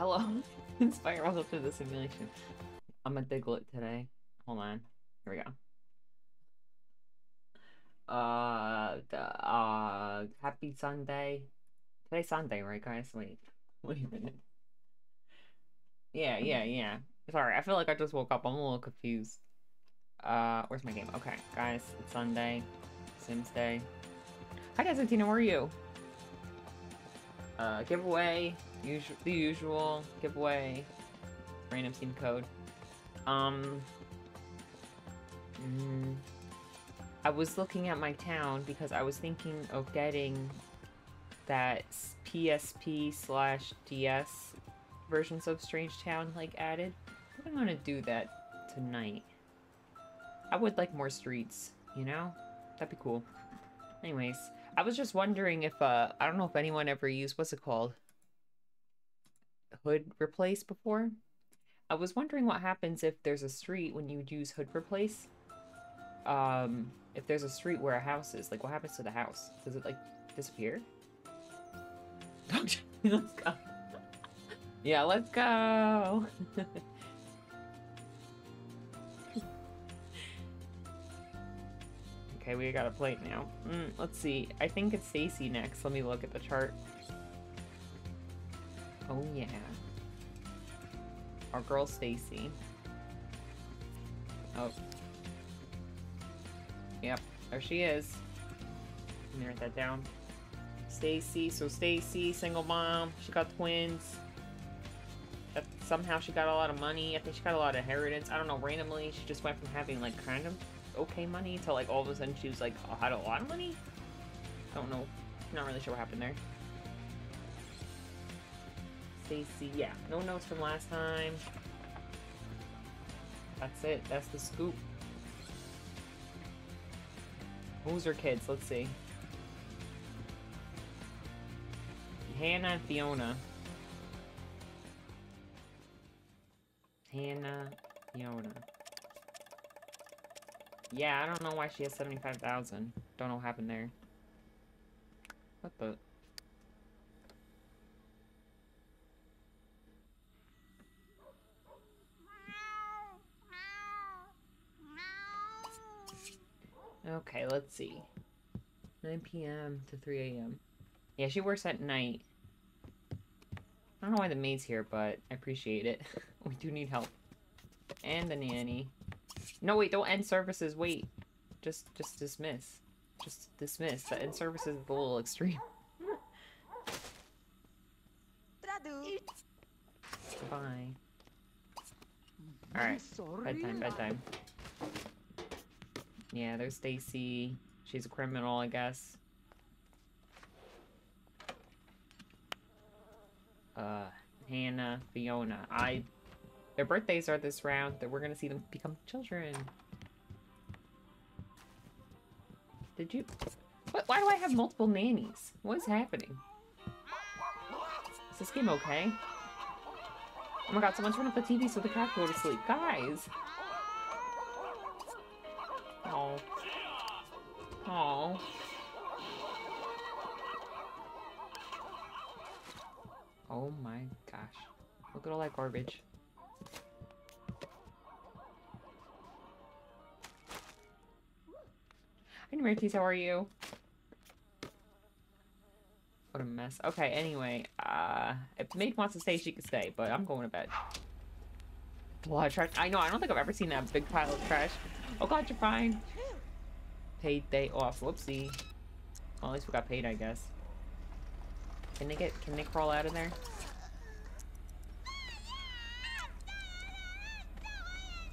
Hello. Inspire welcome to the simulation. I'm a Diglett today. Hold on. Here we go. Uh, uh, happy Sunday. Today's Sunday, right, guys? Wait, wait a minute. Yeah, yeah, yeah. Sorry, I feel like I just woke up. I'm a little confused. Uh, where's my game? Okay, guys, it's Sunday. Sims Day. Hi, Desantino, where are you? Uh, giveaway. Usual, the usual. Giveaway. Random Steam code. Um... Mm, I was looking at my town because I was thinking of getting that PSP slash DS versions of Strange Town like added. I I'm gonna do that tonight. I would like more streets, you know? That'd be cool. Anyways, I was just wondering if, uh, I don't know if anyone ever used, what's it called? Hood replace before? I was wondering what happens if there's a street when you use hood replace. Um, if there's a street where a house is, like what happens to the house? Does it like disappear? let's go. Yeah, let's go. okay, we got a plate now. Mm, let's see. I think it's Stacy next. Let me look at the chart. Oh yeah. Our girl Stacy. Oh, Yep, there she is. Let me write that down. Stacy, so Stacy, single mom, she got twins. That, somehow she got a lot of money. I think she got a lot of inheritance. I don't know, randomly she just went from having like kind of okay money to like all of a sudden she was like I had a lot of money. I don't know. Not really sure what happened there. Stacy, yeah, no notes from last time. That's it. That's the scoop. Who's her kids? Let's see. Hannah and Fiona. Hannah, Fiona. Yeah, I don't know why she has 75,000. Don't know what happened there. What the... Okay, let's see. 9 p.m. to 3 a.m. Yeah, she works at night. I don't know why the maid's here, but I appreciate it. we do need help. And the nanny. No, wait, don't end services. Wait. Just, just dismiss. Just dismiss. The end services is a little extreme. Bye. Alright. Bedtime, bedtime. Yeah, there's Stacy. She's a criminal, I guess. Uh, Hannah, Fiona. I... Their birthdays are this round. That we're gonna see them become children. Did you... What, why do I have multiple nannies? What is happening? Is this game okay? Oh my god, someone turn off the TV so the cat go to sleep. Guys! Oh. Oh. Oh my gosh. Look at all that garbage. Hi, Maritis, how are you? What a mess. Okay, anyway, uh, if maid wants to stay, she can stay, but I'm going to bed. A lot of trash. I know, I don't think I've ever seen that big pile of trash. Oh god, you're fine. Paid day off. Whoopsie. Well, at least we got paid, I guess. Can they get, can they crawl out of there?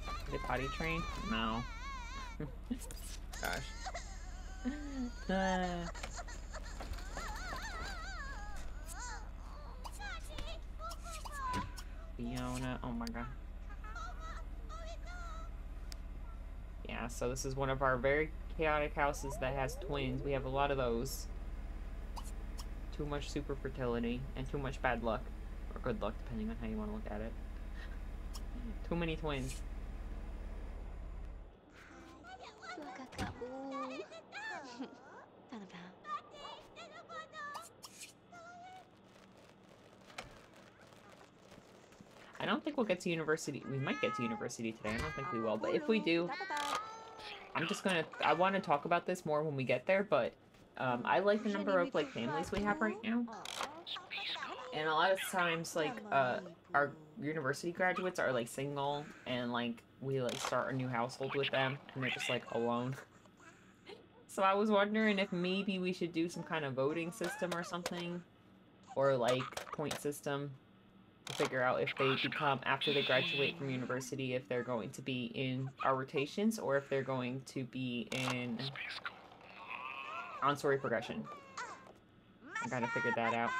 Are they potty trained? No. Gosh. Fiona, oh my god. Yeah, so this is one of our very chaotic houses that has twins. We have a lot of those. Too much super fertility and too much bad luck. Or good luck, depending on how you want to look at it. Too many twins. I don't think we'll get to university. We might get to university today. I don't think we will. But if we do, I'm just gonna. I want to talk about this more when we get there. But um, I like the number of like families we have right now. And a lot of times, like uh, our university graduates are like single, and like we like start a new household with them, and they're just like alone. So I was wondering if maybe we should do some kind of voting system or something, or like point system figure out if they become after they graduate from university if they're going to be in our rotations or if they're going to be in on story progression. I gotta figure that out.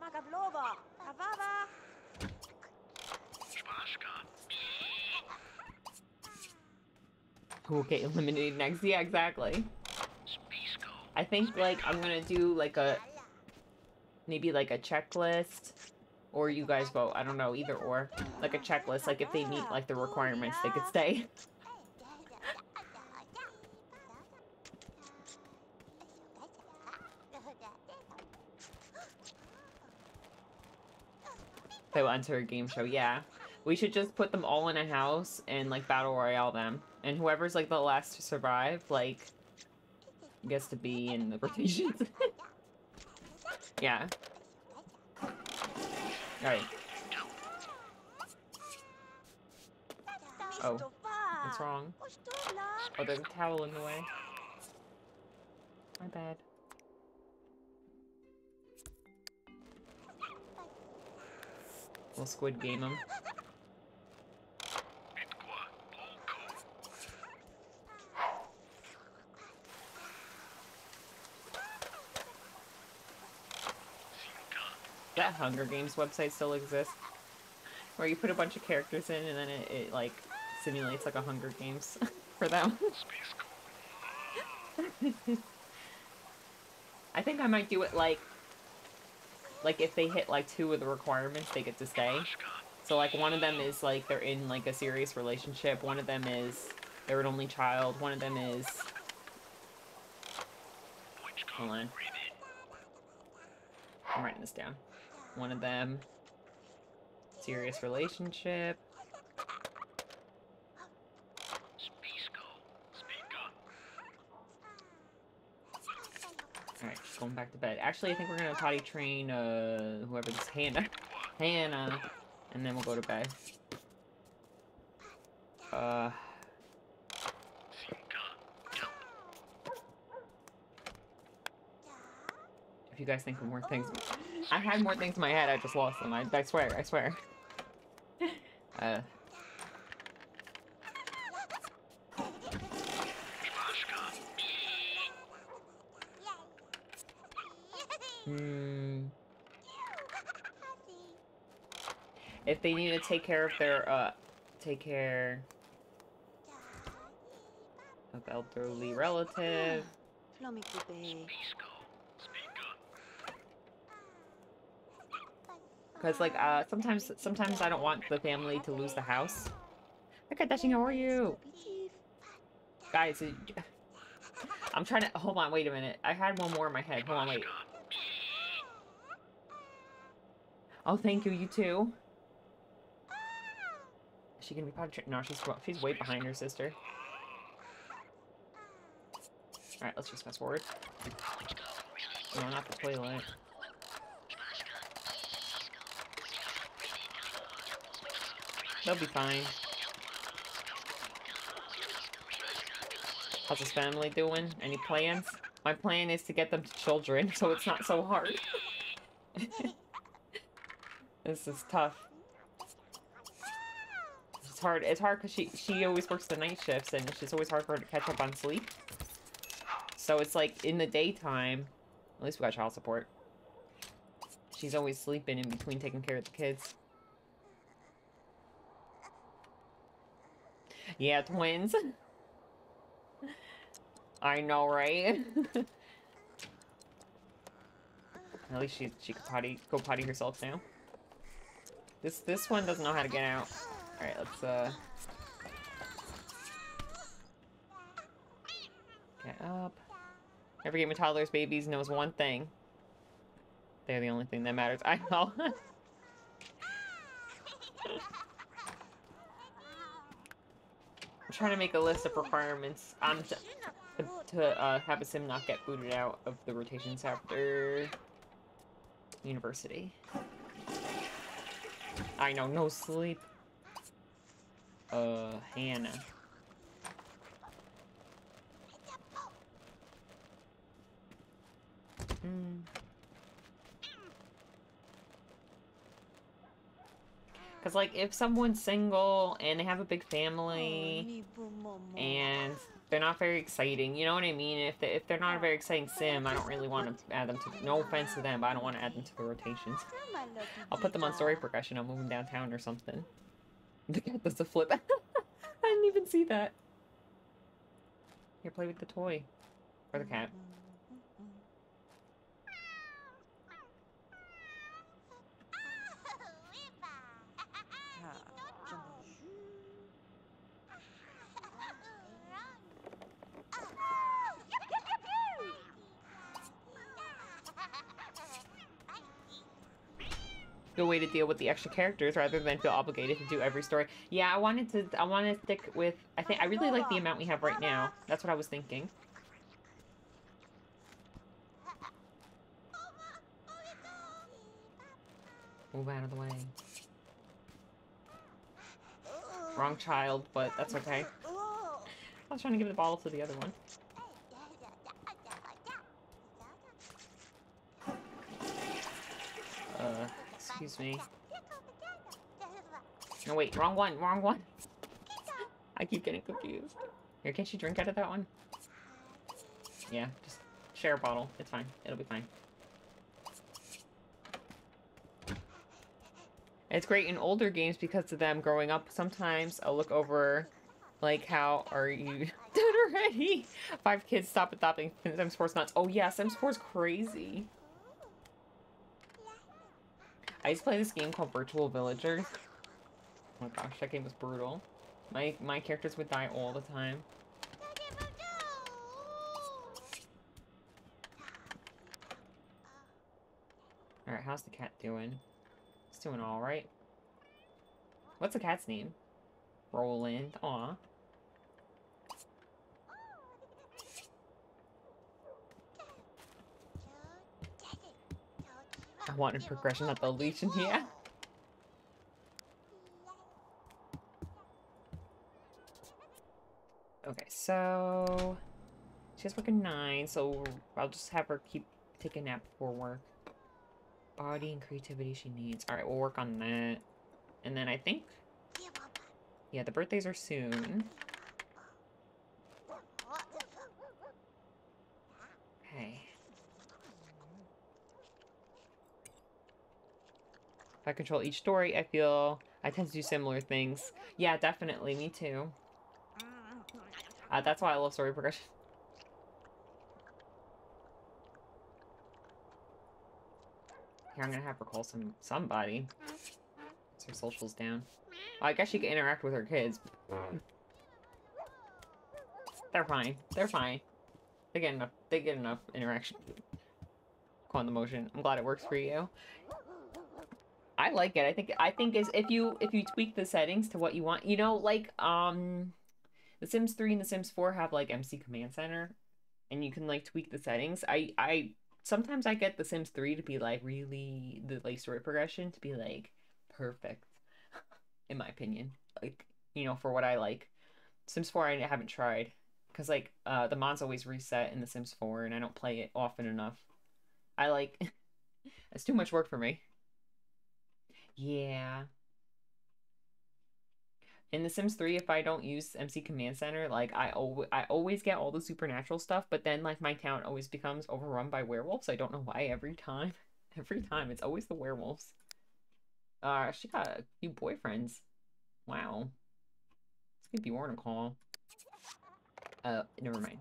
Magavlova, Avava, Who will get eliminated next? Yeah, exactly. I think like I'm gonna do like a maybe like a checklist or you guys vote. I don't know, either or. Like a checklist, like if they meet like the requirements, they could stay. They will enter a game show, yeah. We should just put them all in a house and like battle royale them. And whoever's like the last to survive, like gets to be in the rotations. yeah. Alright. Oh, what's wrong? Oh, there's a towel in the way. My bad. We'll squid game him. That Hunger Games website still exists. Where you put a bunch of characters in and then it, it like simulates like a Hunger Games for them. I think I might do it like like if they hit like two of the requirements they get to stay. So like one of them is like they're in like a serious relationship, one of them is they're an only child, one of them is Hold on. I'm writing this down. One of them serious relationship. Alright, just going back to bed. Actually, I think we're gonna potty train, uh, whoever this Hannah. Hannah. And then we'll go to bed. Uh... If you guys think of more things... I had more things in my head, I just lost them. I, I swear, I swear. uh... Hmm... If they need to take care of their, uh, take care of elderly relative. Because, like, uh, sometimes, sometimes I don't want the family to lose the house. Okay, Dashing, how are you? Guys, I'm trying to, hold on, wait a minute. I had one more in my head. Hold on, wait. Oh, thank you, you too. Is she gonna be potty trained? No, she's she's way behind her sister. All right, let's just fast forward. No, not the toilet. They'll be fine. How's his family doing? Any plans? My plan is to get them to children, so it's not so hard. this is tough. It's hard. It's hard because she she always works the night shifts, and it's just always hard for her to catch up on sleep. So it's like in the daytime. At least we got child support. She's always sleeping in between taking care of the kids. Yeah, twins. I know, right? At least she she could potty go potty herself now. This this one doesn't know how to get out. Alright, let's uh Get up. Every game of toddlers babies knows one thing. They're the only thing that matters. I know. I'm trying to make a list of requirements um, to, to, uh, have a sim not get booted out of the rotations after university. I know, no sleep. Uh, Hannah. Hmm. Because, like, if someone's single and they have a big family and they're not very exciting, you know what I mean? If, they, if they're not a very exciting sim, I don't really want to add them to... No offense to them, but I don't want to add them to the rotations. I'll put them on story progression. I'll move them downtown or something. The cat does a flip. I didn't even see that. Here, play with the toy. Or the cat. Way to deal with the extra characters rather than feel obligated to do every story. Yeah, I wanted to I want to stick with I think I really like the amount we have right now. That's what I was thinking. Move out of the way. Wrong child, but that's okay. I was trying to give the ball to the other one. Uh, excuse me. No, wait, wrong one, wrong one. I keep getting confused. Here, can't you drink out of that one? Yeah, just share a bottle. It's fine. It'll be fine. It's great in older games because of them growing up. Sometimes I'll look over, like, how are you done already? Five kids stop adopting Sim Sports nuts. Oh yeah, Sim Sports crazy. I used to play this game called Virtual Villagers. Oh my gosh, that game was brutal. My my characters would die all the time. Alright, how's the cat doing? It's doing alright. What's the cat's name? Roland. Aw. I wanted progression, at the legion, yeah. Okay, so she has work at nine, so I'll just have her keep take a nap before work. Body and creativity she needs. All right, we'll work on that. And then I think, yeah, the birthdays are soon. Okay. If I control each story, I feel I tend to do similar things. Yeah, definitely. Me too. Uh, that's why I love story progression. Here, I'm gonna have her call some somebody. Her socials down. Well, I guess she can interact with her kids. They're fine. They're fine. They get enough. They get enough interaction. Motion. I'm glad it works for you. I like it. I think I think is if you if you tweak the settings to what you want, you know, like um the Sims 3 and the Sims 4 have like MC Command Center and you can like tweak the settings. I I sometimes I get the Sims 3 to be like really the like story progression to be like perfect in my opinion. Like, you know, for what I like. Sims 4 I haven't tried cuz like uh the mods always reset in the Sims 4 and I don't play it often enough. I like it's too much work for me. Yeah. In The Sims 3, if I don't use MC Command Center, like I always I always get all the supernatural stuff, but then like my town always becomes overrun by werewolves. I don't know why every time. Every time it's always the werewolves. Uh she got a few boyfriends. Wow. Let's give Bjorn a call. Uh never mind.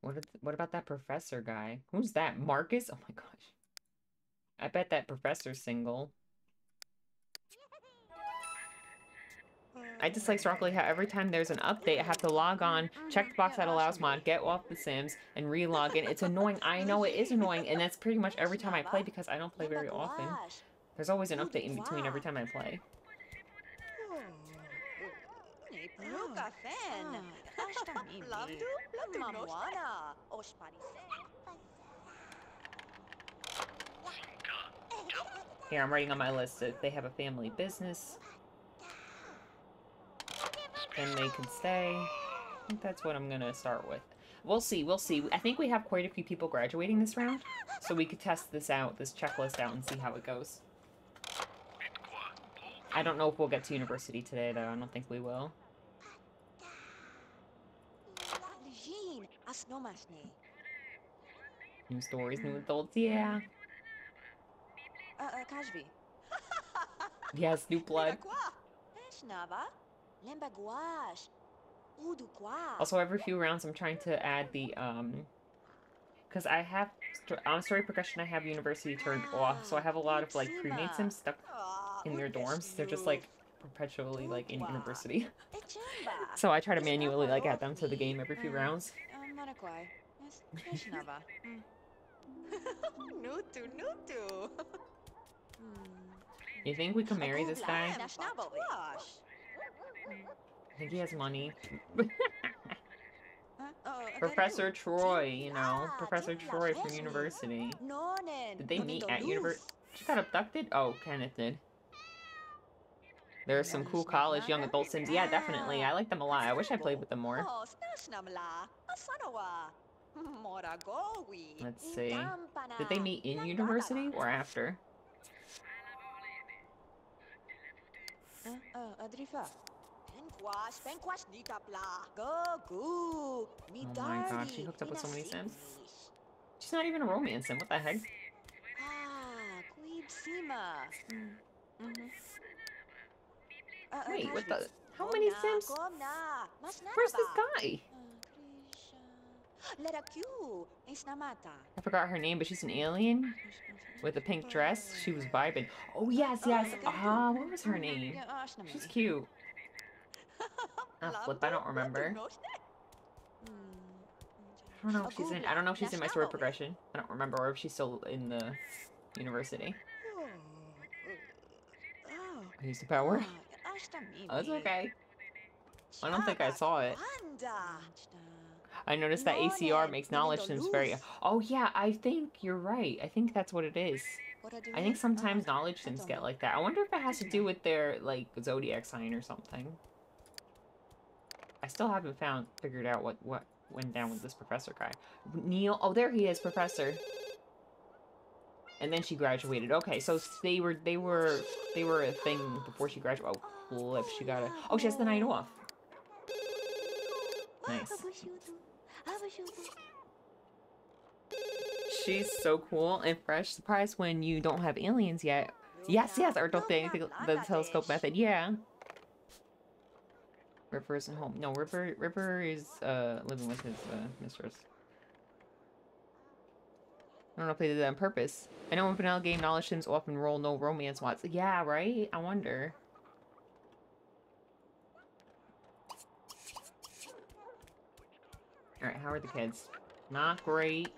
What what about that professor guy? Who's that? Marcus? Oh my gosh. I bet that professor's single. I dislike Sparkly how every time there's an update, I have to log on, check the box that allows mod, get off The Sims, and re-log in. It's annoying. I know it is annoying, and that's pretty much every time I play because I don't play very often. There's always an update in between every time I play. Here, I'm writing on my list that they have a family business. Then they can stay. I think that's what I'm gonna start with. We'll see, we'll see. I think we have quite a few people graduating this round, so we could test this out, this checklist out, and see how it goes. I don't know if we'll get to university today, though. I don't think we will. New stories, new adults, yeah. Uh, uh. Yes, new blood. Also, every few rounds, I'm trying to add the, um... Because I have... On story progression, I have university turned off, so I have a lot of, like, pre-made sims stuck in their dorms. They're just, like, perpetually, like, in university. so I try to manually, like, add them to the game every few rounds. Nutu, nutu. You think we can marry this guy? I think he has money. Professor Troy, you know. Professor Troy from university. Did they meet at university? She got abducted? Oh, Kenneth did. There's some cool college young adult sims. Yeah, definitely. I like them a lot. I wish I played with them more. Let's see. Did they meet in university or after? Oh my gosh, she hooked up with so many sims. She's not even a romance sim. What the heck? Hmm. Wait, what the? How many sims? Where's this guy? I forgot her name, but she's an alien with a pink dress. She was vibing. Oh, yes, yes. Ah, uh, what was her name? She's cute. Ah, flip, I don't remember. I don't know if she's in. I don't know if she's in my story progression. I don't remember, or if she's still in the university. I used the power. Oh, it's okay. I don't think I saw it. I noticed that ACR makes knowledge sims very... Oh, yeah, I think you're right. I think that's what it is. I think sometimes knowledge sims get like that. I wonder if it has to do with their, like, zodiac sign or something. I still haven't found, figured out what, what went down with this professor guy. Neil, oh, there he is, professor. And then she graduated. Okay, so they were, they were, they were a thing before she graduated. Oh, oh, flip, she got a, oh, she has the night off. Nice. She's so cool and fresh. Surprised when you don't have aliens yet. Yes, yes, or don't think the, telescope method. Yeah. Ripper isn't home. No, Ripper Ripper is uh living with his uh, mistress. I don't know if they did that on purpose. I know in vanilla game knowledge sims often roll no romance mods. Yeah, right? I wonder. Alright, how are the kids? Not great.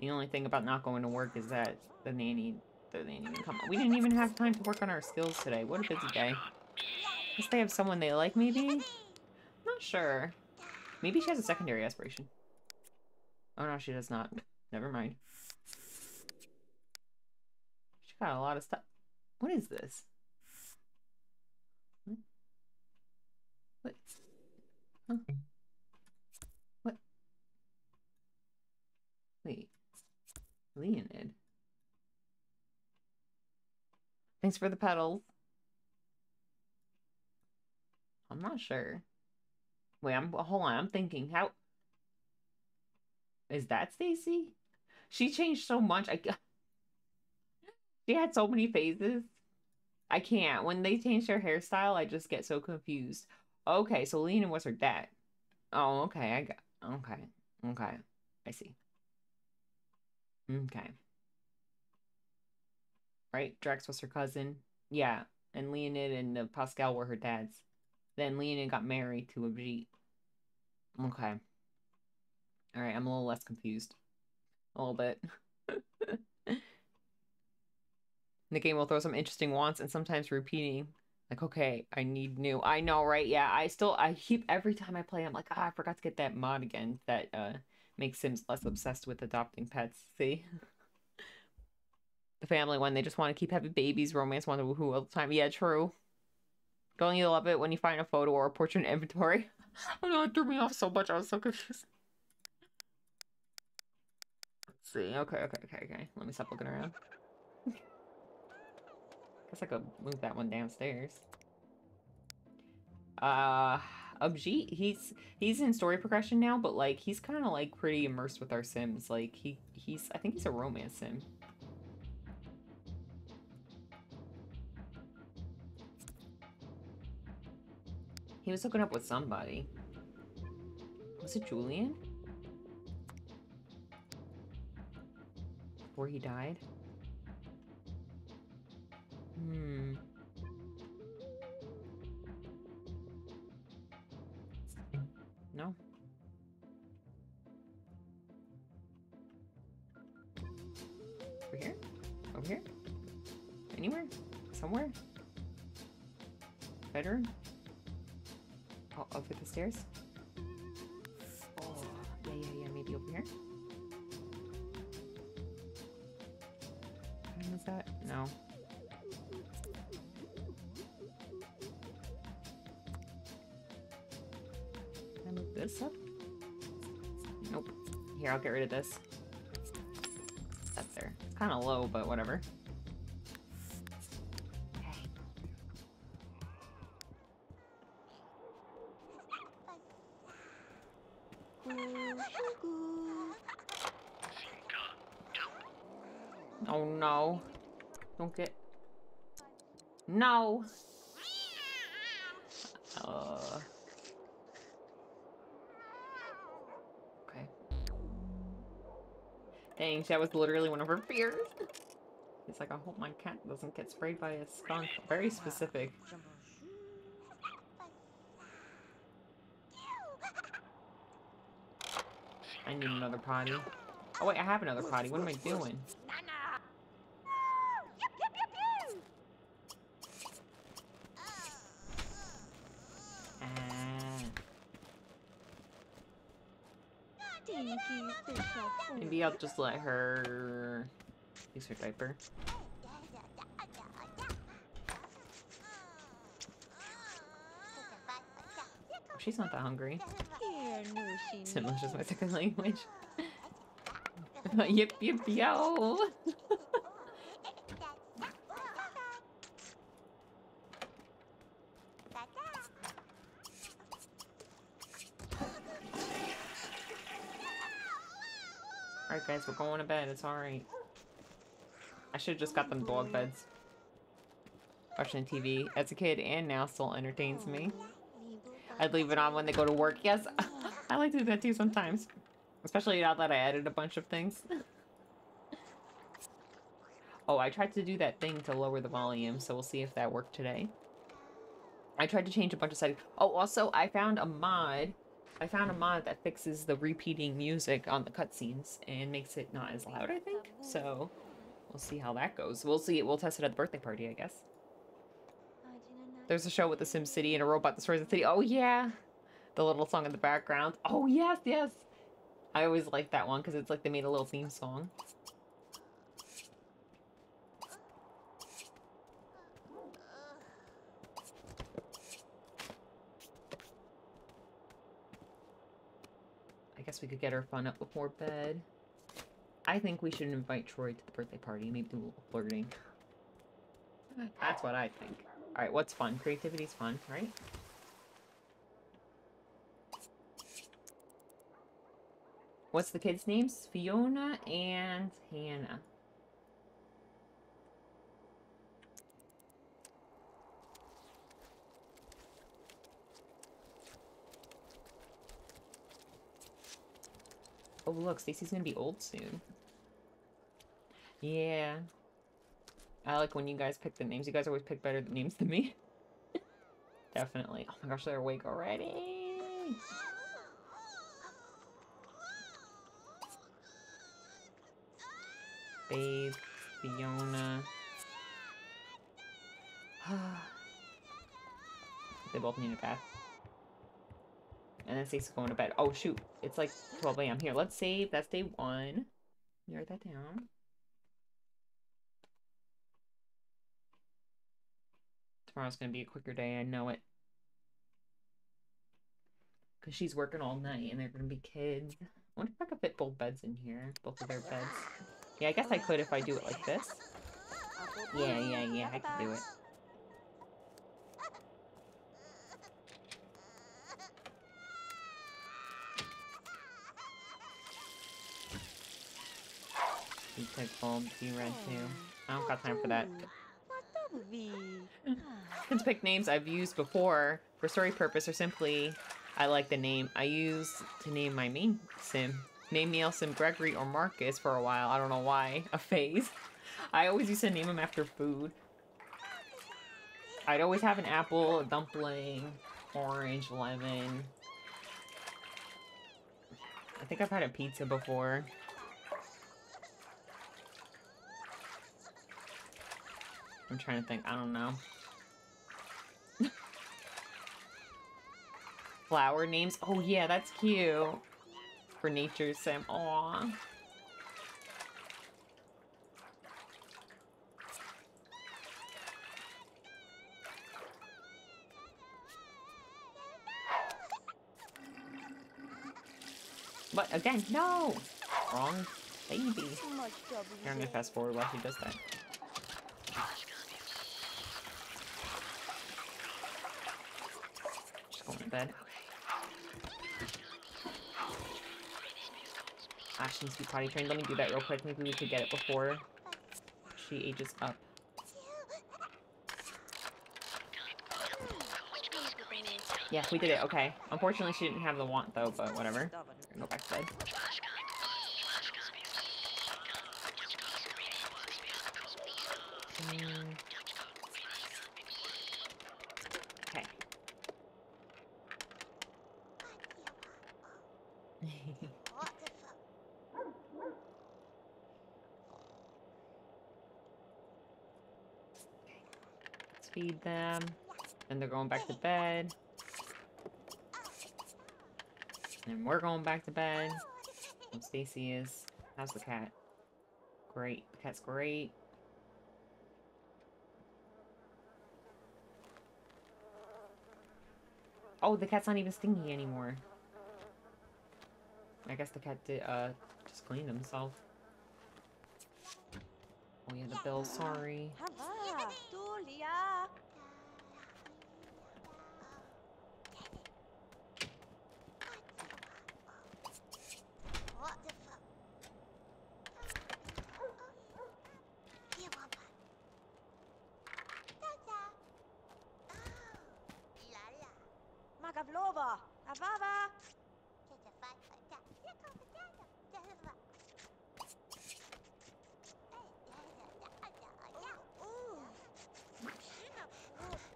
The only thing about not going to work is that the nanny, the nanny didn't come. We didn't even have time to work on our skills today. What a busy day. Guess they have someone they like, maybe? Not sure. Maybe she has a secondary aspiration. Oh no, she does not. Never mind. She got a lot of stuff. What is this? What? What? Huh? What? Wait. Leonid. Thanks for the pedals. I'm not sure. Wait, I'm hold on. I'm thinking how is that Stacy? She changed so much. I she had so many phases. I can't. When they change their hairstyle, I just get so confused. Okay, so Leonid was her dad. Oh, okay. I got. Okay. Okay. I see. Okay. Right? Drax was her cousin. Yeah. And Leonid and uh, Pascal were her dads. Then Leonid got married to Abjeet. Okay. Alright, I'm a little less confused. A little bit. the game will throw some interesting wants and sometimes repeating. Like, okay, I need new. I know, right? Yeah, I still, I keep, every time I play, I'm like, ah, I forgot to get that mod again that uh makes Sims less obsessed with adopting pets. See? the family one, they just want to keep having babies, romance one, woohoo all the time. Yeah, true. Don't you love it when you find a photo or a portrait in inventory? oh no, it threw me off so much. I was so confused. Let's see. Okay, okay, okay, okay. Let me stop looking around. Guess I could move that one downstairs. Uh, Abjeet, he's he's in story progression now, but like he's kind of like pretty immersed with our Sims. Like he he's I think he's a romance sim. He was hooking up with somebody. Was it Julian? Before he died? Hmm. No. Over here? Over here? Anywhere? Somewhere? Bedroom? Oh, over the stairs? I'll get rid of this. That's there. Kind of low, but whatever. Oh no. Don't get... No! Uh... Okay. That was literally one of her fears. It's like, I hope my cat doesn't get sprayed by a skunk. Very specific. I need another potty. Oh wait, I have another potty. What am I doing? Maybe I'll just let her use her diaper. She's not that hungry. Simlish is my second language. yip yip yo! Alright guys, we're going to bed. It's alright. I should have just got them dog beds. Watching TV as a kid and now still entertains me. I'd leave it on when they go to work. Yes, I like to do that too sometimes. Especially now that I added a bunch of things. oh, I tried to do that thing to lower the volume, so we'll see if that worked today. I tried to change a bunch of settings. Oh, also, I found a mod I found a mod that fixes the repeating music on the cutscenes and makes it not as loud, I think. So we'll see how that goes. We'll see. We'll test it at the birthday party, I guess. There's a show with the Sim City and a robot destroys the city. Oh, yeah. The little song in the background. Oh, yes, yes. I always like that one because it's like they made a little theme song. We could get our fun up before bed. I think we should invite Troy to the birthday party. Maybe do a little flirting. That's what I think. Alright, what's fun? Creativity's fun, right? What's the kids' names? Fiona and Hannah. Oh, look, Stacy's gonna be old soon. Yeah. I like when you guys pick the names. You guys always pick better names than me. Definitely. Oh my gosh, they're awake already. Babe, Fiona. they both need a bath. And then Stacy's going to bed. Oh shoot, it's like 12 a.m. Here, let's save. That's day one. You write that down. Tomorrow's gonna be a quicker day, I know it. Because she's working all night and they're gonna be kids. I wonder if I could fit both beds in here. Both of their beds. Yeah, I guess I could if I do it like this. Yeah, yeah, yeah, I can do it. Take bulb, you red too. I don't got time for that. Kids pick names I've used before for story purpose or simply I like the name I use to name my main sim. Name Nielsen, Gregory, or Marcus for a while. I don't know why. A phase. I always used to name them after food. I'd always have an apple, a dumpling, orange, lemon. I think I've had a pizza before. I'm trying to think. I don't know. Flower names. Oh, yeah, that's cute. For nature sim. Aw. But again, no! Wrong baby. Here, I'm gonna fast forward while she does that. Just going to bed. Ash needs to be potty trained. Let me do that real quick. Maybe we could get it before she ages up. Yeah, we did it. Okay. Unfortunately, she didn't have the want, though, but whatever. Go back to bed. Mm. Okay. Let's feed them. Then they're going back to bed. And we're going back to bed. And Stacy is. How's the cat? Great. The cat's great. Oh, the cat's not even stingy anymore. I guess the cat did, uh, just cleaned himself. Oh yeah, the bill, sorry. Magavlova! Avava!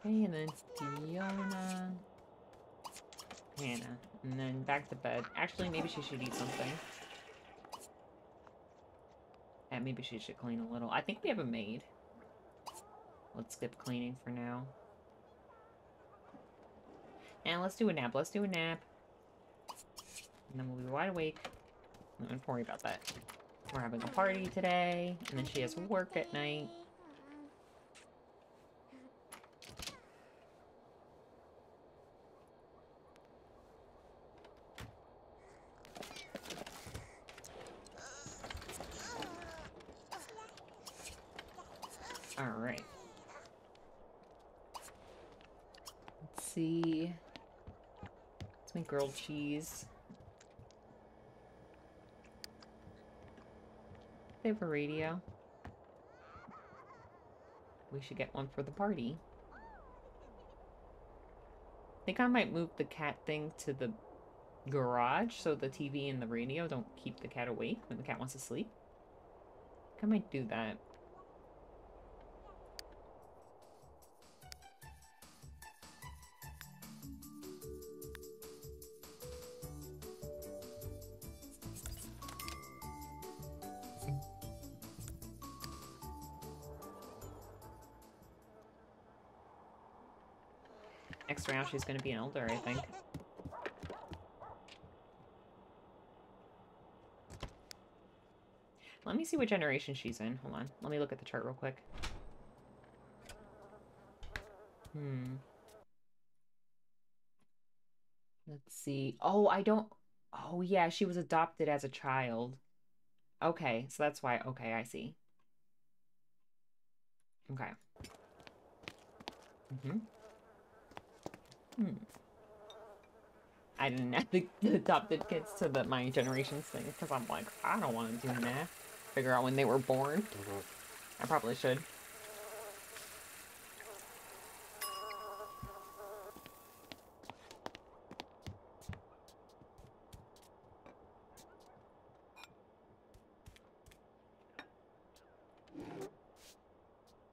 Okay, and then Fiona. Hannah. And then back to bed. Actually, maybe she should eat something. And maybe she should clean a little. I think we have a maid. Let's skip cleaning for now. And let's do a nap. Let's do a nap. And then we'll be wide awake. Don't worry about that. We're having a party today. And then she has work at night. Alright. Let's see. Let's make grilled cheese. They have a radio. We should get one for the party. I think I might move the cat thing to the garage so the TV and the radio don't keep the cat awake when the cat wants to sleep. I might do that. She's gonna be an elder, I think. Let me see what generation she's in. Hold on. Let me look at the chart real quick. Hmm. Let's see. Oh, I don't... Oh, yeah, she was adopted as a child. Okay, so that's why... Okay, I see. Okay. Mm-hmm. Hmm. I didn't add the, adopted kids to the my generations thing because I'm like, I don't want to do that. Figure out when they were born. I probably should.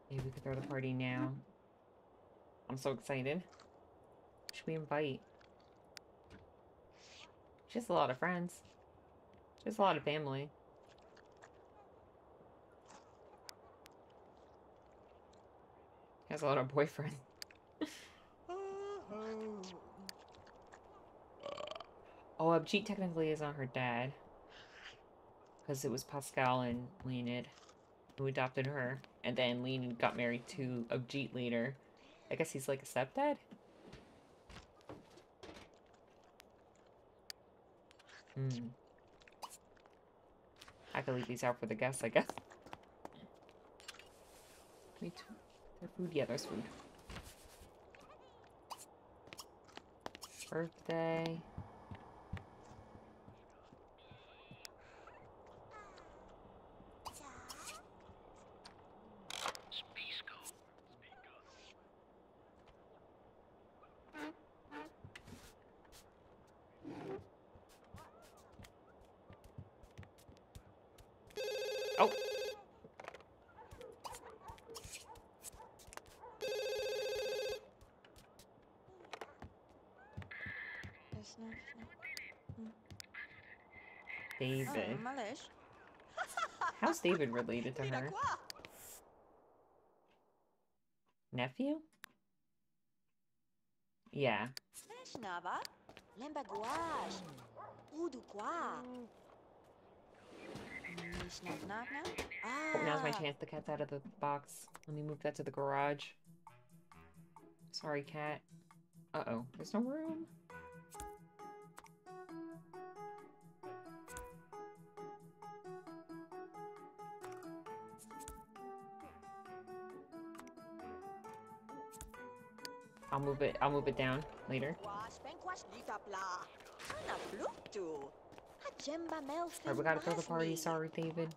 Maybe we could throw the party now. I'm so excited. Should we invite? She has a lot of friends. She has a lot of family. Has a lot of boyfriends. oh, Abjeet technically is not her dad. Because it was Pascal and Leonid who adopted her. And then Leonid got married to Abjeet later. I guess he's like a stepdad? Hmm. I could leave these out for the guests, I guess. Wait, their food? Yeah, there's food. Birthday. is David related to her? Nephew? Yeah. Now's my chance. The cat's out of the box. Let me move that to the garage. Sorry, cat. Uh-oh. There's no room? I'll move it. I'll move it down later. Alright, we gotta throw the party. Sorry, David.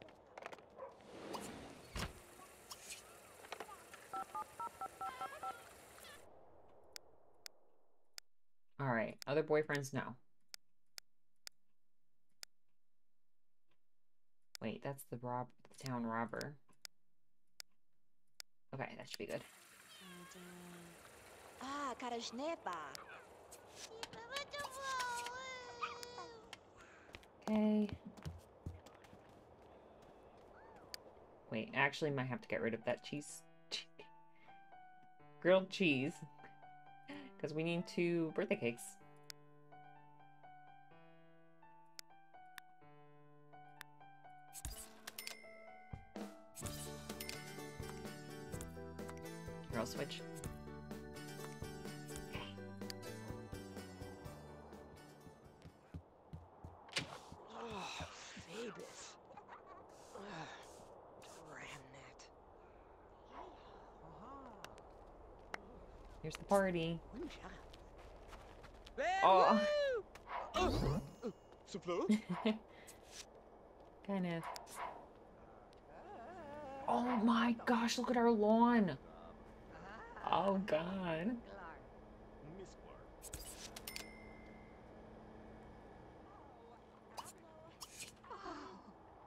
Alright, other boyfriends, no. Wait, that's the rob the town robber. Okay, that should be good. Ah, cara żnieba. Okay. Wait, actually might have to get rid of that cheese. Grilled cheese. Because we need two birthday cakes. I'll switch. party. Oh. kind of. Oh my gosh, look at our lawn. Oh god.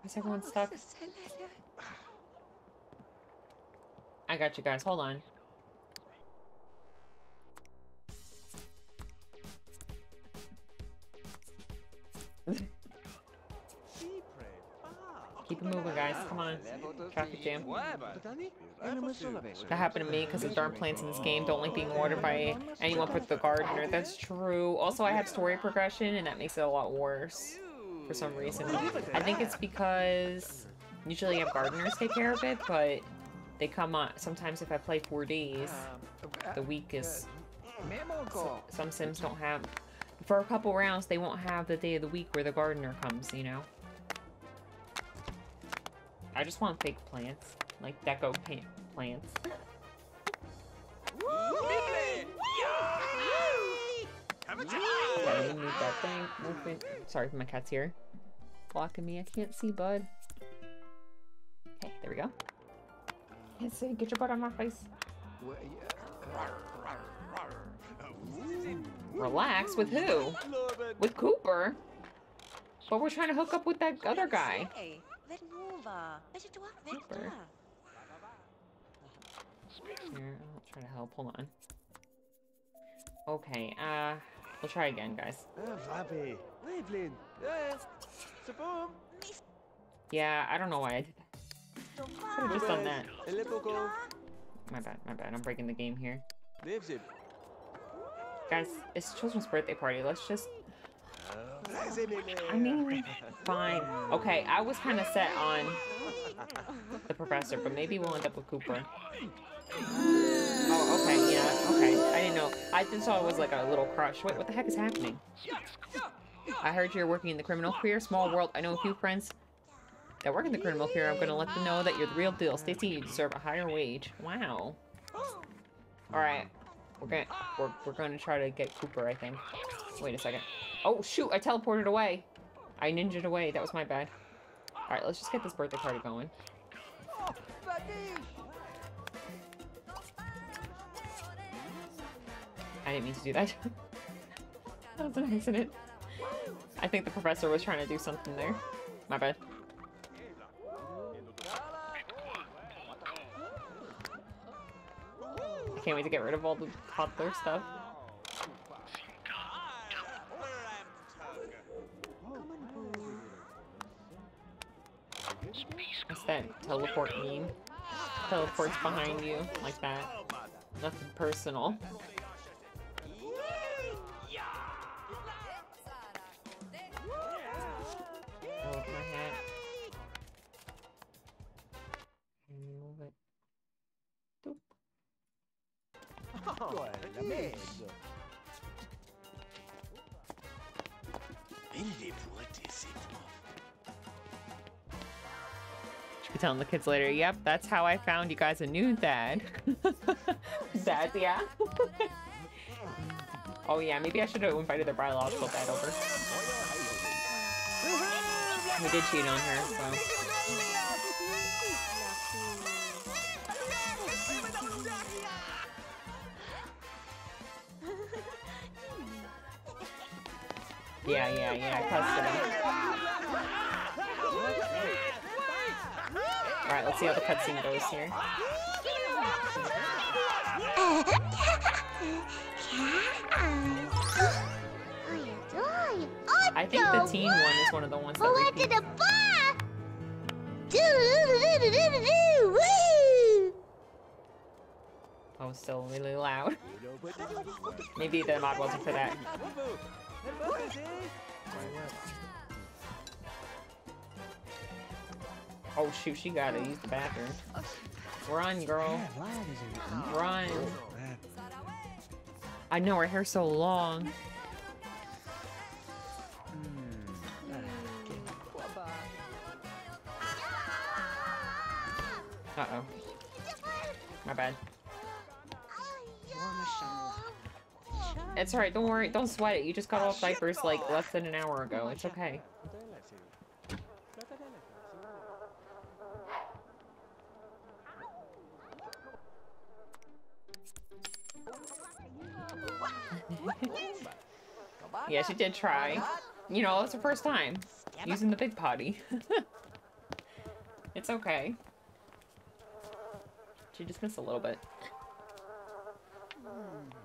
Is everyone stuck? Oh, I got you guys. Hold on. Keep it moving, guys. Come on. Traffic jam. That happened to me because the darn plants in this game don't like being watered by anyone but the gardener. That's true. Also, I have story progression, and that makes it a lot worse for some reason. I think it's because usually I have gardeners take care of it, but they come on sometimes if I play four days, the week is. some sims don't have. For a couple rounds, they won't have the day of the week where the gardener comes, you know? I just want fake plants, like deco plants. Yeah, you need that thing. Sorry, my cat's here. Blocking me. I can't see, bud. Okay, there we go. Can't see. Get your butt on my face. Relax. With who? With Cooper? But we're trying to hook up with that other guy. Cooper. Here, I'll try to help. Hold on. Okay, uh, we'll try again, guys. Yeah, I don't know why I did that. Could've just done that. My bad, my bad. I'm breaking the game here. Guys, it's children's birthday party. Let's just. I mean, fine. Okay, I was kind of set on the professor, but maybe we'll end up with Cooper. Oh, okay, yeah, okay. I didn't know. I just thought it was like a little crush. Wait, what the heck is happening? I heard you're working in the criminal career. Small world. I know a few friends that work in the criminal career. I'm gonna let them know that you're the real deal. Stacy, you deserve a higher wage. Wow. Alright. We're gonna we're, we're gonna try to get Cooper, I think. Wait a second. Oh shoot, I teleported away. I ninja'd away. That was my bad. Alright, let's just get this birthday party going. I didn't mean to do that. that was an accident. I think the professor was trying to do something there. My bad. Can't wait to get rid of all the toddler stuff. What's that teleport mean? Teleports behind you, like that. Nothing personal. Should be telling the kids later. Yep, that's how I found you guys a new dad. dad, yeah. oh yeah, maybe I should have invited their biological dad over. We did cheat on her, so. Yeah, yeah, yeah, custody. Alright, let's see how the cutscene goes here. I think the teen one is one of the ones that repeats. Do-do-do-do-do-do-do! Oh, still really loud. Maybe the mod wasn't for that. Oh shoot, she gotta use the bathroom. Run, girl. Run. I know her hair's so long. Uh oh. My bad. It's alright, don't worry, don't sweat it. You just got off diapers like less than an hour ago. It's okay. Yeah, she did try. You know, it's her first time using the big potty. It's okay. She just missed a little bit. Hmm.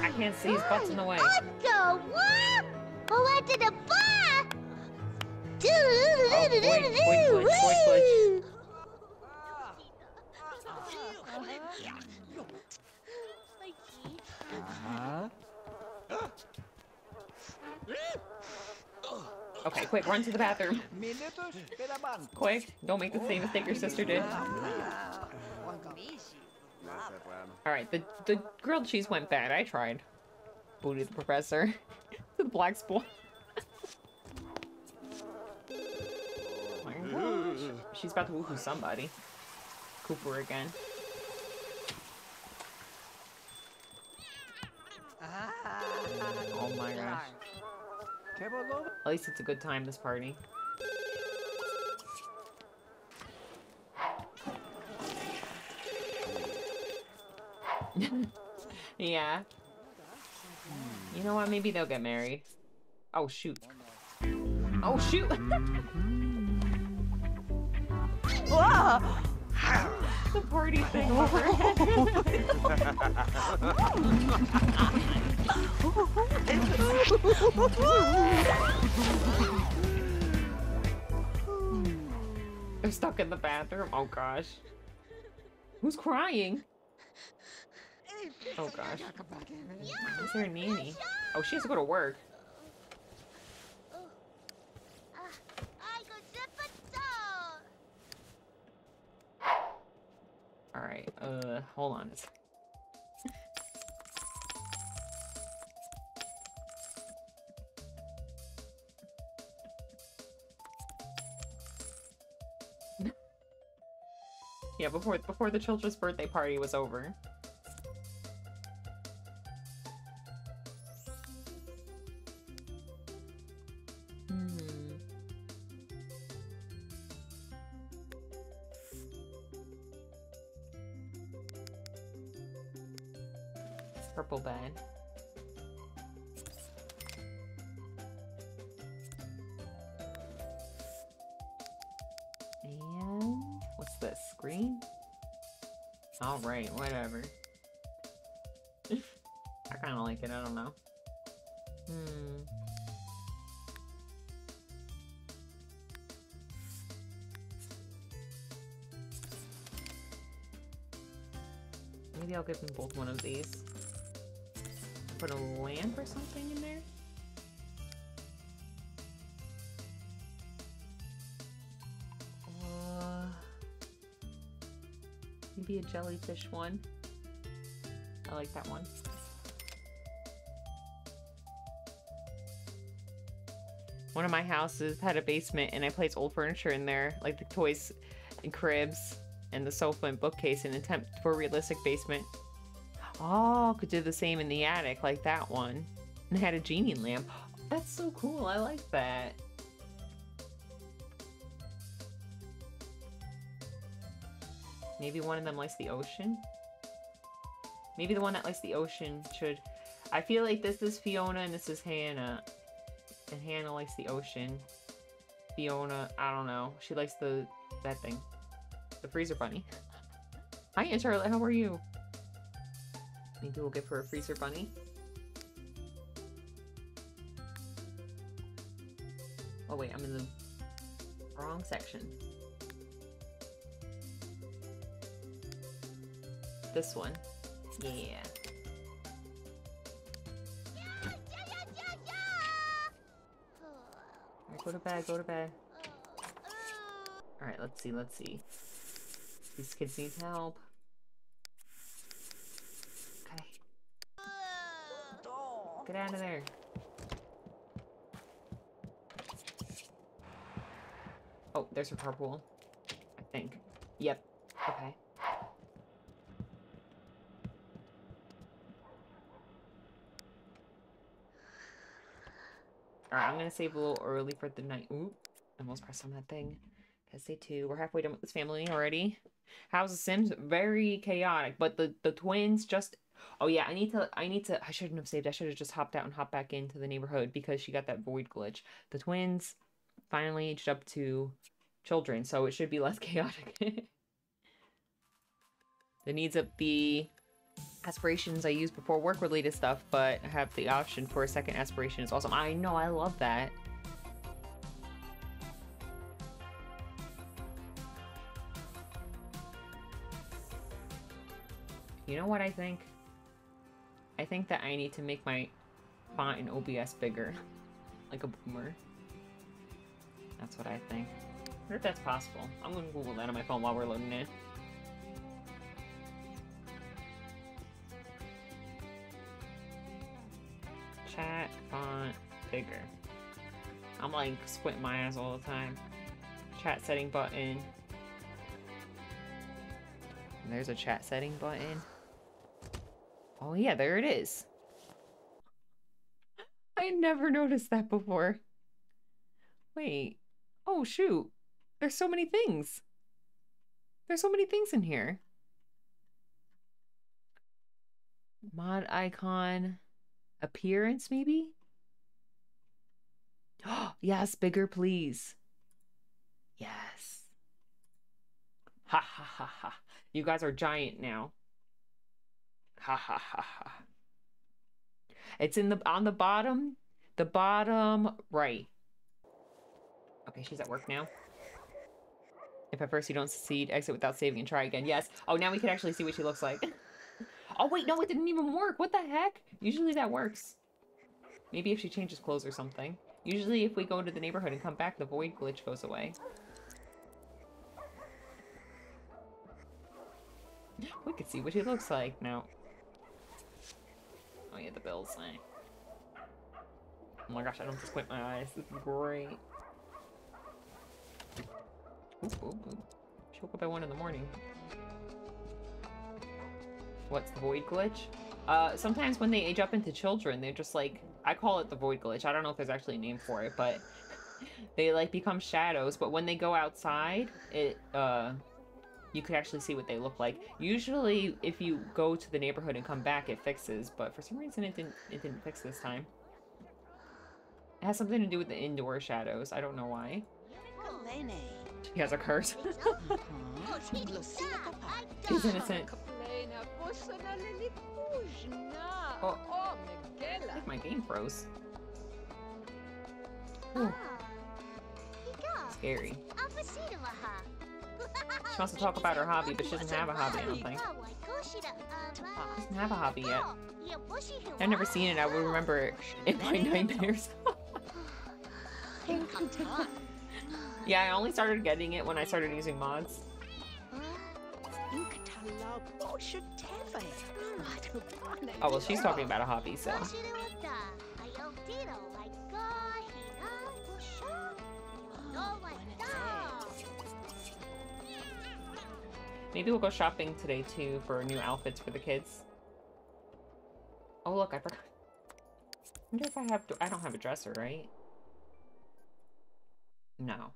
I can't see his butt's in the way. What the what? What to the bar? Oh, oh boy, boy, boy, boy, boy. Uh-huh. Okay, quick, run to the bathroom. Quick, don't make the same mistake your sister did. Alright, the, the grilled cheese went bad. I tried. Booty the professor. the black spoil. oh my gosh. She's about to woohoo somebody. Cooper again. Oh my gosh. At least it's a good time, this party. yeah. You know what? Maybe they'll get married. Oh, shoot. Oh, shoot! the party thing over They're stuck in the bathroom. Oh gosh. Who's crying? Oh gosh. Is there a nanny? Oh, she has to go to work. Alright, uh, hold on a yeah, before before the children's birthday party was over. I'll give them both one of these. Put a lamp or something in there? Uh, maybe a jellyfish one. I like that one. One of my houses had a basement and I placed old furniture in there, like the toys and cribs and the sofa and bookcase in an attempt for a realistic basement. Oh, could do the same in the attic, like that one. And had a genie lamp. That's so cool. I like that. Maybe one of them likes the ocean. Maybe the one that likes the ocean should... I feel like this is Fiona and this is Hannah. And Hannah likes the ocean. Fiona, I don't know. She likes the... that thing. The freezer bunny. Hi, Aunt Charlotte. How are you? Maybe we'll give her a freezer bunny. Oh wait, I'm in the wrong section. This one. Yeah. Go to bed, go to bed. Alright, let's see, let's see. These kids need help. Okay. Get out of there. Oh, there's a carpool. I think. Yep. Okay. Alright, I'm gonna save a little early for the night. Ooh, almost pressed on that thing. Gotta say two. We're halfway done with this family already. House of Sims? Very chaotic, but the the twins just. Oh yeah, I need to. I need to. I shouldn't have saved. I should have just hopped out and hopped back into the neighborhood because she got that void glitch. The twins finally aged up to children, so it should be less chaotic. the needs of the aspirations I use before work related stuff, but I have the option for a second aspiration is awesome. I know, I love that. You know what I think? I think that I need to make my font in OBS bigger. like a boomer. That's what I think. I wonder if that's possible. I'm gonna Google that on my phone while we're loading it. Chat font bigger. I'm like squinting my eyes all the time. Chat setting button. There's a chat setting button. Oh yeah, there it is. I never noticed that before. Wait. Oh shoot. There's so many things. There's so many things in here. Mod icon appearance maybe? Oh, yes, bigger please. Yes. Ha ha ha ha. You guys are giant now. Ha ha ha ha. It's in the on the bottom, the bottom right. Okay, she's at work now. If at first you don't succeed, exit without saving and try again. Yes. Oh, now we can actually see what she looks like. oh, wait, no, it didn't even work. What the heck? Usually that works. Maybe if she changes clothes or something. Usually if we go to the neighborhood and come back, the void glitch goes away. We could see what she looks like now. Oh yeah, the bills. Eh. Oh my gosh, I don't to squint my eyes. This is great. Ooh, ooh, ooh. She woke up at 1 in the morning. What's the void glitch? Uh, sometimes when they age up into children, they're just like, I call it the void glitch. I don't know if there's actually a name for it, but they like become shadows. But when they go outside, it, uh, you could actually see what they look like. Usually, if you go to the neighborhood and come back, it fixes, but for some reason it didn't, it didn't fix this time. It has something to do with the indoor shadows. I don't know why. He has a curse. He's innocent. Oh, my game froze. Ooh. Scary. She wants to talk about her hobby, but she doesn't have a hobby, I don't think. She doesn't have a hobby yet. I've never seen it. I would remember it in my nightmares. yeah, I only started getting it when I started using mods. Oh, well, she's talking about a hobby, so. Maybe we'll go shopping today, too, for new outfits for the kids. Oh, look, I forgot. I wonder if I have. I don't have a dresser, right? No.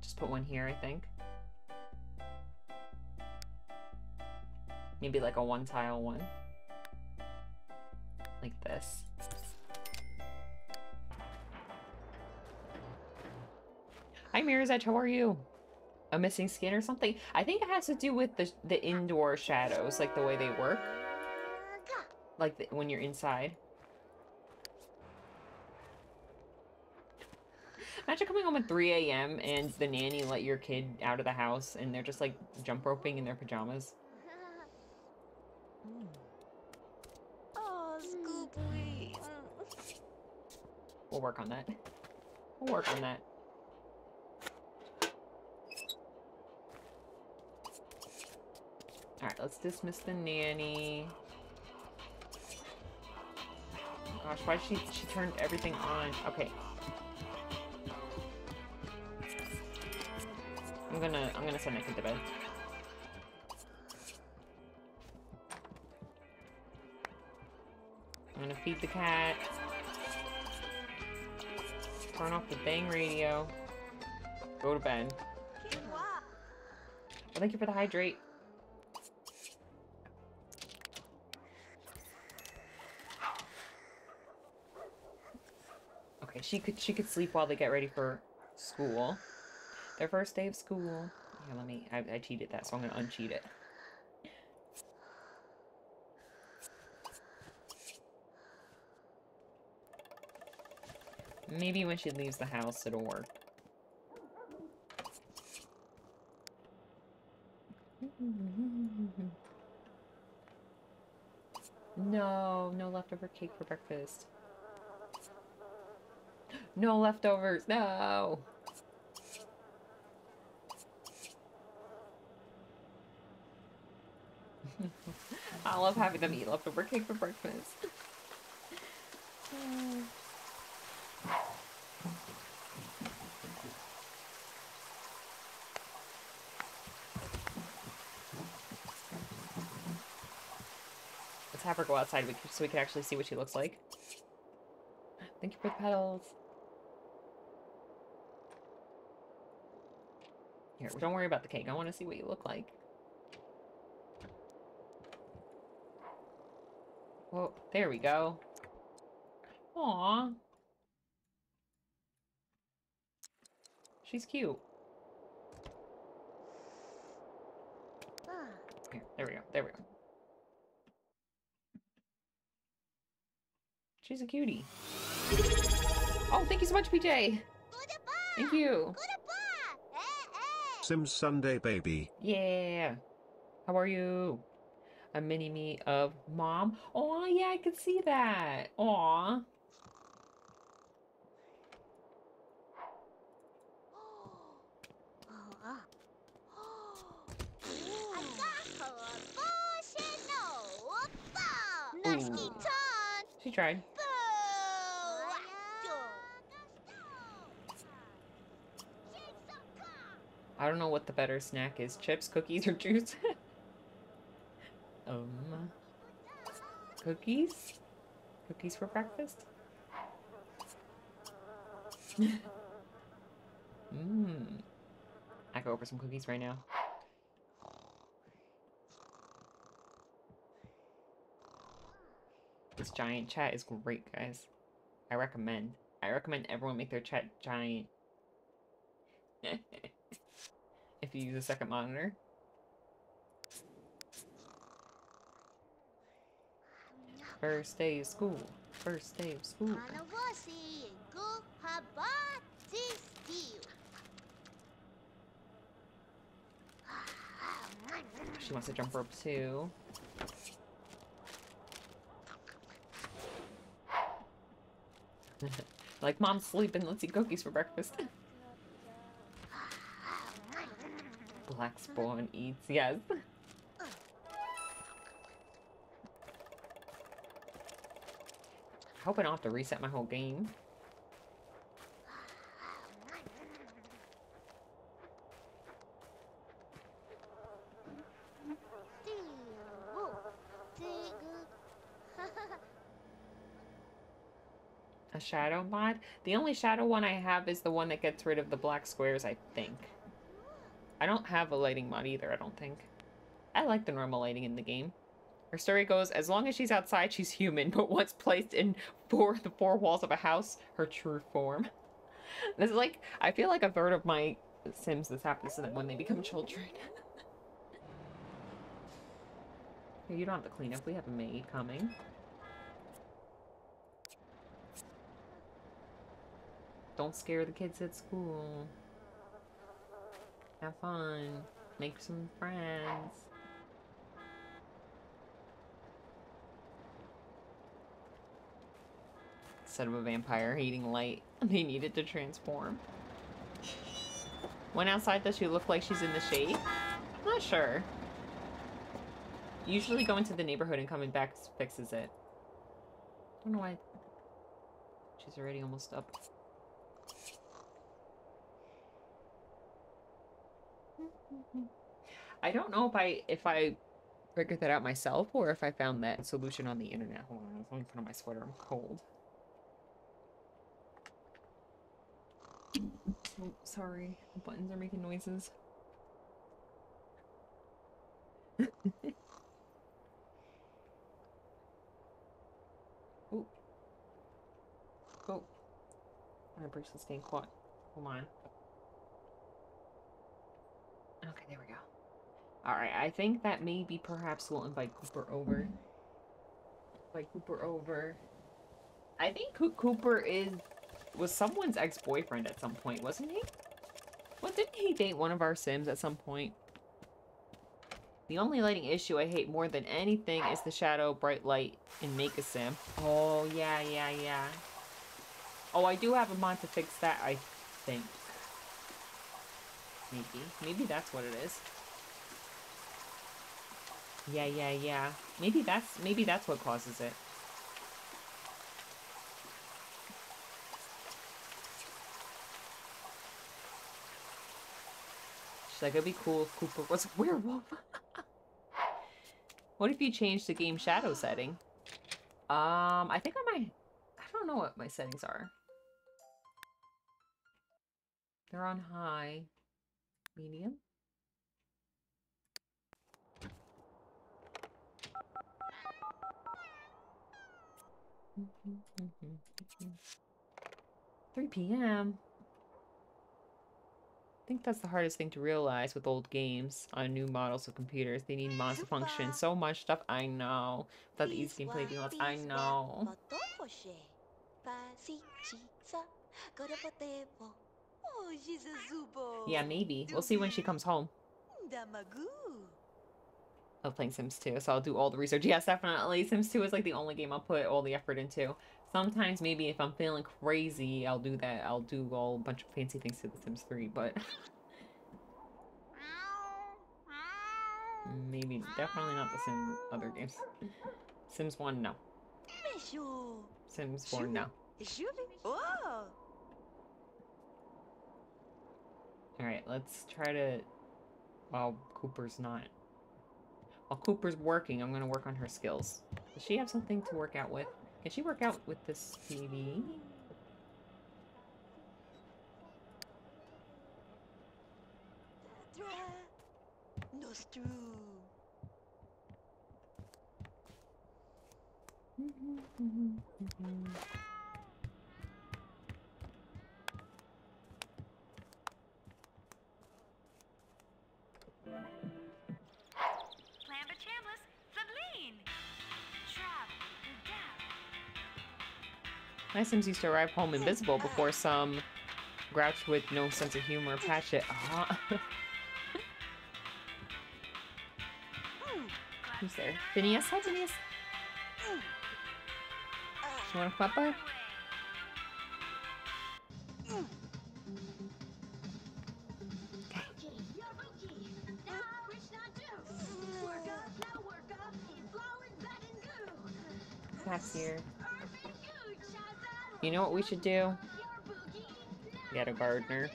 Just put one here, I think. Maybe like a one-tile one. Like this. Hi Mirazet, how are you? A missing skin or something? I think it has to do with the, the indoor shadows, like the way they work. Like the, when you're inside. Imagine coming home at 3 a.m. and the nanny let your kid out of the house and they're just like jump roping in their pajamas. Oh. We'll work on that. We'll work on that. Alright, let's dismiss the nanny. Gosh, why she she turned everything on? Okay. I'm gonna I'm gonna send Nick to bed. I'm gonna feed the cat. Turn off the bang radio. Go to bed. Well, thank you for the hydrate. She could she could sleep while they get ready for school. Their first day of school. Let me. I, I cheated that, so I'm gonna uncheat it. Maybe when she leaves the house, it'll work. No, no leftover cake for breakfast. No leftovers, no! I love having them eat leftover cake for breakfast. Let's have her go outside so we can actually see what she looks like. Thank you for the petals. Here, don't worry about the cake. I want to see what you look like. Well, there we go. Aw. She's cute. Ah, Here, there we go. There we go. She's a cutie. Oh, thank you so much, PJ. Thank you. Sim Sunday baby. Yeah. How are you? A mini me of mom. Oh yeah, I can see that. Aw. She tried. I don't know what the better snack is. Chips, cookies, or juice? um. Cookies? Cookies for breakfast? Mmm. I go over some cookies right now. This giant chat is great, guys. I recommend. I recommend everyone make their chat giant. if you use a second monitor. First day of school. First day of school. She wants to jump rope too. like, mom's sleeping. Let's eat cookies for breakfast. Black spawn eats, yes. Hoping I don't have to reset my whole game. A shadow mod. The only shadow one I have is the one that gets rid of the black squares, I think. I don't have a lighting mod either, I don't think. I like the normal lighting in the game. Her story goes, as long as she's outside, she's human, but once placed in four the four walls of a house, her true form. This is like, I feel like a third of my Sims this happens to them when they become children. You don't have to clean up, we have a maid coming. Don't scare the kids at school. Have fun. Make some friends. Instead of a vampire hating light, they needed to transform. When outside, does she look like she's in the shade? Not sure. usually go into the neighborhood and coming back fixes it. I don't know why. She's already almost up. I don't know if I if I figured that out myself or if I found that solution on the internet. Hold on, let me put on my sweater. I'm cold. Oh, sorry. The buttons are making noises. oh. Oh. My bracelet's getting caught. Hold on. Okay, there we go. Alright, I think that maybe perhaps we'll invite Cooper over. Invite Cooper over. I think Co- Cooper is was someone's ex-boyfriend at some point, wasn't he? Well, didn't he date one of our Sims at some point? The only lighting issue I hate more than anything is the shadow bright light in Make a Sim. Oh, yeah, yeah, yeah. Oh, I do have a mod to fix that, I think. Maybe. Maybe that's what it is. Yeah, yeah, yeah. Maybe that's maybe that's what causes it. She's like, it'd be cool if Cooper was a werewolf. what if you change the game shadow setting? Um, I think I might... I don't know what my settings are. They're on high. Medium? Three p.m. I think that's the hardest thing to realize with old games on new models of computers. They need mods to function. So much stuff. I know. Without the easy gameplay deals. I know. Yeah, maybe. We'll see when she comes home. Of playing Sims 2, so I'll do all the research. Yes, definitely. Sims 2 is like the only game I'll put all the effort into. Sometimes maybe if I'm feeling crazy, I'll do that. I'll do all a bunch of fancy things to The Sims 3, but... maybe, definitely not the Sim other games. Sims 1, no. Sims 4, no. Alright, let's try to... While Cooper's not... While Cooper's working, I'm gonna work on her skills. Does she have something to work out with? Can she work out with this TV? My Sims used to arrive home invisible before some grouch with no sense of humor patch it. Ah. Who's there? Phineas? Hi, Phineas. You want a papa? That's here. You know what we should do? Get a gardener.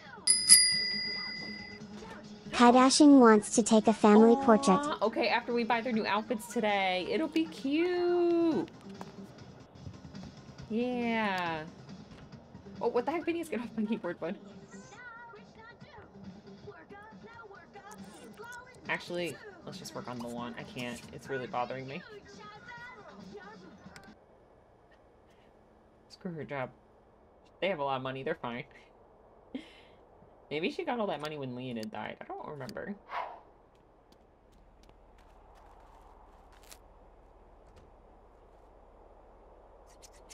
Hadashing wants to take a family portrait. Okay, after we buy their new outfits today, it'll be cute. Yeah. Oh, what the heck? Phineas, get off my keyboard, bud. Actually, let's just work on the lawn. I can't. It's really bothering me. Screw her job. They have a lot of money. They're fine. Maybe she got all that money when Leonid died. I don't remember.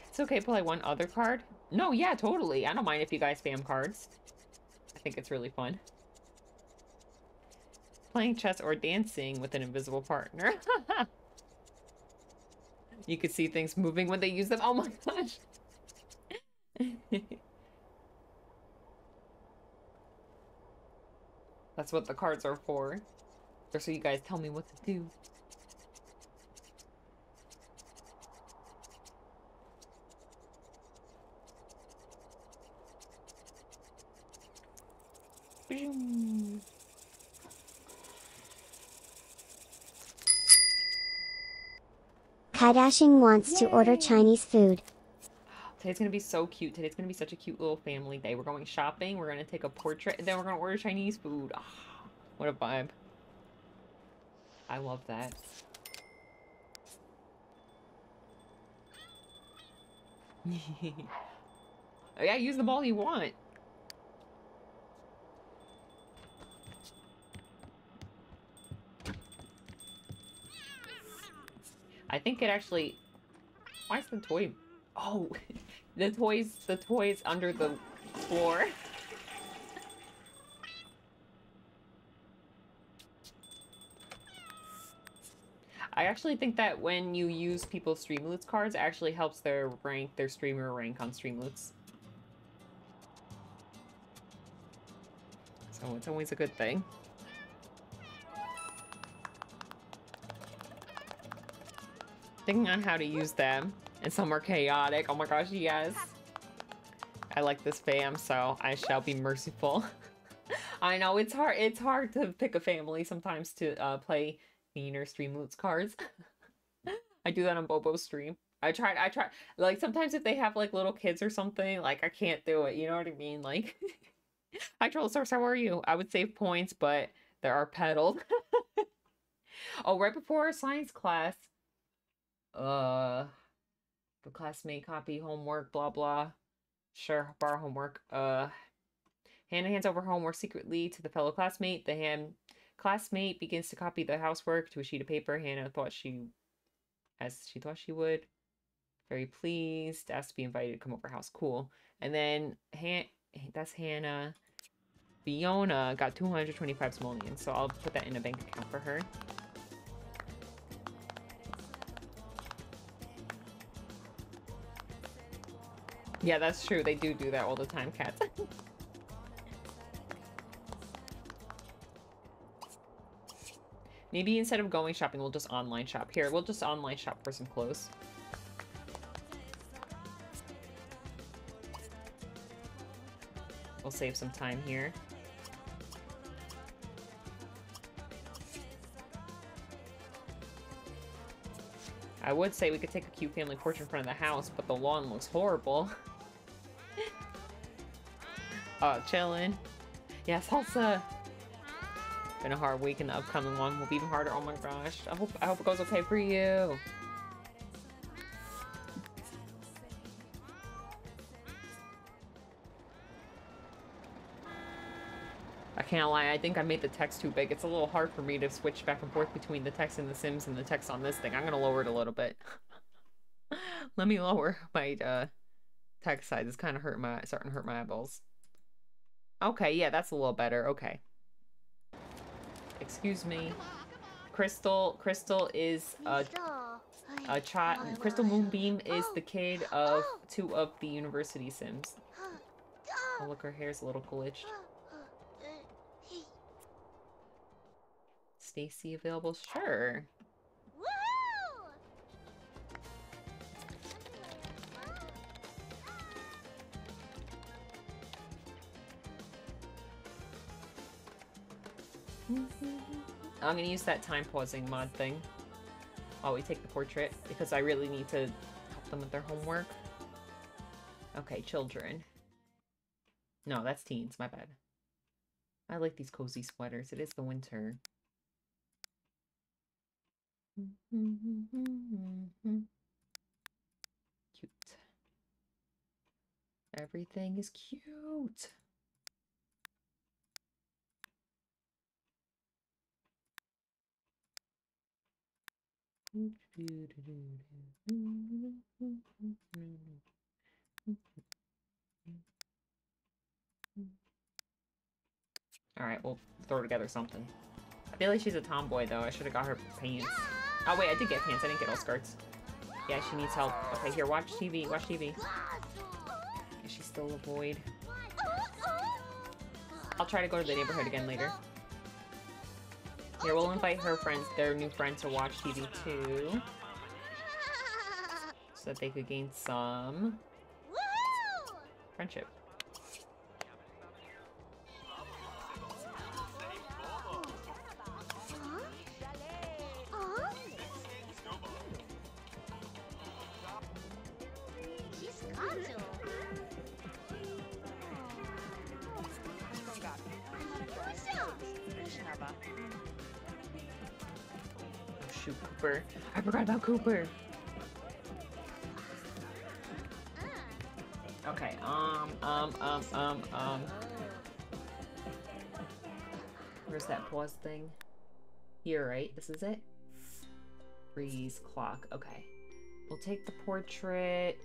It's okay play one other card. No, yeah, totally. I don't mind if you guys spam cards. I think it's really fun. Playing chess or dancing with an invisible partner. you could see things moving when they use them. Oh my gosh. That's what the cards are for. Just so you guys tell me what to do. Kadashing wants Yay. to order Chinese food. Today's gonna be so cute. Today's gonna be such a cute little family day. We're going shopping. We're gonna take a portrait, and then we're gonna order Chinese food. Ah, what a vibe! I love that. oh yeah, use the ball you want. I think it actually. Why is the toy? Oh, the toys. The toys under the floor. I actually think that when you use people's Streamloots cards, it actually helps their rank, their streamer rank on Streamloots. So it's always a good thing. Thinking on how to use them. And some are chaotic. Oh my gosh, yes. I like this fam, so I shall be merciful. I know it's hard it's hard to pick a family sometimes to uh, play meaner Streamloots cards. I do that on Bobo's stream. I tried I tried like sometimes if they have like little kids or something, like I can't do it, you know what I mean? Like Hi Source, how are you? I would save points, but there are pedaled. oh, right before science class, uh the classmate copy homework blah blah. Sure borrow homework. Uh hannah hands over homework secretly to the fellow classmate. The hand classmate begins to copy the housework to a sheet of paper. Hannah thought she as she thought she would. Very pleased asked to be invited to come over house. Cool. And then Han- that's hannah. Fiona got 225 simoleons, so I'll put that in a bank account for her. Yeah, that's true. They do do that all the time, cats. Maybe instead of going shopping, we'll just online shop. Here, we'll just online shop for some clothes. We'll save some time here. I would say we could take a cute family portrait in front of the house, but the lawn looks horrible. oh, chilling. Yeah, salsa. Been a hard week, and the upcoming one will be even harder. Oh my gosh. I hope I hope it goes okay for you. I can't lie, I think I made the text too big. It's a little hard for me to switch back and forth between the text in The Sims and the text on this thing. I'm gonna lower it a little bit. Let me lower my uh, text size. It's kind of hurt my starting to hurt my eyeballs. Okay, yeah, that's a little better. Okay. Excuse me. Crystal, Crystal is a a child. Crystal Moonbeam is the kid of two of the University Sims. Oh, look, her hair's a little glitched. Stacy available? Sure. I'm gonna use that time pausing mod thing while we take the portrait because I really need to help them with their homework. Okay, children. No, that's teens, my bad. I like these cozy sweaters. It is the winter. Cute. Everything is cute. Alright, we'll throw together something. I feel like she's a tomboy though. I should have got her pants. Oh wait, I did get pants. I didn't get all skirts. Yeah, she needs help. Okay, here, watch TV. Watch TV. Is she still a void? I'll try to go to the neighborhood again later. Here, we'll invite her friends, their new friends, to watch TV too. So that they could gain some shoot, Is it? Freeze clock. Okay. We'll take the portrait.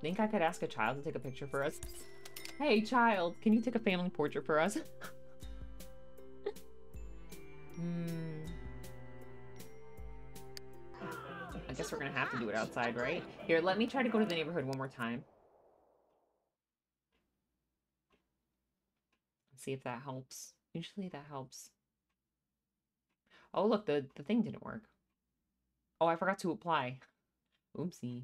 Think I could ask a child to take a picture for us? Hey, child, can you take a family portrait for us? hmm. I guess we're gonna have to do it outside, right? Here, let me try to go to the neighborhood one more time. See if that helps. Usually that helps. Oh, look, the, the thing didn't work. Oh, I forgot to apply. Oopsie.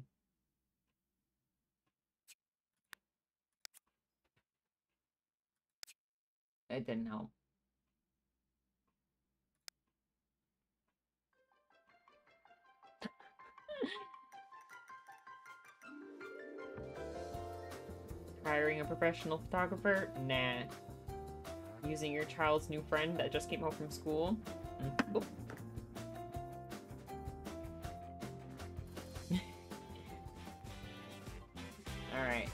It didn't help. Hiring a professional photographer? Nah. Using your child's new friend that just came home from school? Mm. Oop. Alright.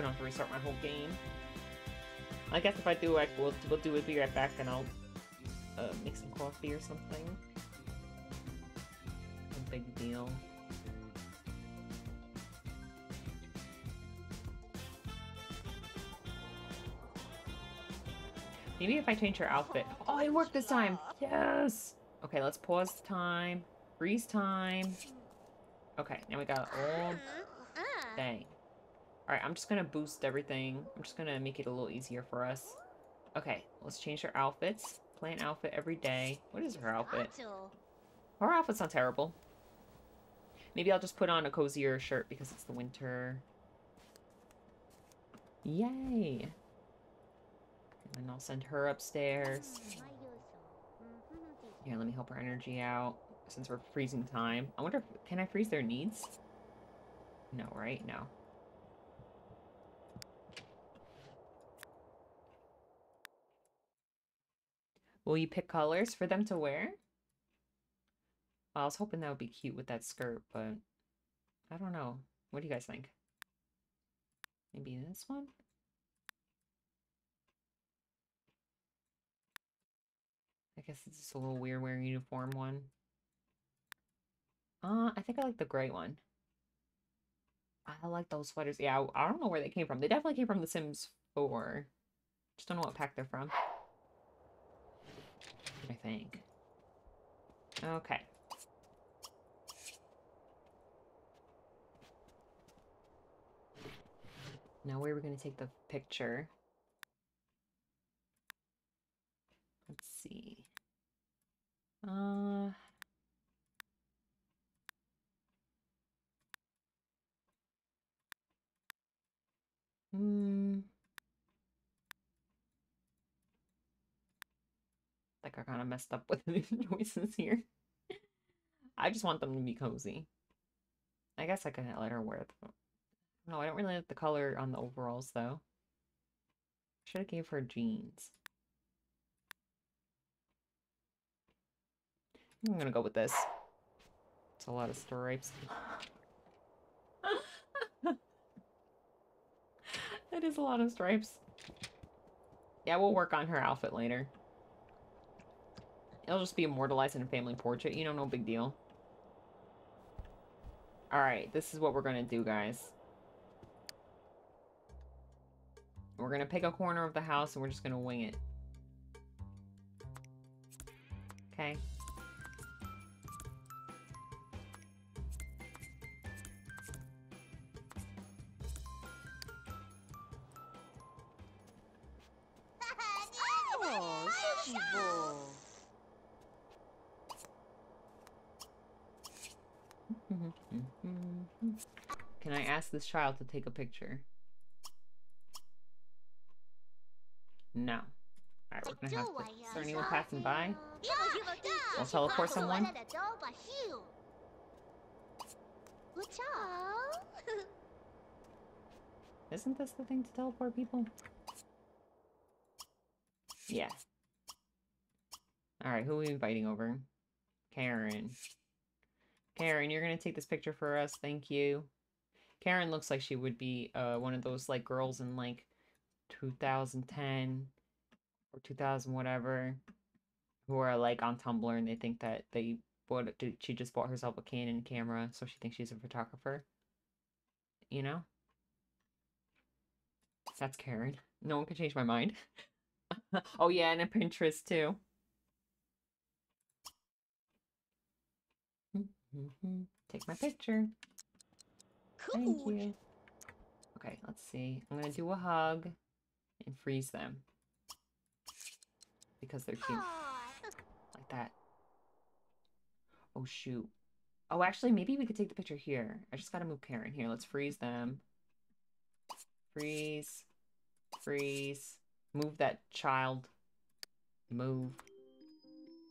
I don't have to restart my whole game. I guess if I do, I will we'll do it. Be right back, and I'll uh, make some coffee or something. No big deal. Maybe if I change her outfit. Oh, it worked this time. Yes. Okay, let's pause time. Freeze time. Okay, now we got all day. Alright, I'm just gonna boost everything. I'm just gonna make it a little easier for us. Okay, let's change her outfits. Plan outfit every day. What is her outfit? Her outfit's not terrible. Maybe I'll just put on a cozier shirt because it's the winter. Yay! And I'll send her upstairs. Here, let me help her energy out since we're freezing time. I wonder, if, can I freeze their needs? No, right? No. Will you pick colors for them to wear? Well, I was hoping that would be cute with that skirt, but I don't know. What do you guys think? Maybe this one? Guess it's just a little weird wearing uniform one. Uh, I think I like the gray one. I like those sweaters. Yeah, I, don't know where they came from. They definitely came from The Sims 4. Just don't know what pack they're from. I think. Okay. Now where are we going to take the picture? Let's see. Uh... Hmm. Like I kind of messed up with the choices here. I just want them to be cozy. I guess I could let her wear them. No, I don't really like the color on the overalls though. Should have gave her jeans. I'm gonna go with this. It's a lot of stripes. that is a lot of stripes. Yeah, we'll work on her outfit later. It'll just be immortalized in a family portrait. You know, no big deal. Alright, this is what we're gonna do, guys. We're gonna pick a corner of the house and we're just gonna wing it. Okay. Ask this child to take a picture? No. Alright, we're gonna have to... Is there anyone passing by? I'll teleport someone? Isn't this the thing to teleport people? Yeah. All right, who are we inviting over? Karen. Karen, you're gonna take this picture for us. Thank you. Karen looks like she would be uh one of those like girls in like 2010 or 2000 whatever who are like on Tumblr and they think that they bought she just bought herself a Canon camera so she thinks she's a photographer. You know? That's Karen. No one can change my mind. oh yeah, and a Pinterest too. Mhm. Take my picture. Thank you. Okay, let's see. I'm gonna do a hug and freeze them. Because they're cute. Like that. Oh shoot. Oh, actually, maybe we could take the picture here. I just gotta move Karen. Here, let's freeze them. Freeze. Freeze. Move that child. Move.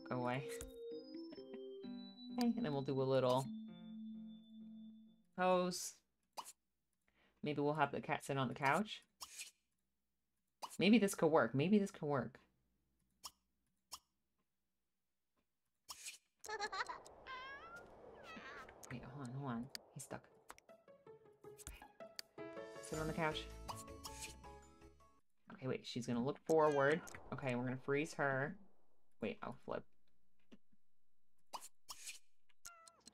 Go away. Okay, and then we'll do a little pose. Maybe we'll have the cat sit on the couch. Maybe this could work. Maybe this could work. Wait, hold on, hold on. He's stuck. Sit on the couch. Okay, wait. She's gonna look forward. Okay, we're gonna freeze her. Wait, I'll flip.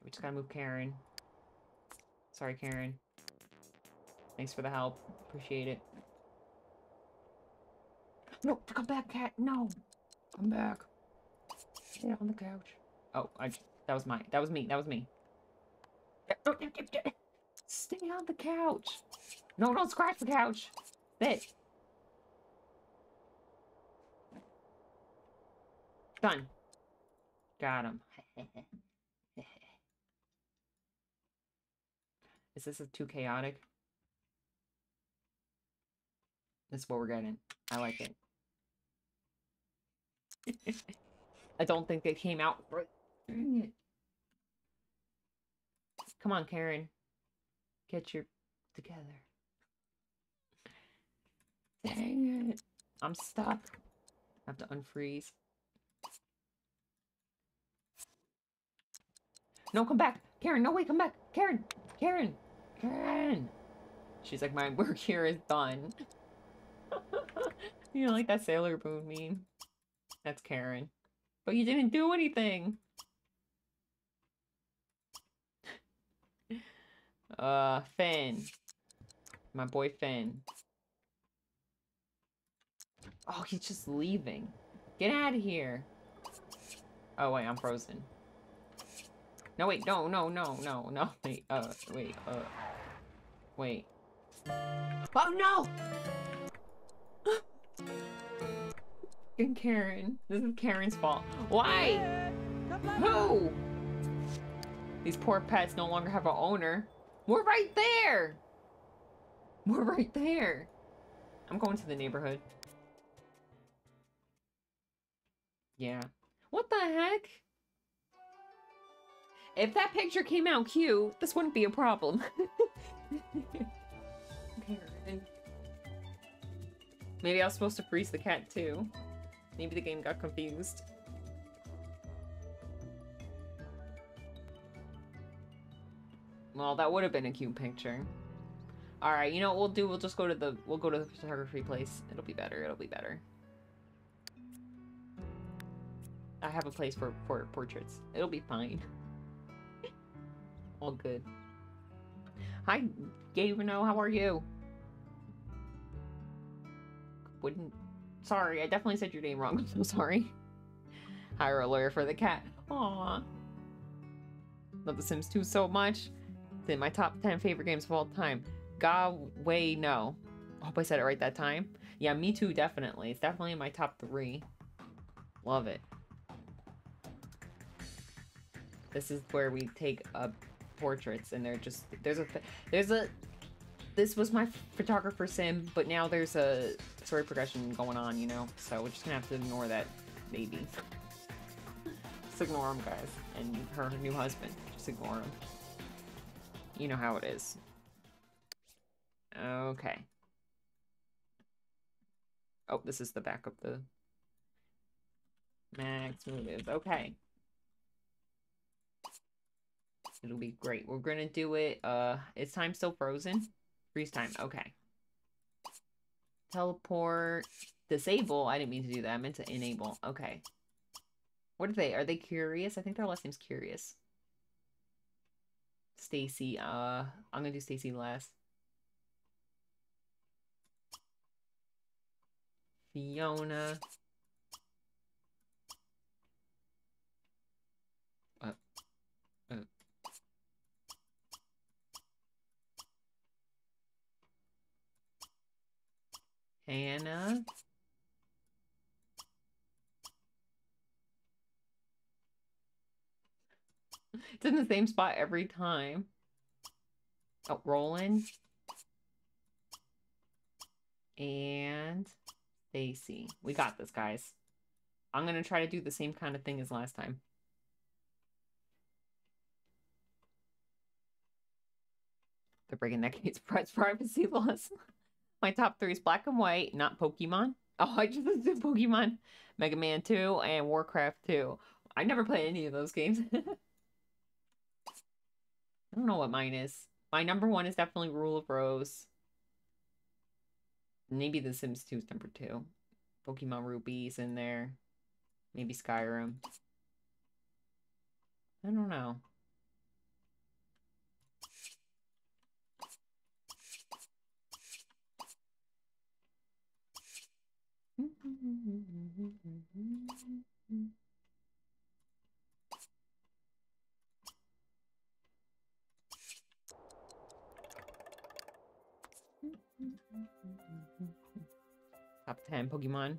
We just gotta move Karen. Sorry, Karen. Thanks for the help. Appreciate it. No, come back, cat. No. Come back. Stay on the couch. Oh, I that was my, that was me. That was me. Stay on the couch. No, don't scratch the couch. Sit. Done. Got him. Is this a too chaotic? This what we're getting. I like it. I don't think it came out right. Dang it. Come on, Karen. Get your together. Dang it. I'm stuck. I have to unfreeze. No, come back. Karen, no, way, come back. Karen, Karen, Karen. She's like, my work here is done. You know, like that Sailor Moon meme. That's Karen. But you didn't do anything. Uh, Finn. My boy Finn. Oh, he's just leaving. Get out of here. Oh, wait, I'm frozen. No, wait, no, no, no, no, no. Wait, uh, wait, uh. Wait. Oh, no! And Karen. This is Karen's fault. Why? Who? These poor pets no longer have an owner. We're right there! We're right there. I'm going to the neighborhood. Yeah. What the heck? If that picture came out cute, this wouldn't be a problem. Maybe I was supposed to freeze the cat too. Maybe the game got confused. Well, that would have been a cute picture. Alright, you know what we'll do? We'll just go to the we'll go to the photography place. It'll be better, it'll be better. I have a place for, for portraits. It'll be fine. All good. Hi, Gavino, how are you? Wouldn't sorry, I definitely said your name wrong. I'm so sorry. Hire a lawyer for the cat. Aw. Love The Sims 2 so much. It's in my top 10 favorite games of all time. Gawe no. I hope I said it right that time. Yeah, me too, definitely. It's definitely in my top three. Love it. This is where we take uh, portraits, and they're just there's a there's a this was my photographer sim, but now there's a story progression going on, you know. So we're just gonna have to ignore that baby. just ignore him, guys, and her new husband. Just ignore him. You know how it is. Okay. Oh, this is the back of the Max moves. Okay. It'll be great. We're gonna do it. Uh, is time still frozen? Freeze time. Okay. Teleport. Disable. I didn't mean to do that. I meant to enable. Okay. What are they? Are they curious? I think their last name's curious. Stacy. Uh, I'm gonna do Stacy last. Fiona. Hannah. It's in the same spot every time. Oh, Roland. And Stacy. We got this, guys. I'm going to try to do the same kind of thing as last time. They're breaking that gate's privacy laws. My top three is Black and White, not Pokemon. Oh, I just did Pokemon, Mega Man 2, and Warcraft 2. I never played any of those games. I don't know what mine is. My number one is definitely Rule of Rose. Maybe The Sims 2 is number two. Pokemon Ruby's in there. Maybe Skyrim. I don't know. Top 10 Pokemon.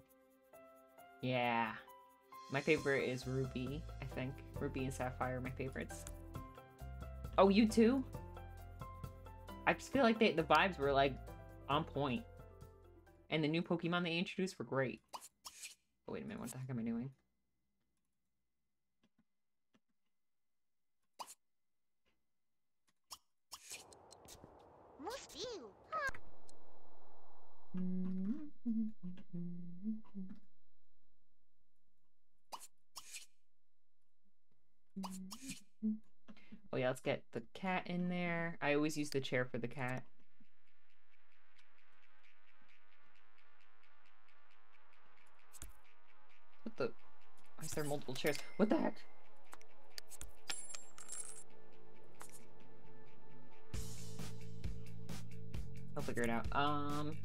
Yeah. My favorite is Ruby, I think. Ruby and Sapphire are my favorites. Oh, you too? I just feel like they, the vibes were like on point. And the new Pokemon they introduced were great. Oh, wait a minute, what the heck am I doing? Mustiu. Oh yeah, let's get the cat in there. I always use the chair for the cat. The? Why is there multiple chairs? What the heck? I'll figure it out. Um.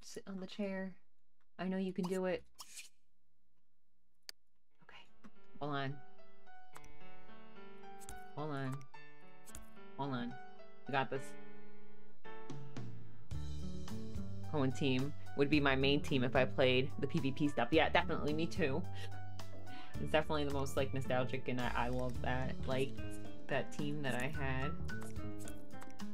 Sit on the chair. I know you can do it. Okay. Hold on. Hold on. Hold on. We got this. Hoenn team would be my main team if I played the PvP stuff. Yeah, definitely. Me too. It's definitely the most like nostalgic, and I, I love that like that team that I had.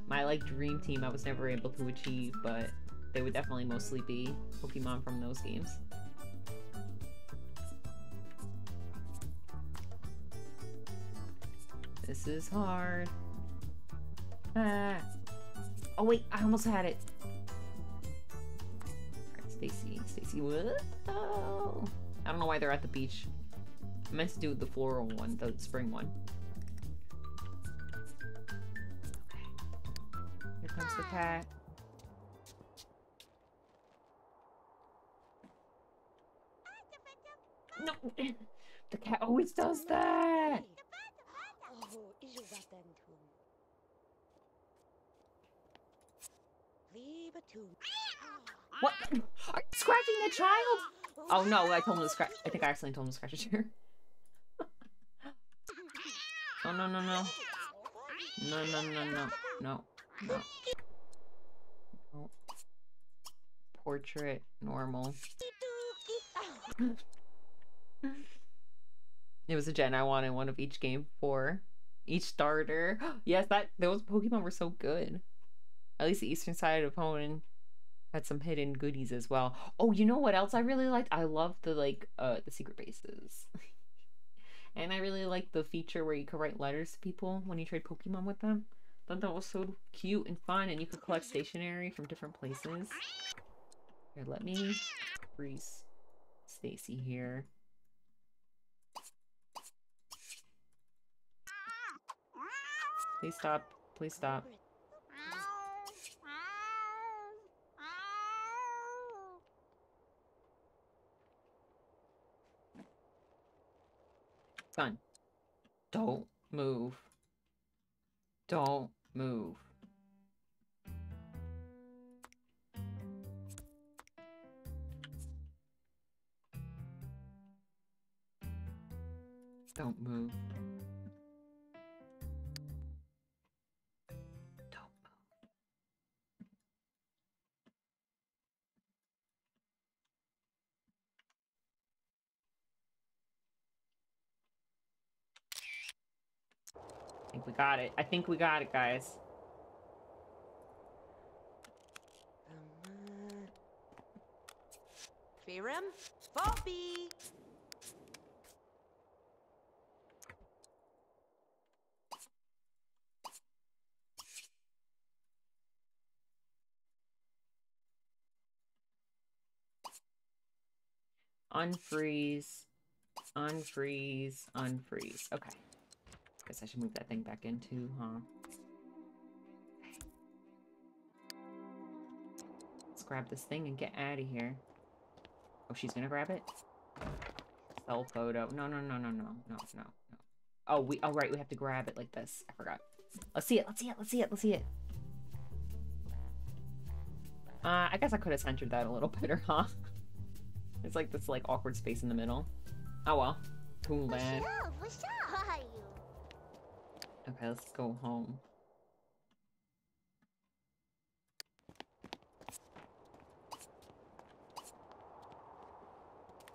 My like dream team I was never able to achieve, but they would definitely mostly be Pokemon from those games. This is hard. Ah. Oh wait, I almost had it. Stacy. Stacy, what? Oh. I don't know why they're at the beach. I meant to do the floral one, the spring one. Okay. Here comes the cat. No! The cat always does that! Ijo batentum. Libatum. What? Are you scratching the child? Oh no, I told him to scratch. I think I accidentally told him to scratch a chair. Oh no no no. No no no no. No. No. No. Portrait, normal. It was a gen I wanted one of each game for each starter. yes, that those Pokemon were so good. At least the eastern side of Hoenn had some hidden goodies as well. Oh, you know what else I really liked? I love the like uh the secret bases. and I really like the feature where you could write letters to people when you trade Pokemon with them. Thought that was so cute and fun and you could collect stationery from different places. Here, let me freeze Stacy here. Please stop. Please stop. Son, don't move. Don't move. Don't move. Got it. I think we got it, guys. Um, Firam, Bobby. Unfreeze. Unfreeze. Unfreeze. Okay. Guess I should move that thing back into, huh? Let's grab this thing and get out of here. Oh, she's gonna grab it? Cell photo. No, no, no, no, no, no, no, no. Oh, we. Oh, right. We have to grab it like this. I forgot. Let's see it. Let's see it. Let's see it. Let's see it. Uh, I guess I could have centered that a little better, huh? It's like this like awkward space in the middle. Oh well. Cool What's up? What's up? Okay, let's go home.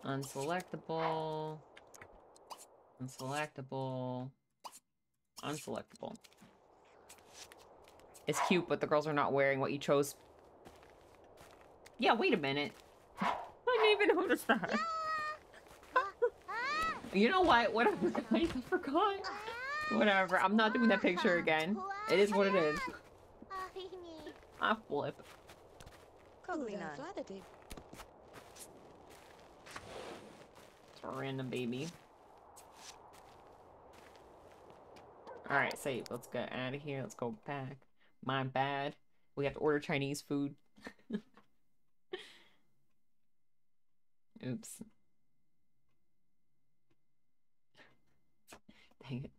Unselectable. Unselectable. Unselectable. It's cute, but the girls are not wearing what you chose. Yeah, wait a minute. I didn't even notice that. You know what? Whatever, guys. I forgot. Whatever. I'm not doing that picture again. It is what it is. I flip. It's a random baby. Alright, save. Let's get out of here. Let's go back. My bad. We have to order Chinese food. Oops. Dang it.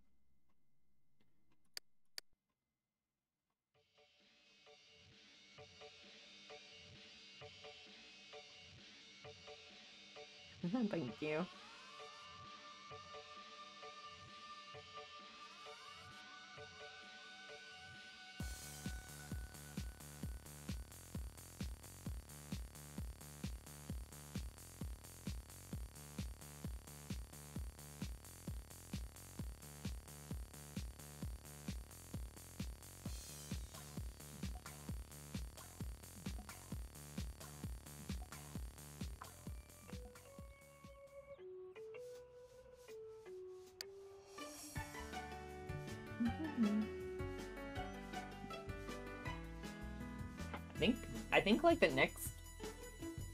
Thank you. I think like the next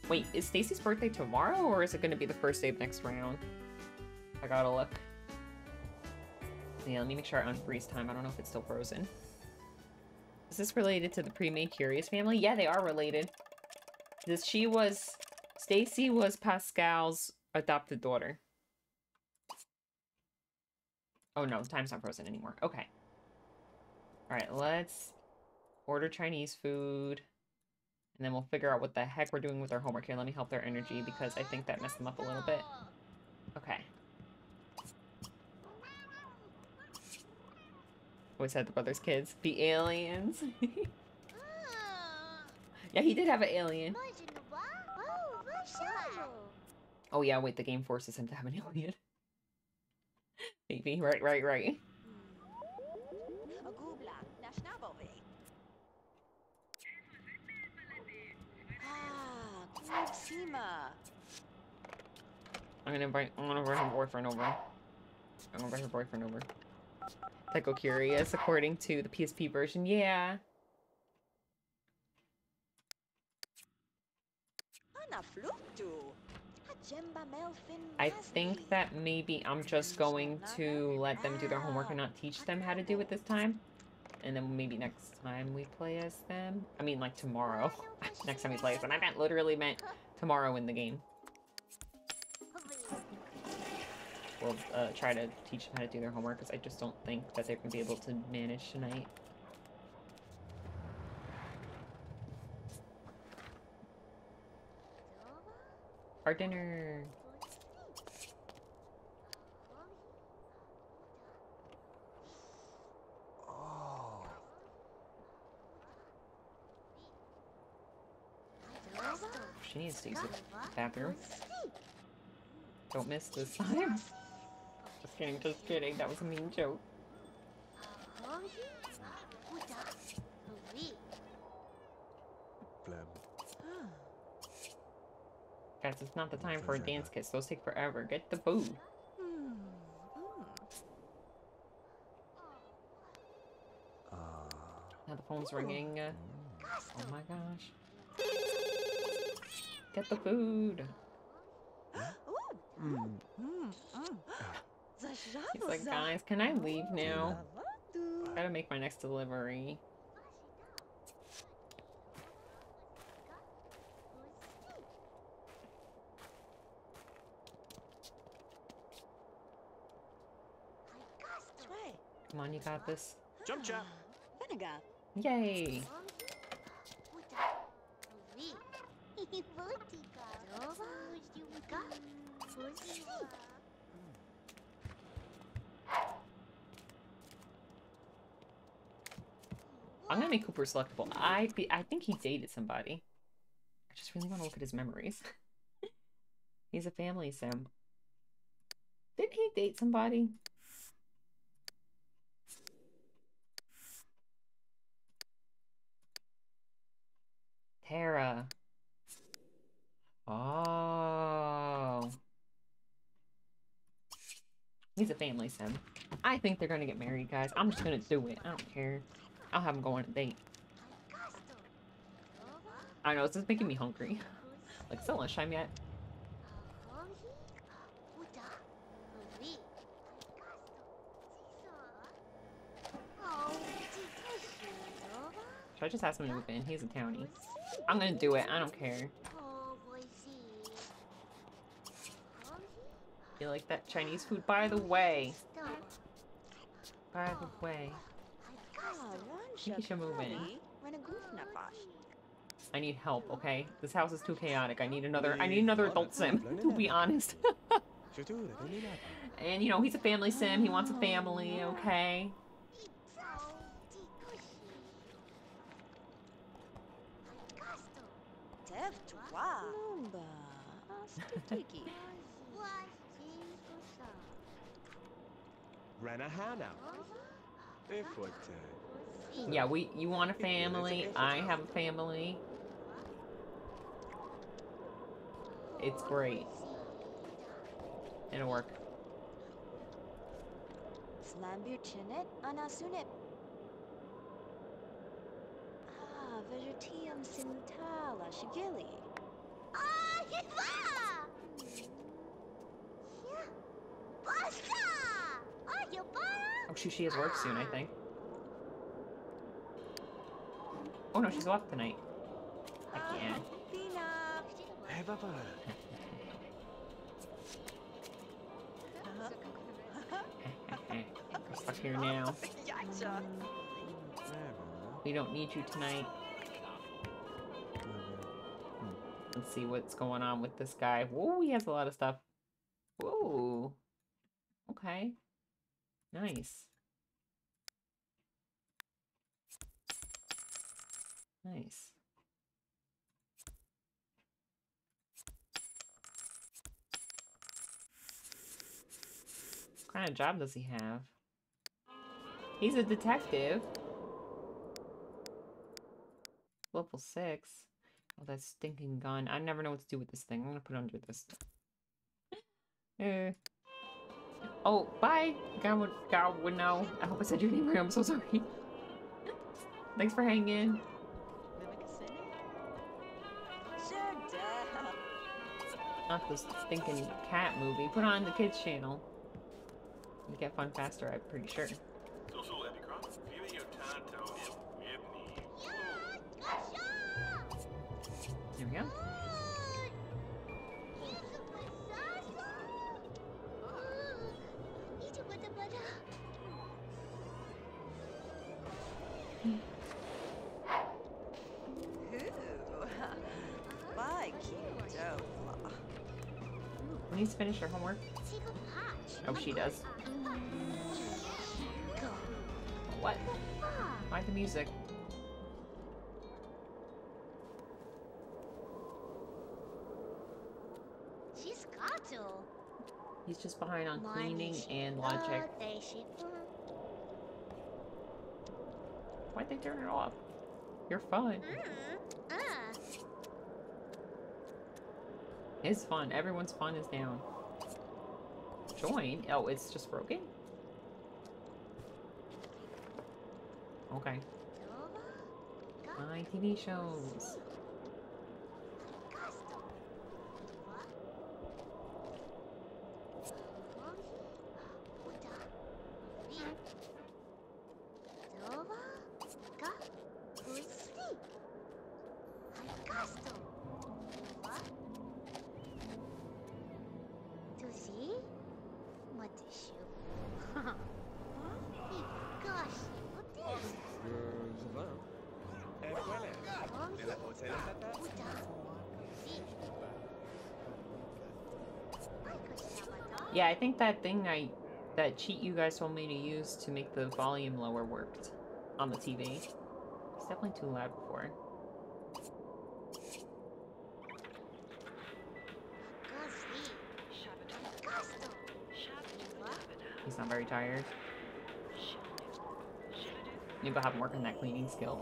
Wait, is Stacy's birthday tomorrow or is it gonna be the first day of next round? I gotta look. Yeah, let me make sure I unfreeze time. I don't know if it's still frozen. Is this related to the pre-made Curious family? Yeah, they are related. This she was Stacy was Pascal's adopted daughter. Oh no, time's not frozen anymore. Okay. Alright, let's order Chinese food. And then we'll figure out what the heck we're doing with our homework here. Let me help their energy because I think that messed them up a little bit. Okay. Always had the brother's kids? The aliens. Ah, yeah, he did have an alien. Oh, Oh yeah, wait, the game forces him to have an alien. Maybe, right, right, right. Kutsima. I'm gonna invite I'm gonna invite her boyfriend over. I'm gonna invite her boyfriend over. Psycho Curious, according to the PSP version. Yeah. Hana flutu. Hajemba melfin I think that maybe I'm just going to let them do their homework and not teach them how to do it this time. And then maybe next time we play as them. I mean, like tomorrow. next time we play as them. I meant literally meant tomorrow in the game. We'll uh, try to teach them how to do their homework because I just don't think that they're going to be able to manage tonight. Our dinner. Oh. She needs to use the bathroom. Don't miss this time. Just kidding, just kidding. That was a mean joke. Blem. Guys, it's not the time for a dance kiss. Those take forever. Get the food. Hmm. Ah. Now the phone's ringing. Uh, oh my gosh. Get the food. Ooh. Mm. Mm. Mm. He's like, guys, can I leave now? Lavadu. Gotta make my next delivery. Come on, you got this. Jump jump. Vinegar. Yay! I'm gonna make Cooper selectable. I be I think he dated somebody. I just really want to look at his memories. He's a family sim. Didn't he date somebody? Tara. Oh. He's a family sim. I think they're gonna get married, guys. I'm just gonna do it. I don't care. I'll have them go on a date. I know, this is making me hungry. Like, it's not lunchtime yet. Should I just ask him to move in? He's a townie. I'm gonna do it. I don't care. You like that Chinese food? By the way. By the way. you should move in. I need help, okay? This house is too chaotic. I need another I need another adult sim, to be honest. and you know, he's a family sim, he wants a family, okay? Tev tuwa. Mumba. Astutiki. Ranahana. Ifwate. Yeah, we you want a family, I have a family. It's great. It'll work. Slambir chinet anasunip. Ah, vegetatium sintala shigili. Ah, Hitler! Basta! Oh shoot, she has work soon, I think. Oh no, she's off tonight. Hey, Baba. We're stuck here now. We don't need you tonight. Let's see what's going on with this guy. Whoa, he has a lot of stuff. Whoa. Okay. Nice. Nice. What kind of job does he have? He's a detective. Level 6. Oh, that stinking gun. I never know what to do with this thing. I'm gonna put it under this. Eh. Oh, bye! God God would know. I hope I said your name right. I'm so sorry. Thanks for hanging. Not this stinking cat movie. Put on the kids channel. You get fun faster, I'm pretty sure. He's just behind on cleaning and logic. Why'd they turn it off? You're fun. Uh, It's fun. Everyone's fun is down. Join? Oh, it's just broken? Okay. My TV shows. E qual è? Nella pozza della patata? Yeah, I think that thing I... That cheat you guys told me to use to make the volume lower worked on the TV. It's definitely too loud before. He's not very tired. You go have work on that cleaning skill.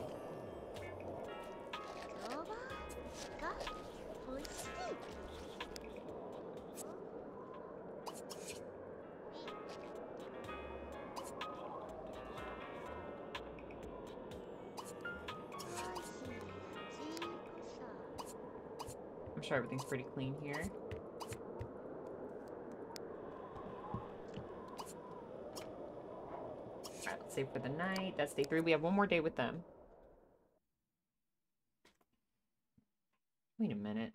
I'm sure everything's pretty clean here. Alright, let's save for the night. That's day three. We have one more day with them. Wait a minute.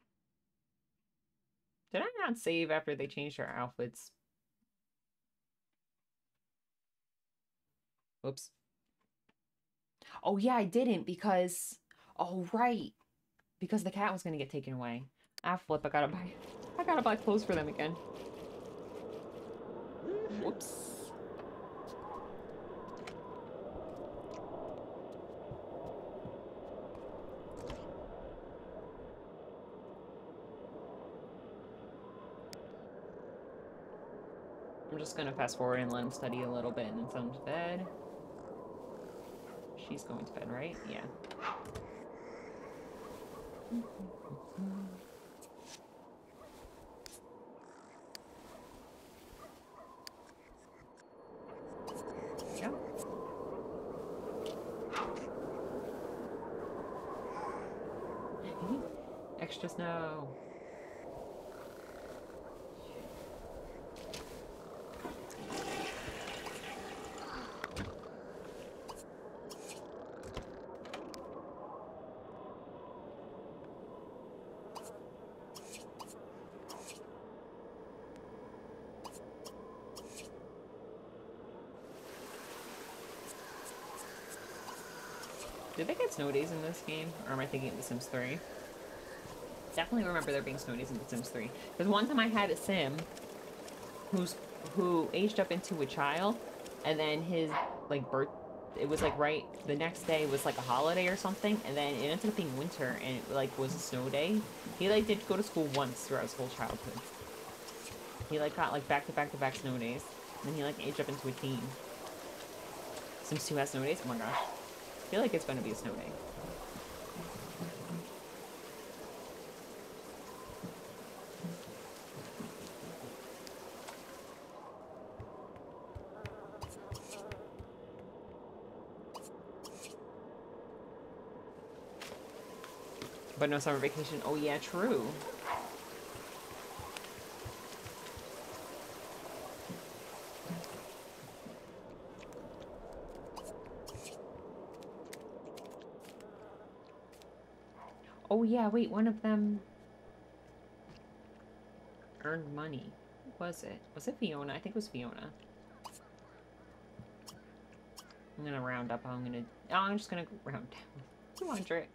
Did I not save after they changed their outfits? Whoops. Oh yeah, I didn't because... Oh, right. Because the cat was going to get taken away. Ah, flip. I gotta buy... I gotta buy clothes for them again. Whoops. Just gonna fast forward and let him study a little bit and then send him to bed. She's going to bed, right? Yeah. Yeah. Extra snow. Did they get snow days in this game? Or am I thinking of The Sims 3? Definitely remember there being snow days in The Sims 3. Because one time I had a sim who's who aged up into a child and then his like birth it was like right the next day was like a holiday or something and then it ended up being winter and it like was a snow day. He like did go to school once throughout his whole childhood. He like got like back to back to back snow days. And then he like aged up into a teen. Sims 2 has snow days? Oh my gosh. I feel like it's gonna be a snow day. But no summer vacation. Oh yeah, true. Oh yeah, wait, one of them earned money. Was it? Was it Fiona? I think it was Fiona. I'm gonna round up. I'm gonna. Oh, I'm just gonna round down. 200.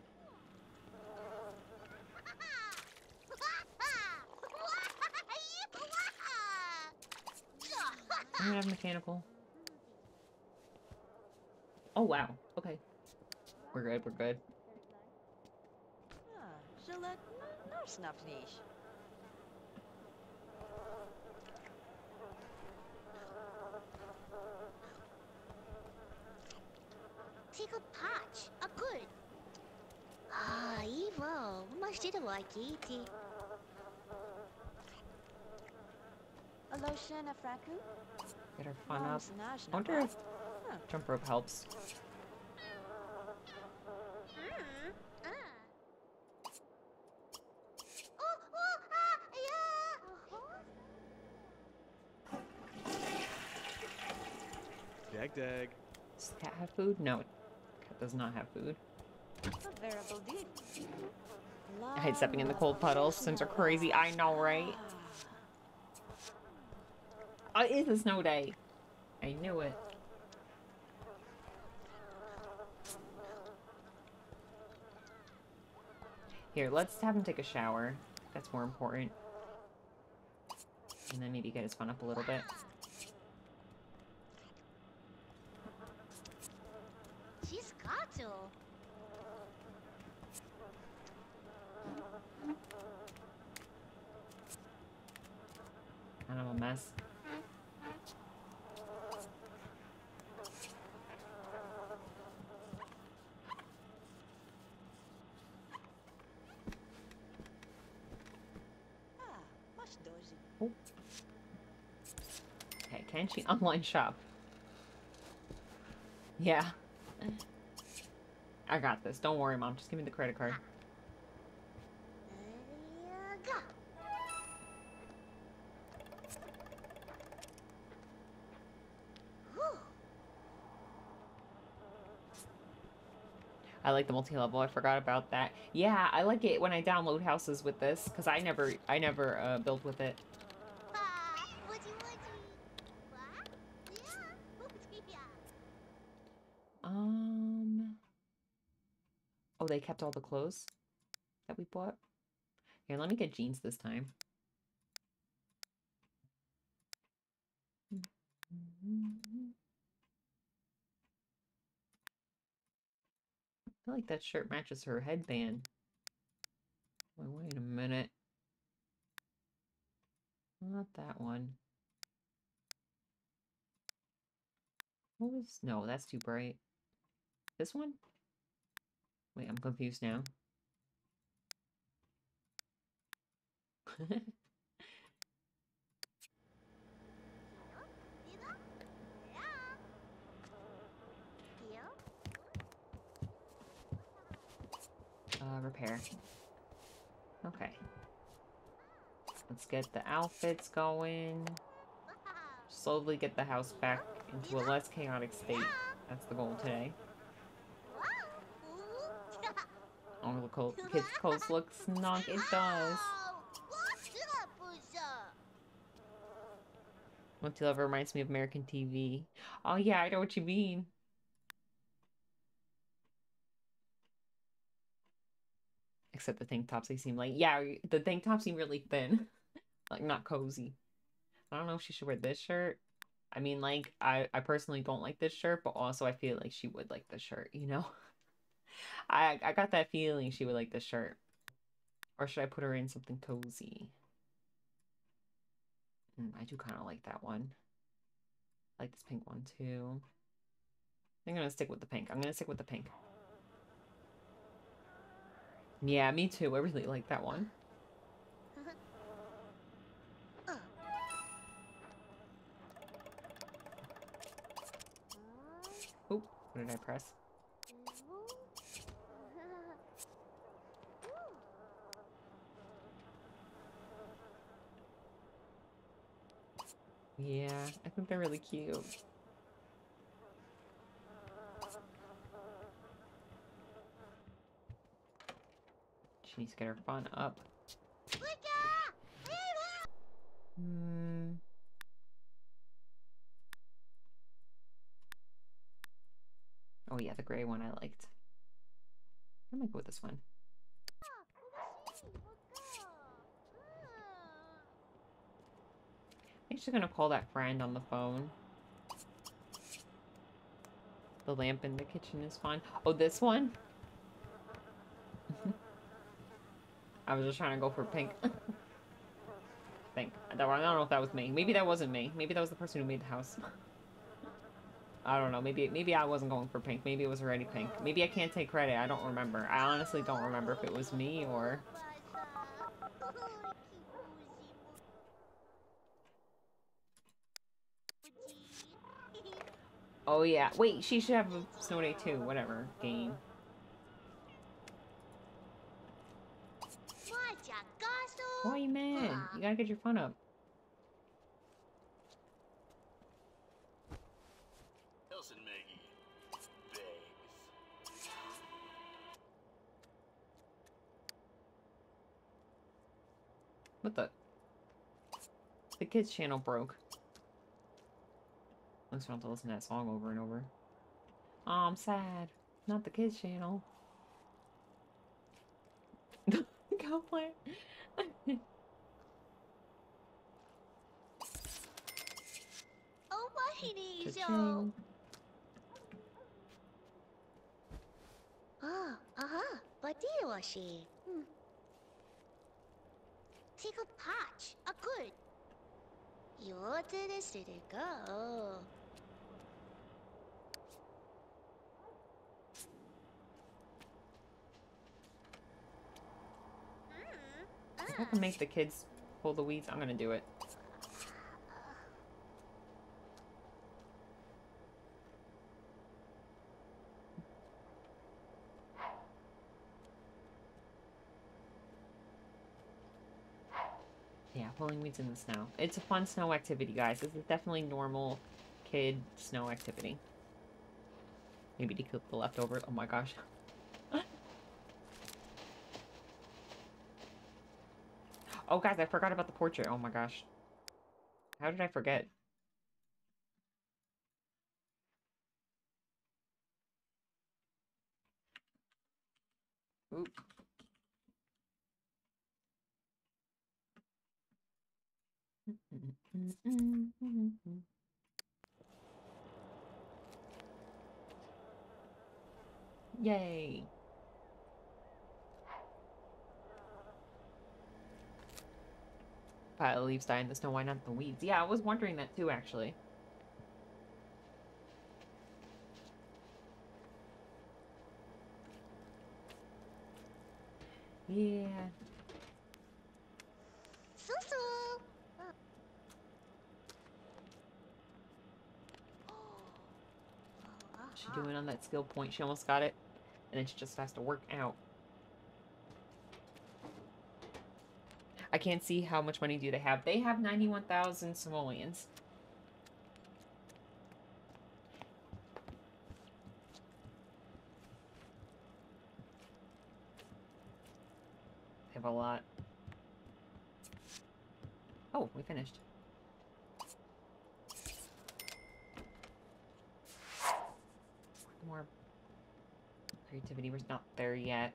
I'm gonna have mechanical. Oh wow. Okay. We're good. We're good. Gillette, no snapt niet. Take a patch. A good. Ah, evil. Mas did a wakiti. A lotion, a fraku? Get our fun up. Snaj, I wonder if Huh. jump rope helps. Mm. Ah. Oh, oh, ah, yeah. Uh-huh. Does the cat have food? No. Cat does not have food. I hate stepping in the cold puddles. Sims are crazy. I know, right? Oh, it is a snow day. I knew it. Here, let's have him take a shower. That's more important. And then maybe get his fun up a little bit. She's got to. Kind of a mess. Mas doze. Okay, can she online shop? Yeah. I got this. Don't worry, Mom. Just give me the credit card. Like the multi-level. I forgot about that. Yeah, I like it when I download houses with this because I never, I never uh, build with it. Um. Oh, they kept all the clothes that we bought. Here, let me get jeans this time. I feel like that shirt matches her headband. Wait, wait a minute. Not that one. What was... No, that's too bright. This one? Wait, I'm confused now. Uh, repair. Okay. Let's get the outfits going. Slowly get the house back into a less chaotic state. That's the goal today. Oh, the cold, kids' clothes look snug. It does. Multi Lover reminds me of American TV. Oh yeah, I know what you mean. Except the tank tops, they seem like yeah, the tank tops seem really thin, like not cozy. I don't know if she should wear this shirt. I mean, like I I personally don't like this shirt, but also I feel like she would like this shirt. You know, I I got that feeling she would like this shirt. Or should I put her in something cozy? Mm, I do kind of like that one. I like this pink one too. I'm gonna stick with the pink. I'm gonna stick with the pink. Yeah, me too. I really like that one. Oop, what did I press? Yeah, I think they're really cute. She needs to get her fun up. Hmm. Oh yeah, the gray one I liked. I'm gonna go with this one. I'm just gonna call that friend on the phone. The lamp in the kitchen is fine. Oh, this one? I was just trying to go for pink. think. I don't know if that was me. Maybe that wasn't me. Maybe that was the person who made the house. I don't know. Maybe maybe I wasn't going for pink. Maybe it was already pink. Maybe I can't take credit. I don't remember. I honestly don't remember if it was me or... Oh yeah. Wait, she should have a snow day too. Whatever. Game. Why are you mad? You gotta get your fun up. Elson Maggie begs. What the? The kids channel broke. Looks want to listen to that song over and over. Oh, I'm sad. Not the kids channel. Go play. Cha-ching. Ah, aha, Badira was she? Hmm. Take a patch, a good. Your this did it go? If I can make the kids pull the weeds, I'm gonna do it. Yeah, pulling weeds in the snow. It's a fun snow activity, guys. This is definitely normal kid snow activity. Maybe to cook the leftovers. Oh my gosh. Oh, guys, I forgot about the portrait. Oh my gosh. How did I forget? Oop. Yay. Pile of leaves die in the snow, why not the weeds? Yeah, I was wondering that too, actually. Yeah. Susu. What's she doing on that skill point? She almost got it. And then she just has to work out. I can't see how much money do they have. They have 91,000 simoleons. They have a lot. Oh, we finished. More creativity. We're not there yet.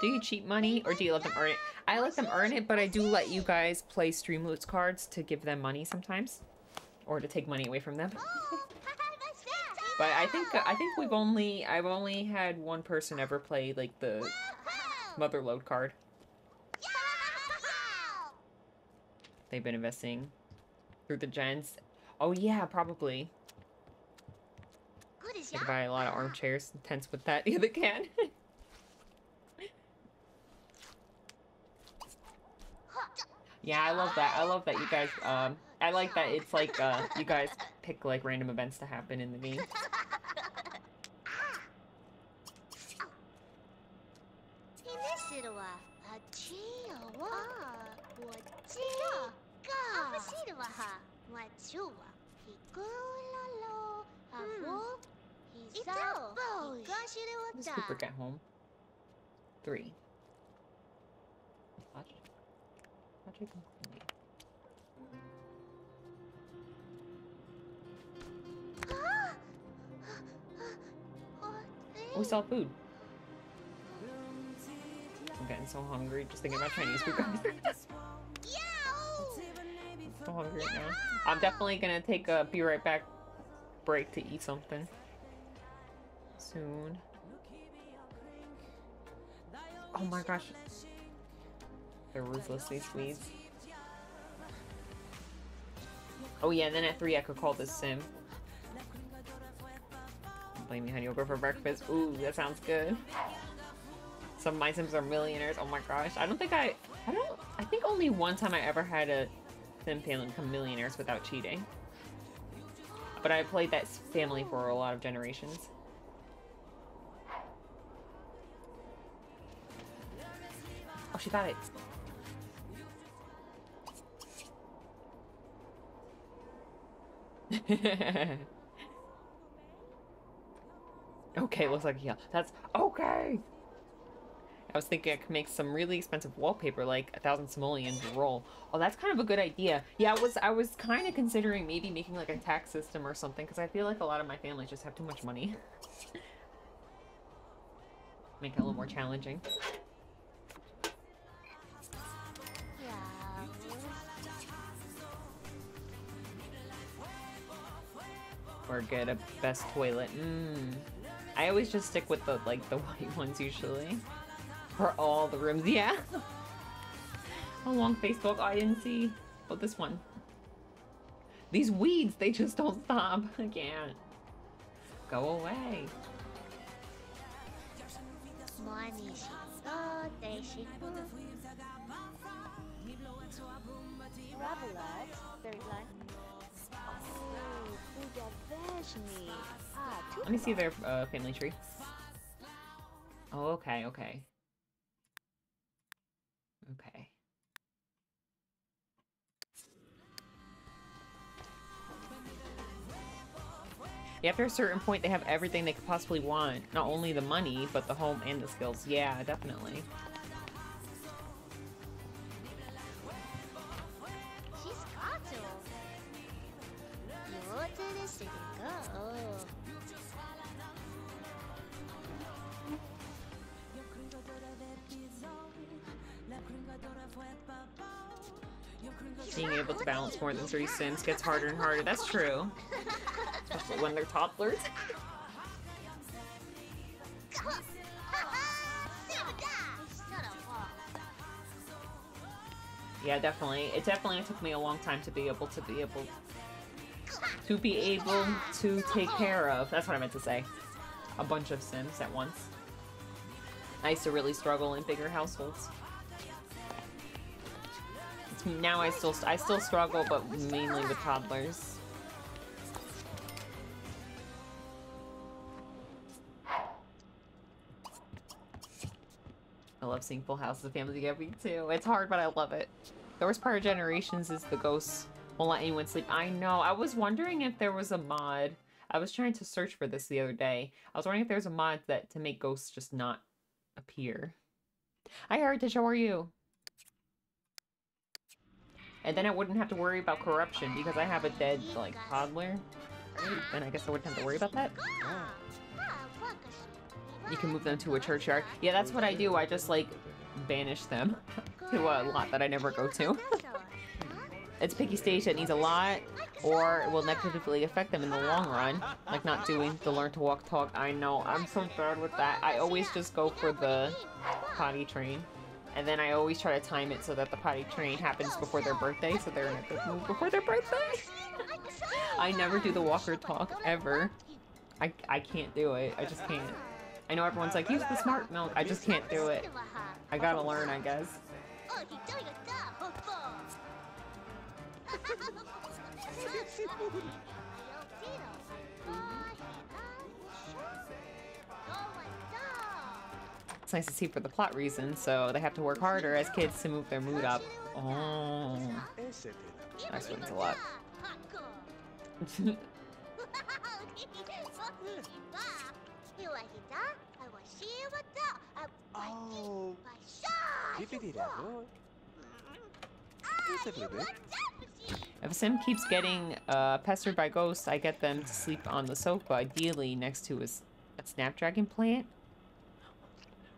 Do you cheat money or do you let them earn it? I let them earn it, but I do let you guys play stream Streamloots cards to give them money sometimes. Or to take money away from them. But I think I think we've only I've only had one person ever play like the mother load card. They've been investing through the gens. Oh yeah, probably. They could buy a lot of armchairs and tents with that. Yeah, they can. Yeah, I love that. I love that you guys, um, I like that it's like, uh, you guys pick, like, random events to happen in the game. Let's get home. Three. magical. We saw food. I'm getting so hungry just thinking about Chinese food, guys. so hungry right now. I'm definitely gonna take a be right back break to eat something soon. Oh my gosh. Ruthlessly Swedes. Oh yeah, and then at 3 I could call this sim. Blame me, honey. Go for breakfast. Ooh, that sounds good. Some of my sims are millionaires. Oh my gosh. I don't think I... I don't... I think only one time I ever had a sim family become millionaires without cheating. But I played that family for a lot of generations. Oh, she got it. okay, looks like yeah. That's okay. I was thinking I could make some really expensive wallpaper, like a thousand simoleons a roll. Oh, that's kind of a good idea. Yeah, I was I was kind of considering maybe making like a tax system or something because I feel like a lot of my families just have too much money. Make it a little more challenging. or get a best toilet. Mm. I always just stick with the like the white ones usually for all the rooms. Yeah. Along Facebook, I didn't see. Oh, this one. These weeds, they just don't stop. I can't. Go away. Let me see their uh, family tree. Oh, okay, okay. Okay. After a certain point, they have everything they could possibly want. Not only the money, but the home and the skills. Yeah, definitely. Three sims gets harder and harder. That's true. Especially when they're toddlers. Yeah, definitely. It definitely took me a long time to be able to be able to be able to take care of. That's what I meant to say. A bunch of Sims at once. I used to really struggle in bigger households. Now I still I still struggle, but mainly with toddlers. I love seeing full houses of family together me too. It's hard, but I love it. The worst part of Generations is the ghosts won't let anyone sleep. I know. I was wondering if there was a mod. I was trying to search for this the other day. I was wondering if there's a mod that to make ghosts just not appear. Hi, Heritage. How are you? And then I wouldn't have to worry about corruption because I have a dead like toddler. Then I guess I wouldn't have to worry about that. You can move them to a churchyard. Yeah, that's what I do. I just like banish them to a lot that I never go to. It's picky stage that needs a lot or it will negatively affect them in the long run. Like not doing the learn to walk talk. I know, I'm so bad with that. I always just go for the potty train. And then I always try to time it so that the potty train happens before their birthday, so they're in a good mood before their birthday. I never do the walker talk, ever. I, I can't do it. I just can't. I know everyone's like, use the smart milk. I just can't do it. I gotta learn, I guess. It's nice to see for the plot reason, so they have to work harder as kids to move their mood up. Oh. That explains a lot. oh. If a sim keeps getting uh, pestered by ghosts, I get them to sleep on the sofa, ideally next to a, a snapdragon plant.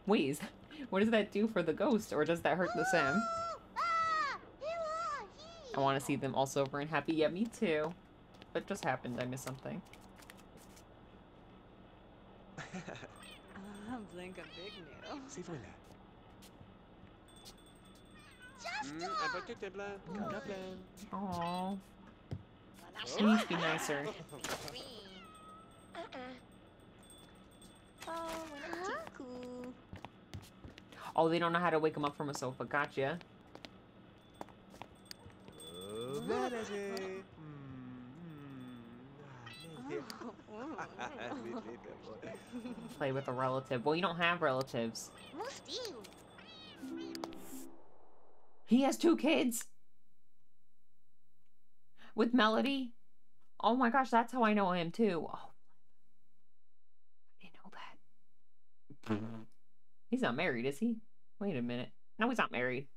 Wait, is- what does that do for the ghost, or does that hurt the sim? I want to see them all sober and happy. Yeah, me too. What just happened? I missed something. Ah, blink a big new. Si voilà. Un peu de blanc. Blanc, blanc. Aww. She needs to be nicer. Oh, what a chiku. Oh, they don't know how to wake him up from a sofa. Gotcha. Play with a relative. Well, you don't have relatives. He has two kids. With Melody. Oh my gosh, that's how I know him too. Oh, I didn't know that. He's not married, is he? Wait a minute. No, he's not married.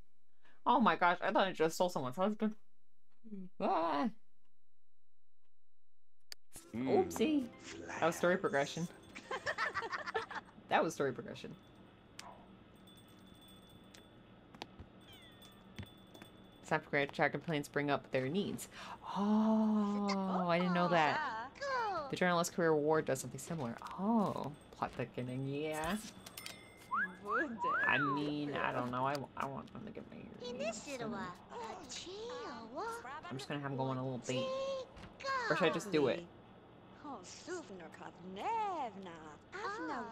Oh my gosh, I thought I just stole someone's husband. Ah, Hmm, oopsie. That was story progression. That was story progression. Snapdragon planes bring up their needs. Oh, I didn't know that. The journalist career award does something similar. Oh, plot thickening, yeah would I mean, I don't know. I, I want them to get my ears. I'm just gonna have them go on a little date. Or should I just do it? Ah.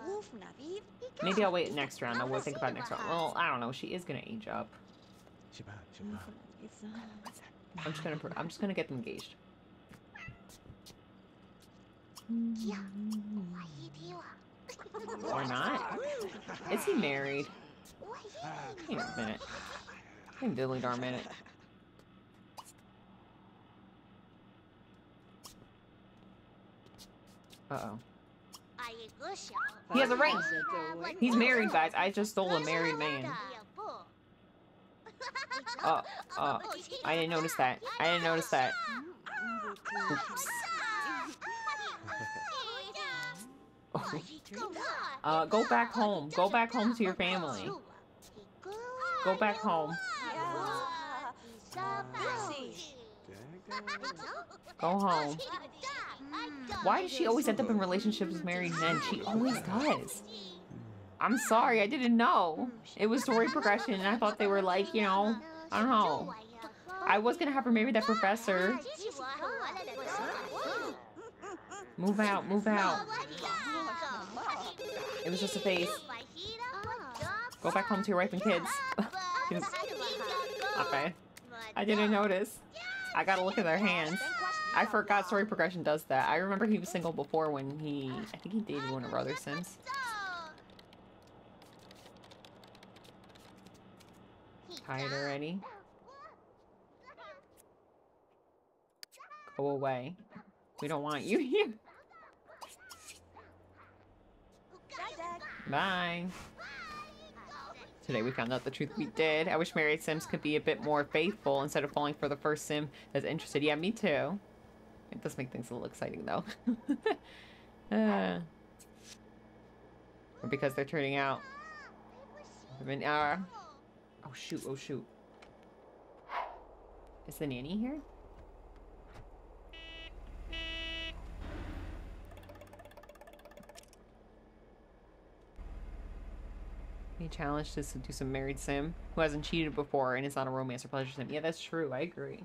Maybe I'll wait next round. I will think about next round. Well, I don't know. She is gonna age up. I'm just gonna I'm just gonna get them engaged. Or not? Is he married? Hang on a minute. Hang dilly darn minute. Uh-oh. He has a ring! He's married, guys. I just stole a married man. Oh, oh. I didn't notice that. I didn't notice that. Oops. Uh, go back home. Go back home to your family. Go back home. Go home. Why does she always end up in relationships with married men? She always does. I'm sorry, I didn't know. It was story progression, and I thought they were like, you know, I don't know. I was gonna have her marry that professor. Move out, move out. It was just a face. Go back home to your wife and kids. okay. I didn't notice. I gotta look at their hands. I forgot story progression does that. I remember he was single before when he, I think he dated one of our other Sims. Tired already? Go away. We don't want you here. Bye. Today we found out the truth we did. I wish married Sims could be a bit more faithful instead of falling for the first Sim that's interested. Yeah, me too. It does make things a little exciting though. uh, because they're turning out. I mean, uh, oh shoot, oh shoot. Is the nanny here? Challenged to seduce a married sim who hasn't cheated before and is not a romance or pleasure sim. Yeah, that's true. I agree.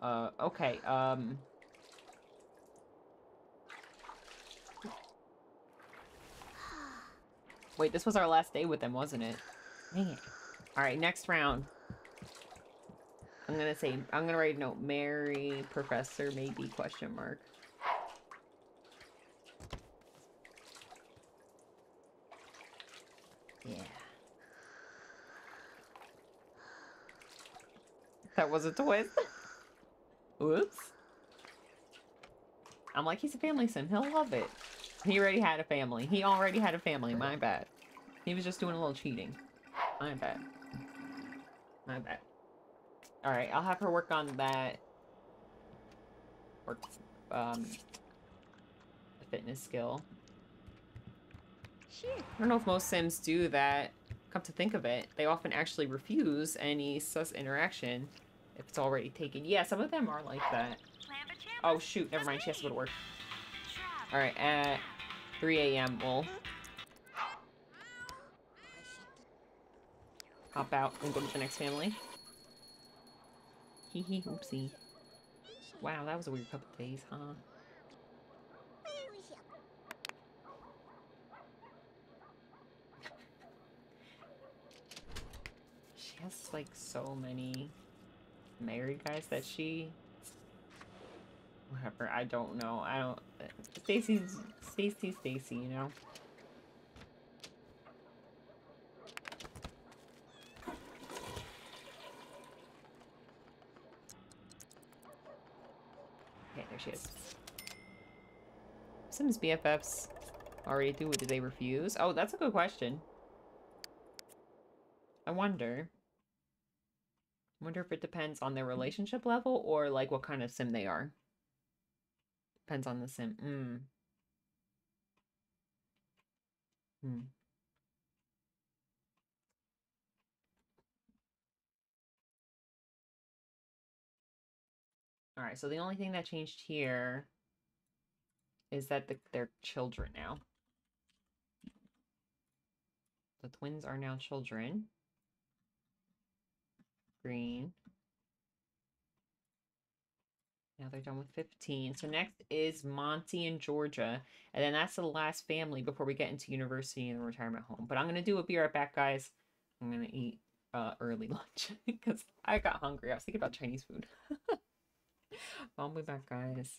Uh, okay. Um. Wait, this was our last day with them, wasn't it? It. Alright, next round. I'm gonna say, I'm gonna write a note. Mary, professor, maybe, question mark. That was a twist. Whoops. I'm like, he's a family sim. He'll love it. He already had a family. He already had a family. My bad. He was just doing a little cheating. My bad. My bad. Alright, I'll have her work on that. Work, um, the fitness skill. Shit. I don't know if most Sims do that. Come to think of it, they often actually refuse any sus interaction if it's already taken. Yeah, some of them are like that. Oh shoot, never mind, she has to go to work. Alright, at 3 a.m. we'll hop out and go to the next family. Hee hee oopsie. Wow, that was a weird couple days, huh? She has like so many married guys that she whatever, I don't know. I don't Stacy's Stacy Stacy, you know. Okay, there she is. Sims BFFs already do. Did they refuse? Oh, that's a good question. I wonder. Wonder if it depends on their relationship level or like what kind of sim they are. Depends on the sim. Mm. Hmm. All right, so the only thing that changed here is that the, they're children now. The twins are now children. Green. Now they're done with 15. So next is Monty and Georgia. And then that's the last family before we get into university and retirement home. But I'm going to do a be right back, guys. I'm going to eat uh, early lunch because I got hungry. I was thinking about Chinese food. I'll be back, guys.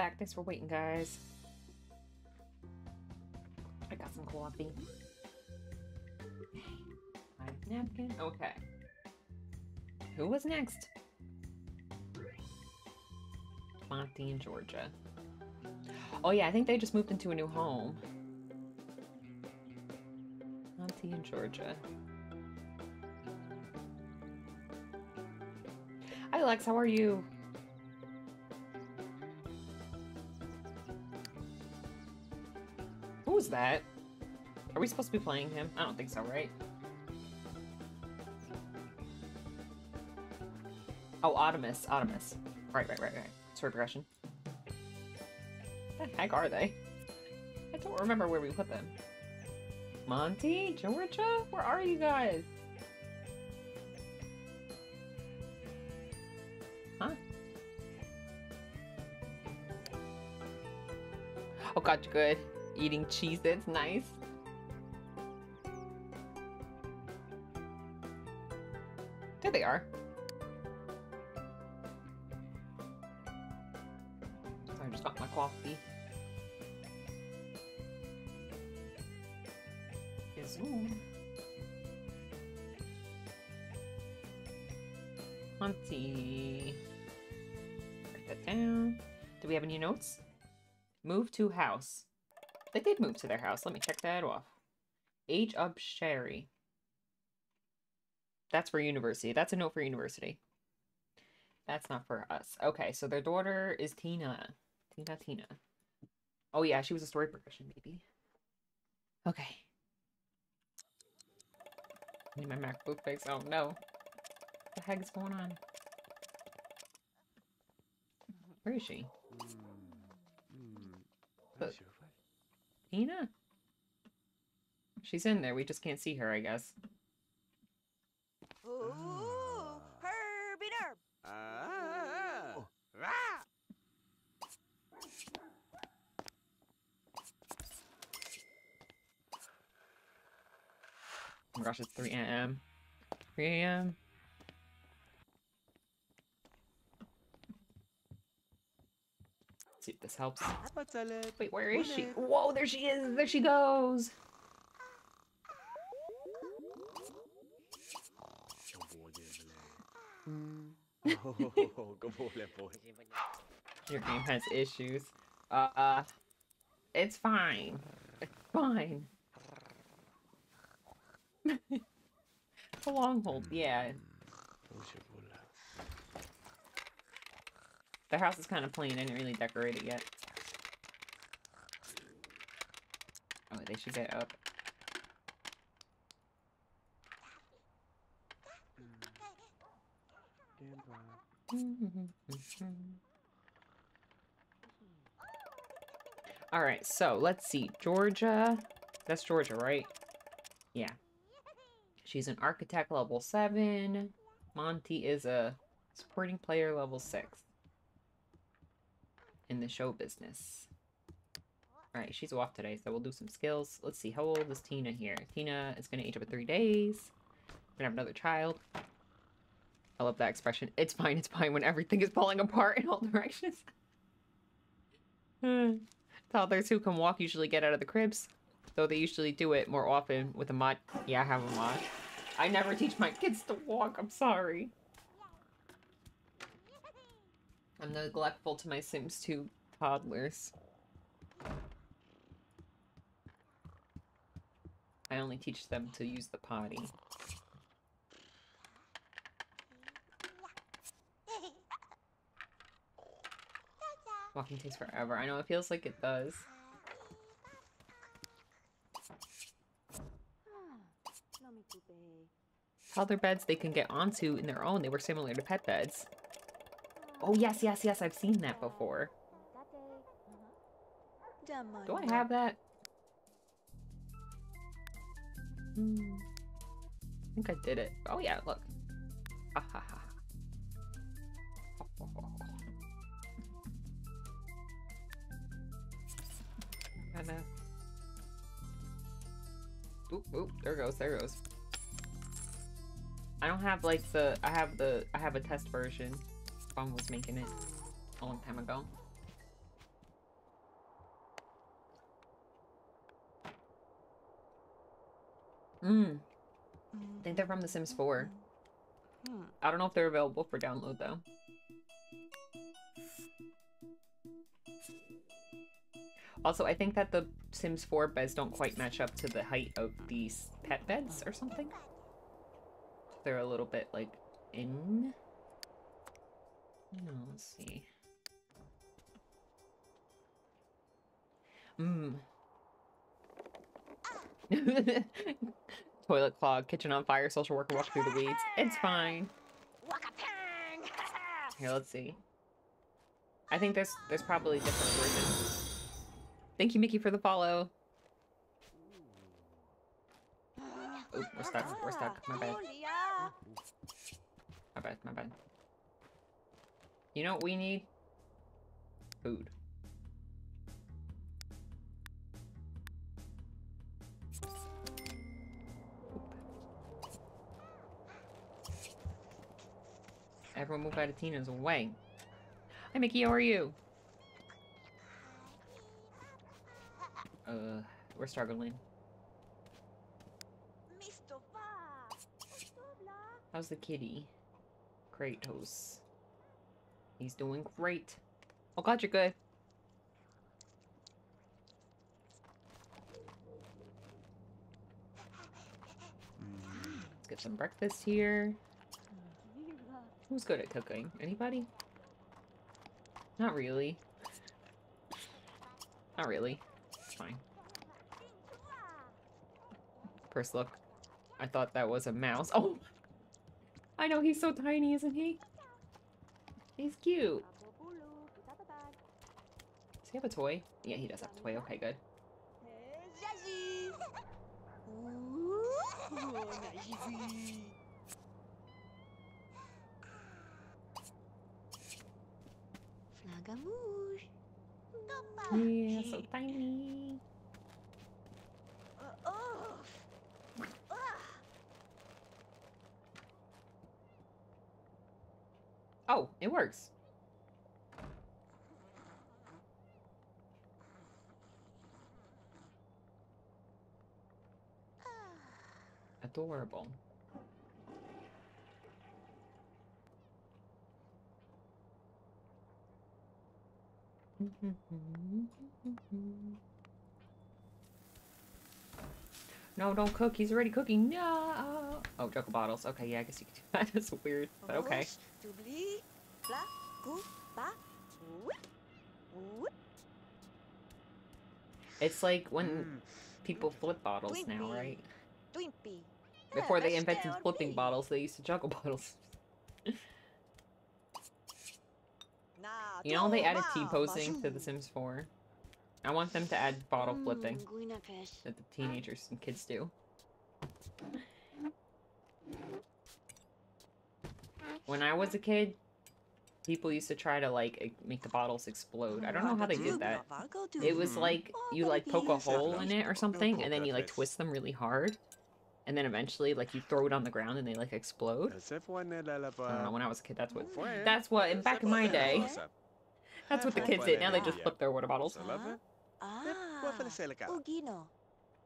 Back. Thanks for waiting, guys. I got some coffee. Have napkin. Okay. Who was next? Monty in Georgia. Oh yeah, I think they just moved into a new home. Monty in Georgia. Hi Lex, how are you? That? Are we supposed to be playing him? I don't think so, right? Oh, Optimus, Optimus. Right, right, right, right. Story progression. The heck are they? I don't remember where we put them. Monty? Georgia? Where are you guys? Huh? Oh god, good. Eating cheese, that's nice. There they are. I just got my coffee. Zoom. Monty. Write that down. Do we have any notes? Move to house. They did move to their house. Let me check that off. Age of Sherry. That's for university. That's a note for university. That's not for us. Okay, so their daughter is Tina. Tina, Tina. Oh yeah, she was a story progression baby. Okay. I Need my MacBook fix. Oh no. What the heck is going on? Where is she? Hmm. Hmm. But- Tina? She's in there. We just can't see her, I guess. Ooh, Herbie Derb. Ah! Ah! Oh my gosh, it's 3 a.m. 3 a.m. See if this helps. Wait, where is she? Whoa, there she is! There she goes! Oh, kom boleh po. Your game has issues. Uh, it's fine. It's fine. the long hold, yeah. The house is kind of plain. I didn't really decorate it yet. Oh, they should get up. All right, so let's see. Georgia. That's Georgia, right? Yeah. She's an architect level 7. Monty is a supporting player level 6 in the show business. All right, she's off today, so we'll do some skills. Let's see, how old is Tina here? Tina is going to age up in three days. We're going to have another child. I love that expression. It's fine, it's fine when everything is falling apart in all directions. Toddlers who can walk usually get out of the cribs, though they usually do it more often with a mod. Yeah, I have a mod. I never teach my kids to walk, I'm sorry. I'm neglectful to my Sims 2 toddlers. I only teach them to use the potty. Walking takes forever. I know it feels like it does. Toddler beds they can get onto in their own. They were similar to pet beds. Oh, yes, yes, yes. I've seen that before. Do I have that? Hmm. I think I did it. Oh, yeah, look. Ho, ho. Oop, oop, there goes, there goes. I don't have like the, I have the, I have a test version. Was making it a long time ago. Hmm. I think they're from The Sims 4. I don't know if they're available for download though. Also, I think that the Sims 4 beds don't quite match up to the height of these pet beds or something. They're a little bit like in no, let's see. Mmm. Toilet clog, kitchen on fire, social worker walking through the weeds. It's fine. Here, let's see. I think there's there's probably different versions. Thank you, Mickey, for the follow. Oh, we're stuck. We're stuck. My bad. My bad. My bad. You know what we need? Food. Everyone move out of Tina's way. Hi, Mickey. How are you? Uh, we're struggling. Mr. Pa. Dobla. How's the kitty? Kratos. He's doing great. Oh god, you're good. Let's get some breakfast here. Who's good at cooking? Anybody? Not really. Not really. It's fine. First look. I thought that was a mouse. Oh! I know, he's so tiny, isn't he? He's cute. Does he have a toy? Yeah, he does have a toy. Okay, good. Zazie. Ooh, Najizi. Flagamouche. Yeah, so tiny. Uh, oh. Ah. Oh, it works. Adorable. No, don't cook. He's already cooking. No. Oh, juggle bottles. Okay, yeah, I guess you could do that. That's weird, but okay. Rouge, Doubli. Pla. Coup. Pa. Whip. Whip. It's like when Mm. people flip bottles now, right? Before they invented flipping bottles, they used to juggle bottles. You know they added T-posing to The. Sims 4? I want them to add bottle flipping Mm, that the teenagers and kids do. When I was a kid, people used to try to like make the bottles explode. I don't know how they did that. It was Mhm. like you like poke a hole in it or something, and then you like twist them really hard, and then eventually like you throw it on the ground and they like explode. Ese fue en el I don't know. When I was a kid, that's what that's what in back in my day. That's what the kids did. Now they just flip their water bottles.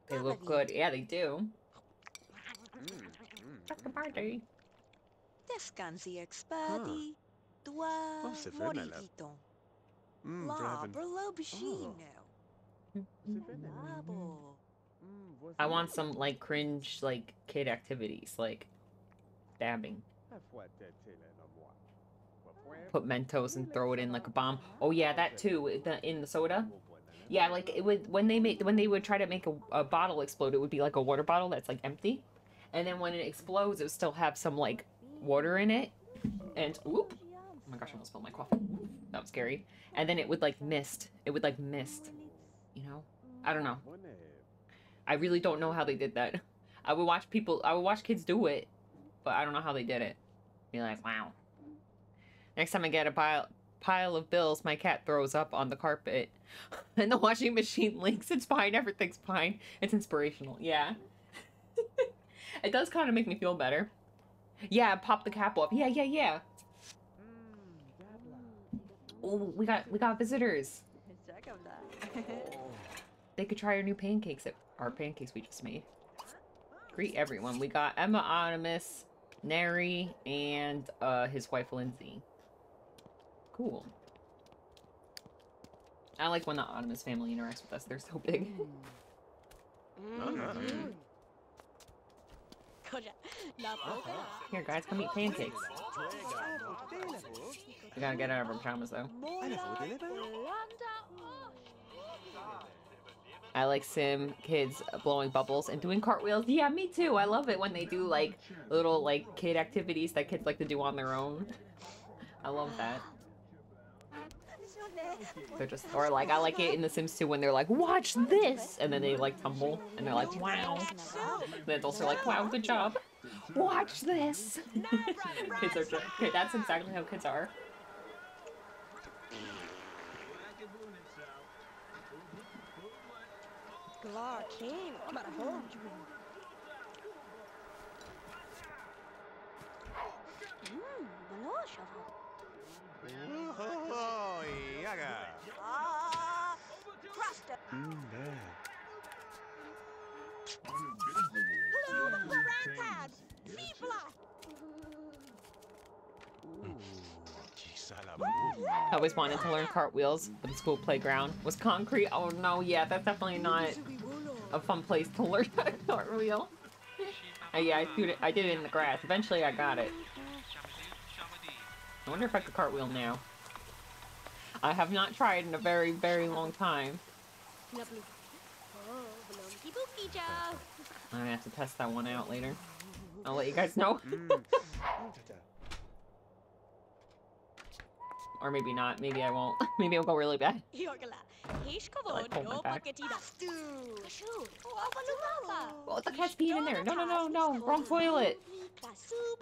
They look good. Yeah, they do. Mm, mm, That's the mm. party. Descansi expati. Tua Oh, se fait, Nana. morigito. Mm, La Draven. brelobishino. Se fait, Nana. Labo. Mm, voici I want some like cringe like kid activities like dabbing. Ah, fue tete le no moi. Fue- Put Mentos and throw it in like a bomb. Oh yeah, that too. The in the soda. Yeah, like it would when they make when they would try to make a, a bottle explode, it would be like a water bottle that's like empty, and then when it explodes, it would still have some like water in it, and whoop! Oh my gosh, I almost spilled my coffee. That was scary. And then it would like mist. It would like mist. You know? I don't know. I really don't know how they did that. I would watch people. I would watch kids do it, but I don't know how they did it. Be like, wow. Next time I get a pile pile of bills, my cat throws up on the carpet, and the washing machine links. It's fine. Everything's fine. It's inspirational. Yeah. it does kind of make me feel better. Yeah, pop the cap off. Yeah, yeah, yeah. Oh, we got we got visitors. They could try our new pancakes. That our pancakes we just made. Greet everyone. We got Emma Onimus, Neri, and uh, his wife Lindsay. Cool. I like when the Onimus family interacts with us. They're so big. Mm. Koja, la boca. Here, guys, come eat pancakes. We gotta get out of our pajamas, though. I like sim kids blowing bubbles and doing cartwheels. Yeah, me too. I love it when they do like little like kid activities that kids like to do on their own. I love that. They're just or like I like it in The Sims 2 when they're like, watch this, and then they like tumble and they're like, wow. The adults are like, wow, good job. Watch this. kids are just, okay, that's exactly how kids are. Glar, Ah. I always wanted to learn cartwheels, but the school playground was concrete. Oh no, yeah, that's definitely not a fun place to learn how cartwheel. Uh, yeah, I did it. I did it in the grass. Eventually, I got it. I wonder if I could cartwheel now. I have not tried in a very, very long time. Lovely. Blonky Bookie Joe. I'm gonna have to test that one out later. I'll let you guys know. or maybe not. Maybe I won't. maybe it'll go really bad. Like my no back. Oh, Oh, the cat's peeing in there. No, no, no, no. Wrong toilet.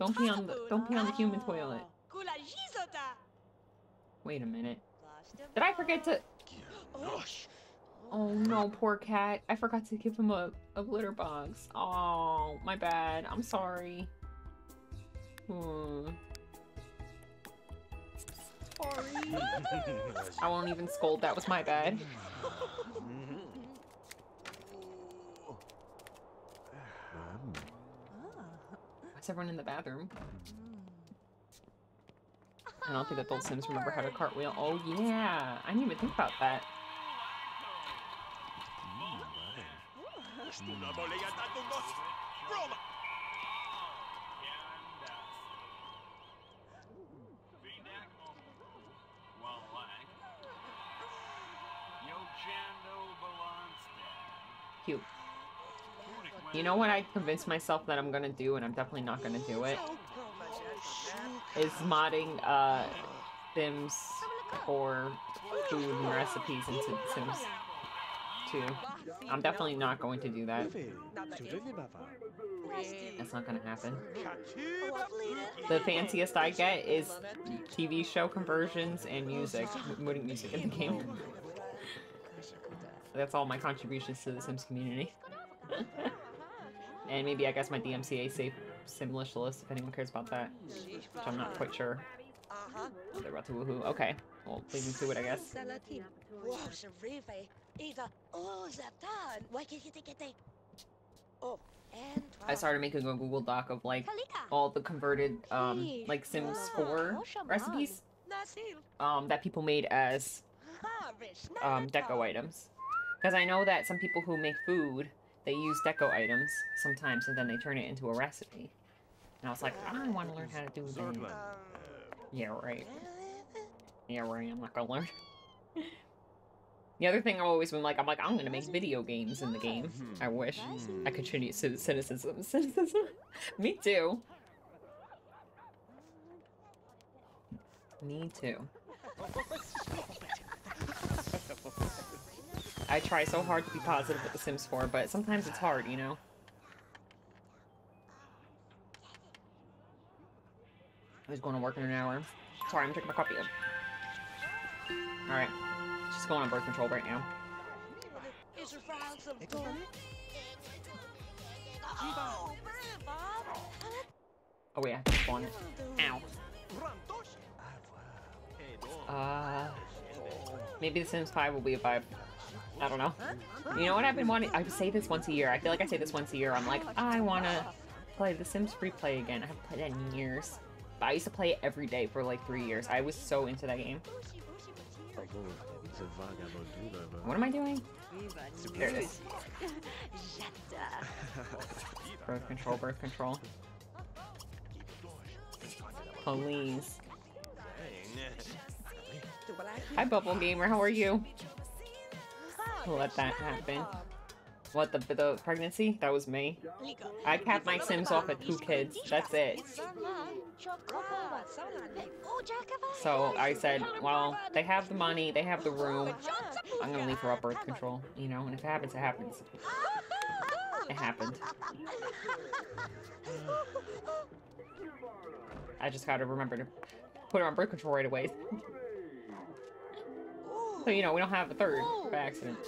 Don't pee on the- don't pee on the human toilet. Wait a minute. Did I forget to... Oh no, poor cat. I forgot to give him a, a litter box. Oh, my bad. I'm sorry. Hmm. Sorry. I won't even scold. That was my bad. Why is everyone in the bathroom? I don't think that adult Sims remember how to cartwheel. Oh yeah, I didn't even think about that. Cute. You know what I convinced myself that I'm gonna do, and I'm definitely not gonna do it? Is modding uh, Sims 4 food and recipes into Sims 2. I'm definitely not going to do that. That's not gonna happen. The fanciest I get is TV show conversions and music, putting music in the game. That's all my contributions to the Sims community. and maybe I guess my DMCA safe Simlish list if anyone cares about that, which I'm not quite sure. Uh-huh. They're about to woohoo. Okay, well, leave me to it, I guess. I started making a Google Doc of like all the converted um like Sims 4 recipes um that people made as um deco items. Because I know that some people who make food, they use deco items sometimes and then they turn it into a recipe. And I was like, I want to learn how to do that. Yeah, right. Yeah, right. I'm not gonna learn. the other thing I've always been like, I'm like, I'm gonna make video games in the game. I wish I could contribute to cynicism. Cynicism. Me too. Me too. I try so hard to be positive with The Sims 4, but sometimes it's hard, you know? I was going to work in an hour. Sorry, I'm taking my coffee. Alright. She's going on birth control right now. Oh, yeah, spawn it. Ow. Uh, maybe The Sims 5 will be a vibe. I don't know. You know what I've been wanting? I say this once a year. I feel like I say this once a year. I'm like, I want to play The Sims Free Play again. I haven't played it in years. But I used to play it every day for like three years. I was so into that game. What am I doing? There it is. Birth control, birth control. Please. Hi, Bubble Gamer. How are you? Let that happen. What, the, the pregnancy? That was me. I capped my Sims off at two kids. That's it. So I said, well, they have the money, they have the room. I'm gonna leave her up birth control, you know, and if it happens, it happens. It happened. I just gotta remember to put her on birth control right away. So, you know, we don't have a third by accident.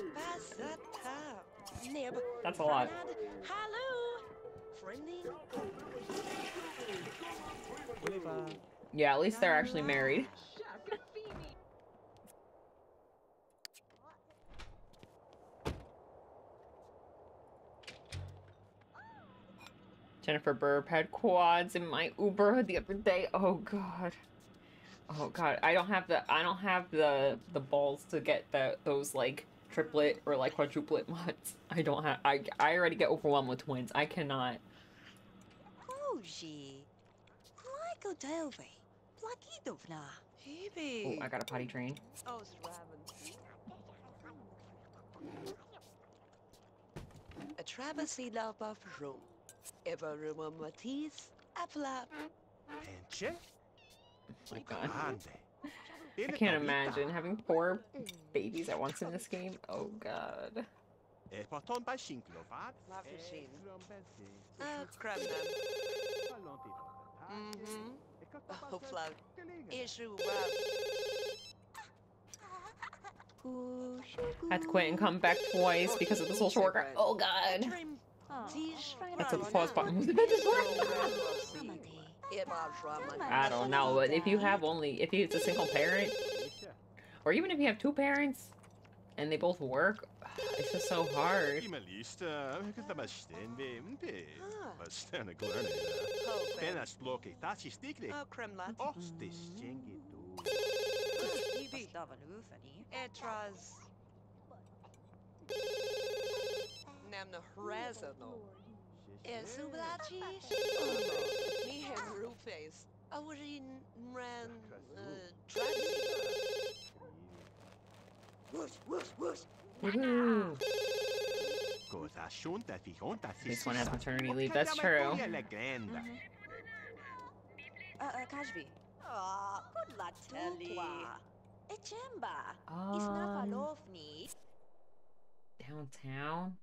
That's a lot. Hello, friendly. Yeah, at least they're actually married. Jennifer Burp had quads in my Uber the other day. Oh god. Oh god. I don't have the I don't have the the balls to get the those like triplet or like quadruplet mods. I don't have I I already get overwhelmed with twins. I cannot. Bougie. Michael Delvey. Plakidovna. Oh, I got a potty train. A travesty love of Rome. Ever rumor Matisse. Apla. Penche? Oh my god. I can't imagine having four babies at once in this game. Oh god. E potom ba shinklo vad? Love your scene. E Ah, Kremna. Mhm. Oh, flauw. Is Had to quit and come back twice because of the social worker. Oh god. That's what the pause button was. I don't know, but if you have only, if it's a single parent, or even if you have two parents, and they both work, it's just so hard. Ima lista, kita ba stende, mpe. Ba stende glerne. Penas bloke tachi stikle. Oh, Kremlat. Oste stjengi du. Etras. Nämna Hrazano. Esubratis. Mihem Rufes. Aurin Mran. Woohoo! Cosa shunta fi honta fi This one has maternity leave, that's true. Oka la granda. Kajvi. Telly. Echemba. Um, downtown?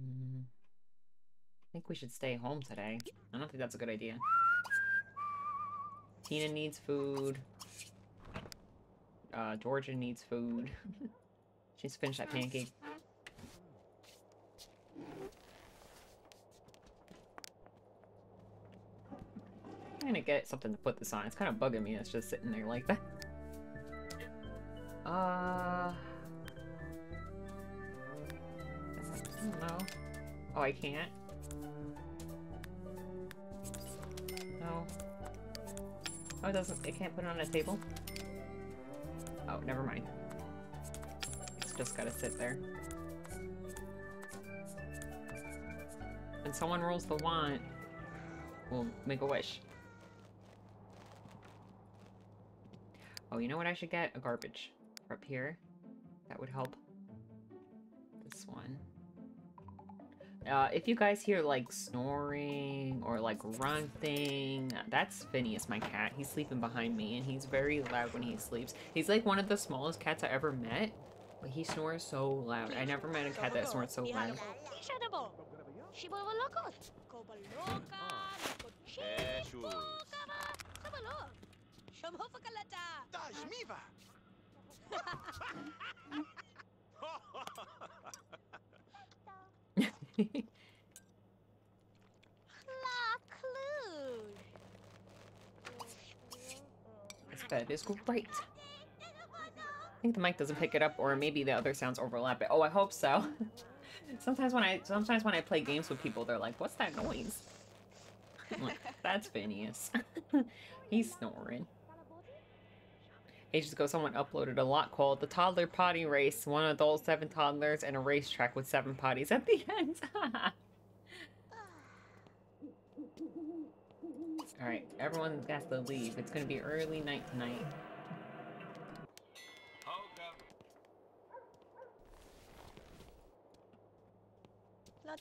I think we should stay home today. I don't think that's a good idea. Tina needs food. Uh, Georgia needs food. She's finished that pancake. I'm gonna get something to put this on. It's kind of bugging me. It's just sitting there like that. Uh. Know. Oh, I can't. No. Oh, it doesn't. It can't put it on a table. Oh, never mind. It's just gotta sit there. When someone rolls the wand, we'll make a wish. Oh, you know what I should get? A garbage. Up here. That would help. This one. Uh, if you guys hear like snoring or like grunting, that's Phineas, my cat. He's sleeping behind me and he's very loud when he sleeps. He's like one of the smallest cats I ever met, but he snores so loud. I never met a cat that snores so loud. this bed is great. I think the mic doesn't pick it up, or maybe the other sounds overlap it. Oh, I hope so. sometimes when I sometimes when I play games with people, they're like, "What's that noise?" Like, "That's Phineas. He's snoring." Ages ago, someone uploaded a lot called "The Toddler Potty Race." One adult, seven toddlers, and a racetrack with seven potties at the end. All right, everyone has got to leave. It's gonna be early night tonight. La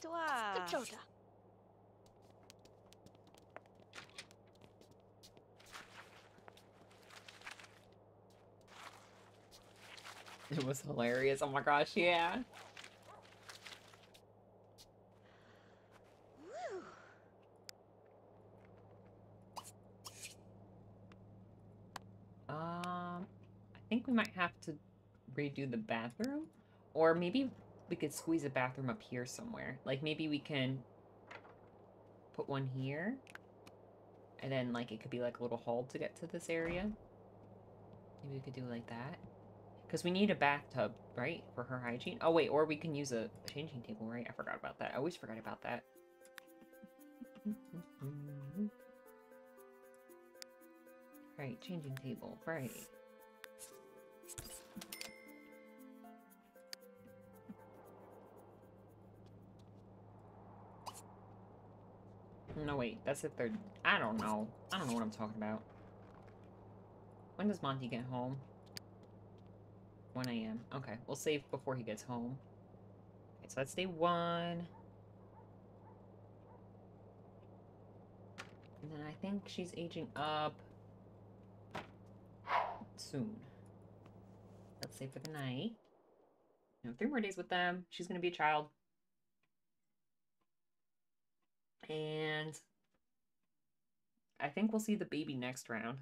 It was hilarious. Oh my gosh, yeah. Um, I think we might have to redo the bathroom, or maybe we could squeeze a bathroom up here somewhere. Like maybe we can put one here, and then like it could be like a little hall to get to this area. Maybe we could do it like that. Because we need a bathtub, right, for her hygiene. Oh wait, or we can use a changing table, right? I forgot about that. I always forgot about that. Right, changing table, right. No, wait, that's if they're... I don't know. I don't know what I'm talking about. When does Monty get home? 1 a.m. Okay, we'll save before he gets home. Okay, so that's day one. And then I think she's aging up soon. Let's say for the night. You know, three more days with them. She's gonna be a child. And I think we'll see the baby next round.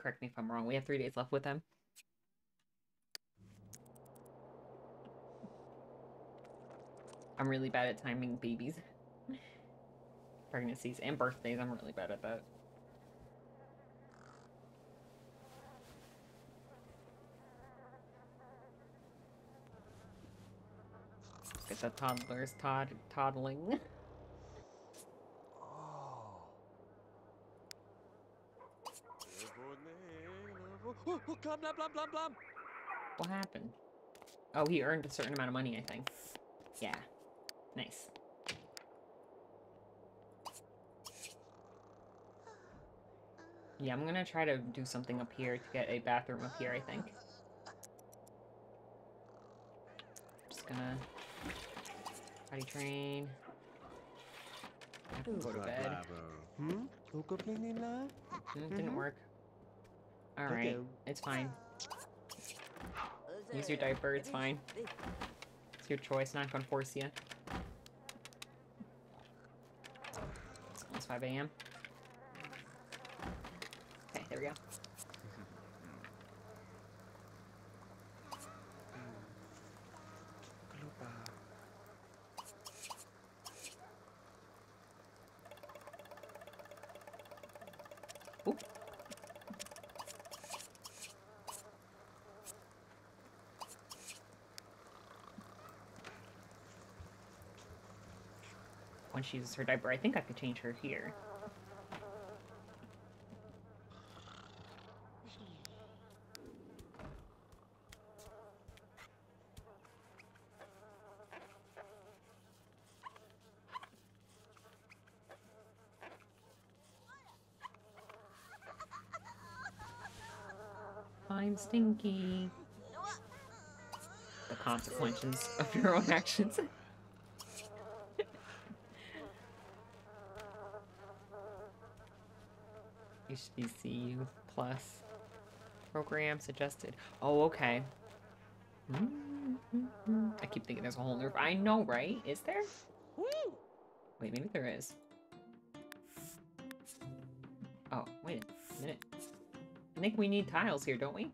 Correct me if I'm wrong. We have three days left with them. I'm really bad at timing babies. Pregnancies and birthdays. I'm really bad at that. Get the toddlers tod toddling. Blam, blam, blam, blam, blam. What happened? Oh, he earned a certain amount of money, I think. Yeah. Nice. Yeah, I'm gonna try to do something up here to get a bathroom up here, I think. Just gonna potty train. Have to go to bed. Hmm? Kukuplinin na? Mm, didn't work. Alright, it's fine. Use your diaper, it's fine. It's your choice, not gonna force you. It's almost 5 a.m. Okay, there we go. Kalupa. Oop. When she uses her diaper, I think I could change her here. I'm stinky. The consequences of your own actions. HCDU plus program suggested. Oh, okay. I keep thinking there's a whole nerve. I know, right? Is there? Wait, maybe there is. Oh, wait a minute. I think we need tiles here, don't we?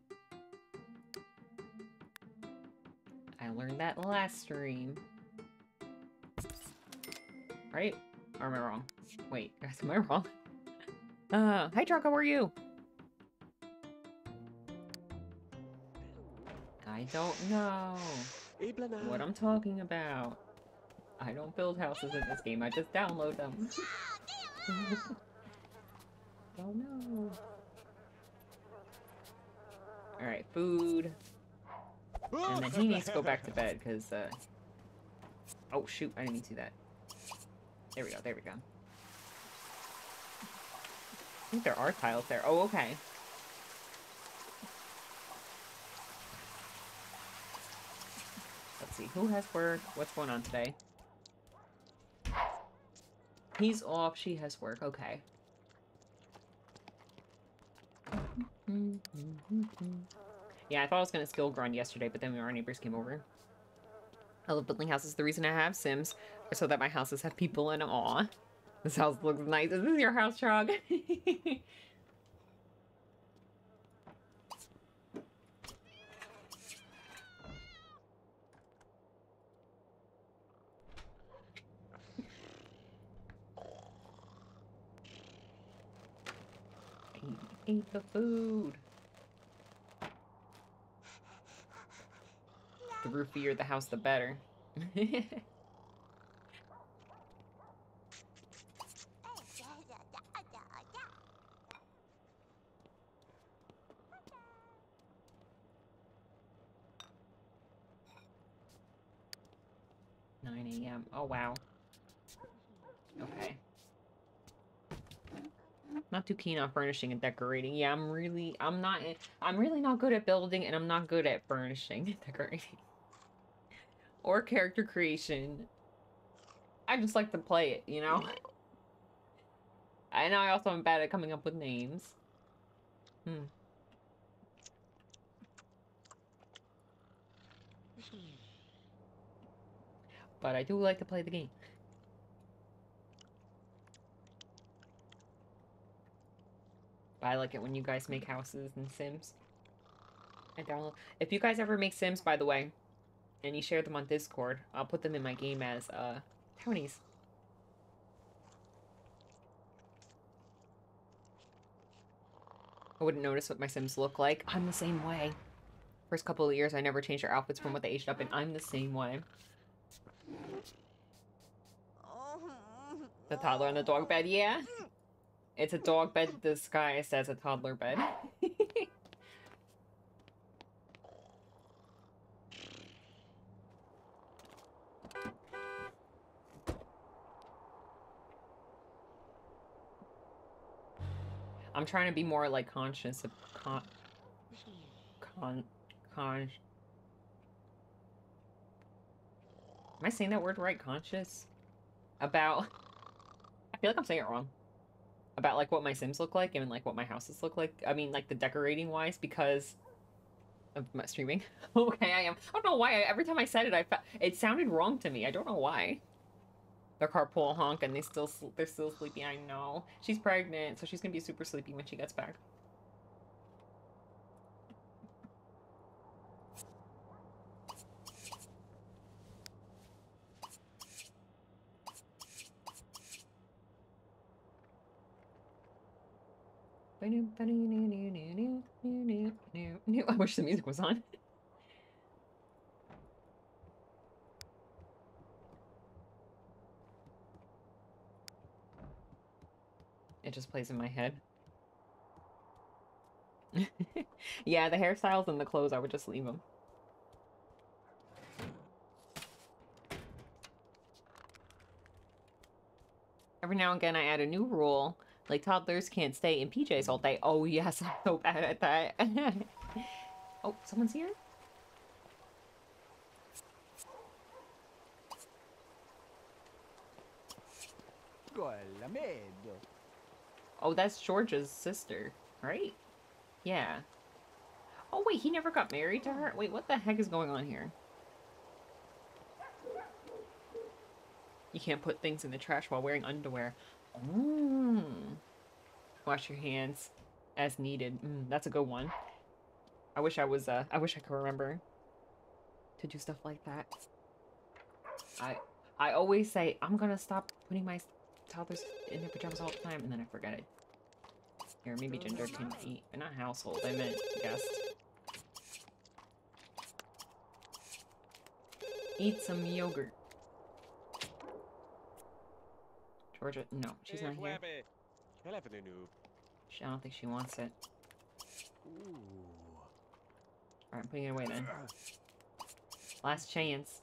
I learned that last stream. Right? Or am I wrong? Wait, guys, am I wrong? Uh, hi Truck, how are you? I don't know what I'm talking about. I don't build houses in this game, I just download them. oh no. Alright, food. And then he needs to go back to bed, because, uh... Oh, shoot, I didn't mean to do that. There we go, there we go. I think there are tiles there. Oh, okay. Let's see, who has work? What's going on today? He's off, she has work, okay. Yeah, I thought I was gonna skill grind yesterday, but then our neighbors came over. I love building houses. The reason I have Sims is so that my houses have people in them. This house looks nice. Is this your house, Trog? Eat the food. The roofier the house, the better. Oh wow. Okay. Not too keen on furnishing and decorating. Yeah, I'm really, I'm not, I'm really not good at building and I'm not good at furnishing and decorating. or character creation. I just like to play it, you know? I know I also am bad at coming up with names. Hmm. But I do like to play the game. But I like it when you guys make houses and Sims. I download. If you guys ever make Sims, by the way, and you share them on Discord, I'll put them in my game as uh townies. I wouldn't notice what my Sims look like. I'm the same way. First couple of years, I never changed their outfits from what they aged up in. I'm the same way. The toddler on the dog bed, yeah. It's a dog bed disguised as a toddler bed. I'm trying to be more like conscious of con con con Am I saying that word right? Conscious? About I feel like I'm saying it wrong about like what my Sims look like and like what my houses look like. I mean, like the decorating wise, because of my streaming. okay, I am. I don't know why. Every time I said it, I felt it sounded wrong to me. I don't know why. The carpool honk and they still they're still sleepy. I know she's pregnant, so she's gonna be super sleepy when she gets back. I wish the music was on. It just plays in my head. yeah, the hairstyles and the clothes, I would just leave them. Every now and again, I add a new rule like toddlers can't stay in PJs all day. Oh yes, I'm so bad at that. oh, someone's here? Oh, that's George's sister, right? Yeah. Oh wait, he never got married to her? Wait, what the heck is going on here? You can't put things in the trash while wearing underwear. Mm. Wash your hands as needed. Mm, that's a good one. I wish I was, uh, I wish I could remember to do stuff like that. I, I always say, I'm gonna stop putting my toddlers in their pajamas all the time, and then I forget it. Here, maybe Ginger can eat. Not household, I meant guest. Eat some yogurt. Georgia, no, she's not here. She, I don't think she wants it. Alright, I'm putting it away then. Last chance.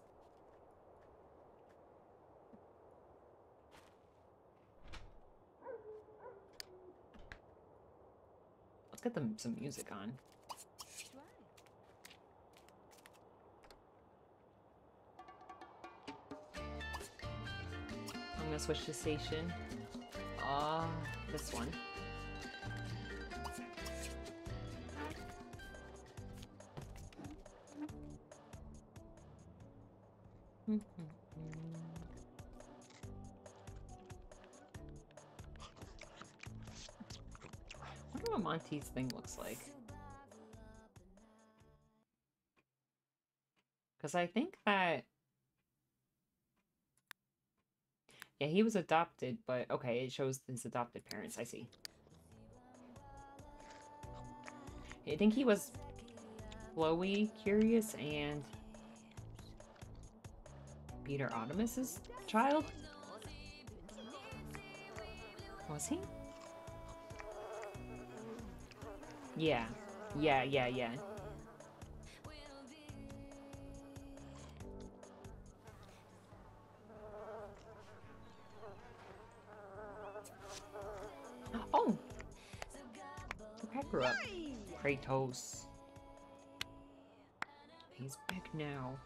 Let's get them some music on. Gonna switch to station. Ah, this one. wonder what Monty's thing looks like. Because I think that... Yeah, he was adopted, but okay, it shows his adopted parents, I see. I think he was Chloe Curious and Peter Optimus's child? Was he? Yeah. Yeah, yeah, yeah. Kratos. He's big now.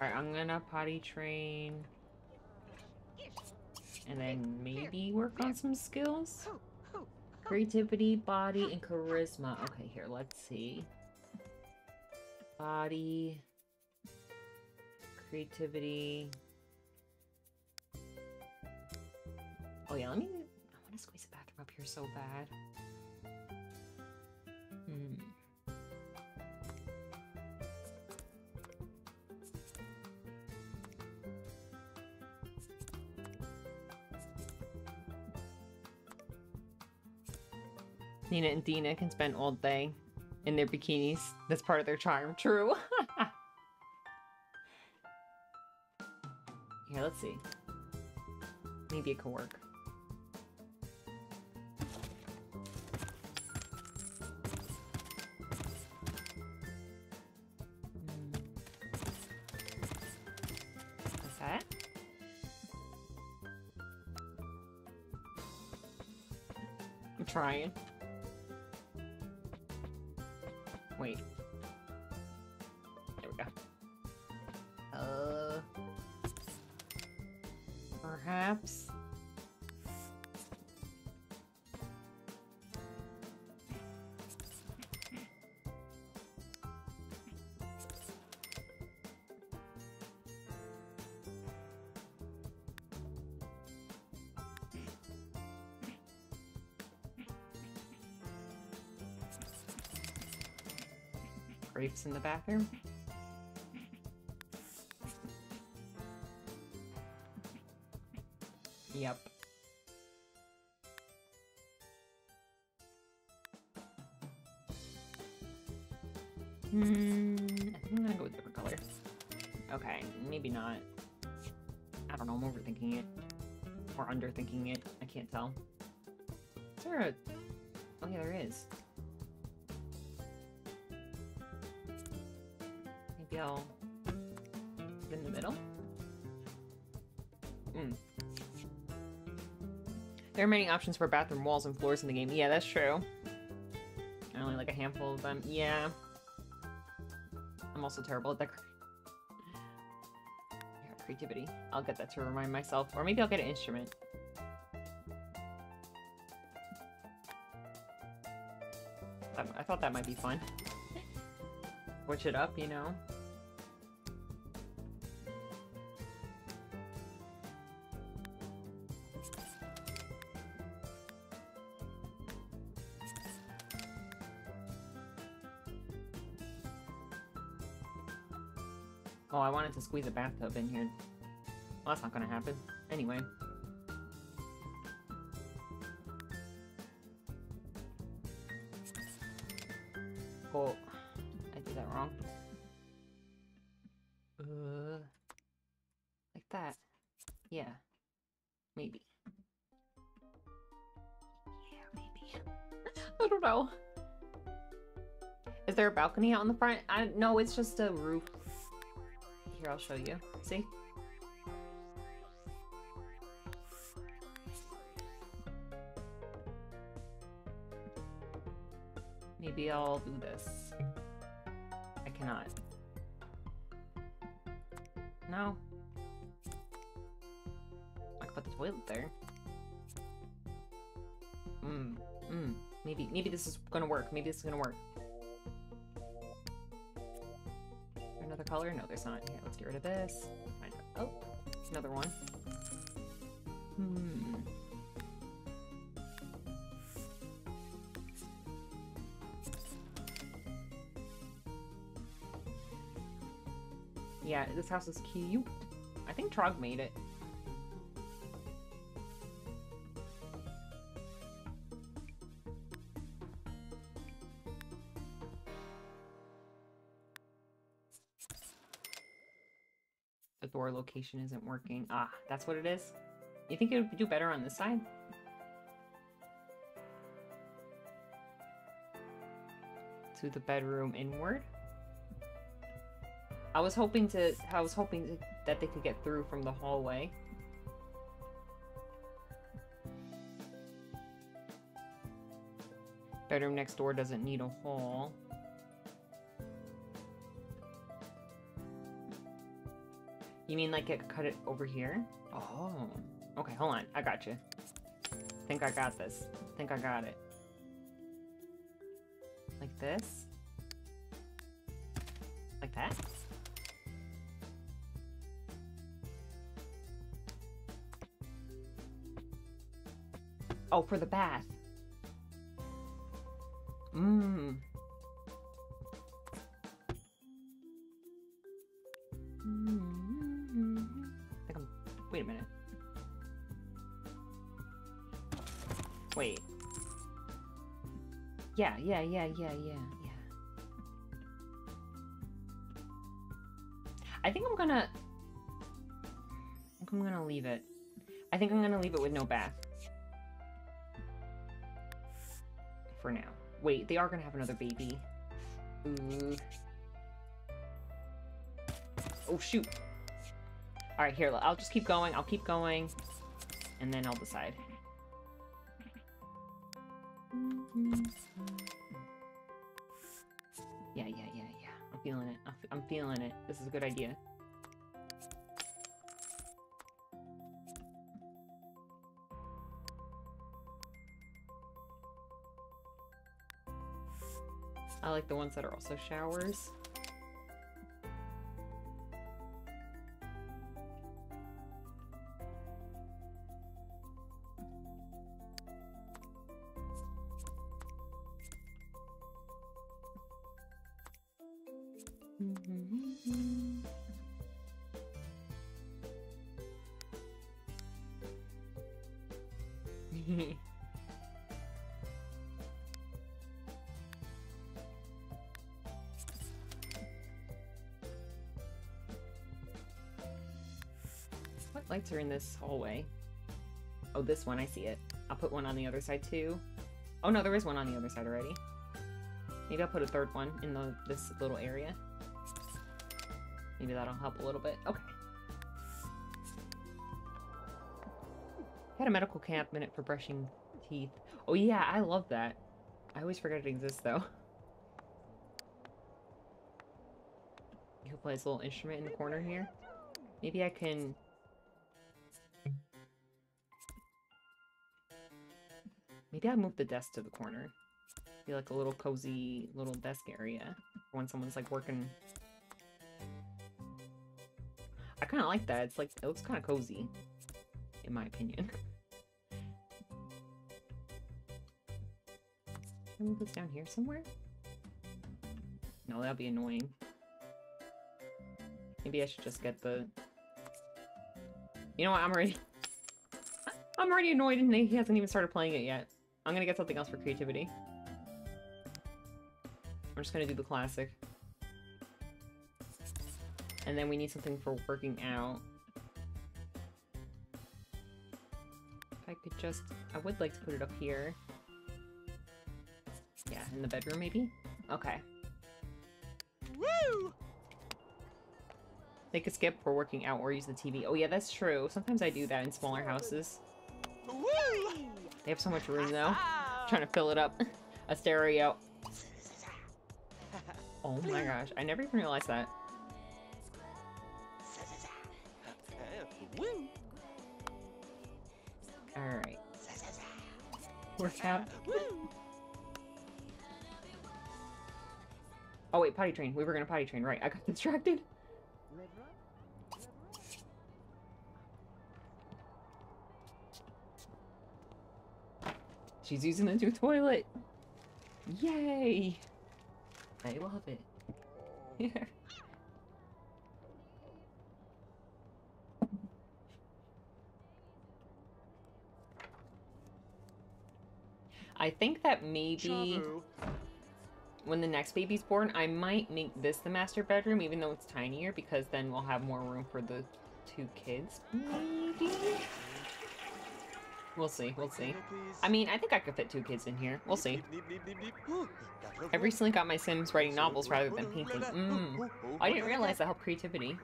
Alright, I'm gonna potty train. And then maybe work on some skills? Creativity, body, and charisma. Okay, here, let's see. Body. Creativity. Oh yeah, let me... I want to squeeze the bathroom up here so bad. Nina and Dina can spend all day in their bikinis. That's part of their charm. True. Here, let's see. Maybe it could work. In the bathroom. Yep. Hmm, I think I'm gonna go with different color. Okay, maybe not. I don't know, I'm overthinking it. Or underthinking it. I can't tell. Is there a... Oh yeah, there is. In the middle? Hmm. There are many options for bathroom walls and floors in the game. Yeah, that's true. Only like a handful of them. Yeah. I'm also terrible at that. Yeah, creativity. I'll get that to remind myself. Or maybe I'll get an instrument. Um, I thought that might be fun. Switch it up, you know? Squeeze a bathtub in here. Well, that's not gonna happen. Anyway. Oh, I did that wrong. Uh, like that. Yeah. Maybe. Yeah, maybe. I don't know. Is there a balcony out in the front? I no, it's just a roof. I'll show you. See? Maybe I'll do this. I cannot. No. I can put the toilet there. Hmm. Hmm. Maybe, maybe this is gonna work. Maybe this is gonna work. Color? No, there's not. Here, let's get rid of this. Find Oh, another one. Hmm. Yeah, this house is cute. I think Trog made it. Door location isn't working. Ah, that's what it is? You think it would do better on this side? To the bedroom inward? I was hoping to. I was hoping to, that they could get through from the hallway. Bedroom next door doesn't need a hall. You mean like it cut it over here? Oh. Okay, hold on. I got you. Think I got this. Think I got it. Like this? Like that? Oh, for the bath. Mmm. Yeah, yeah, yeah, yeah, yeah, yeah. I think I'm gonna... I think I'm gonna leave it. I think I'm gonna leave it with no bath. For now. Wait, they are gonna have another baby. Ooh. Oh, shoot. Alright, here, I'll just keep going. I'll keep going. And then I'll decide. Yeah, yeah, yeah, yeah. I'm feeling it. I'm, feeling it. This is a good idea. I like the ones that are also showers. Are in this hallway? Oh, this one, I see it. I'll put one on the other side too. Oh no, there is one on the other side already. Maybe I'll put a third one in the this little area. Maybe that'll help a little bit. Okay. Had a medical camp minute for brushing teeth. Oh yeah, I love that. I always forget it exists though. You plays a little instrument in the corner here. Maybe I can... Maybe I move the desk to the corner. Be like a little cozy little desk area when someone's like working. I kind of like that. It's like, it looks kind of cozy, in my opinion. Can we move this down here somewhere? No, that'd be annoying. Maybe I should just get the... You know what, I'm already... I'm already annoyed and he hasn't even started playing it yet. I'm gonna get something else for creativity. I'm just gonna do the classic. And then we need something for working out. If I could just... I would like to put it up here. Yeah, in the bedroom maybe? Okay. Woo! They could skip for working out or use the TV. Oh yeah, that's true. Sometimes I do that in smaller houses. Woo! They have so much room though. Trying to fill it up. A stereo. Oh my gosh, I never even realized that. Alright. Work out. Oh wait, potty train. We were gonna potty train, right. I got distracted. She's using the new toilet. Yay! I love it. Yeah. I think that maybe when the next baby's born, I might make this the master bedroom, even though it's tinier, because then we'll have more room for the two kids. Maybe? We'll see, we'll see. I mean, I think I could fit two kids in here. We'll see. I recently got my Sims writing novels rather than painting. Mmm. I didn't realize that helped creativity.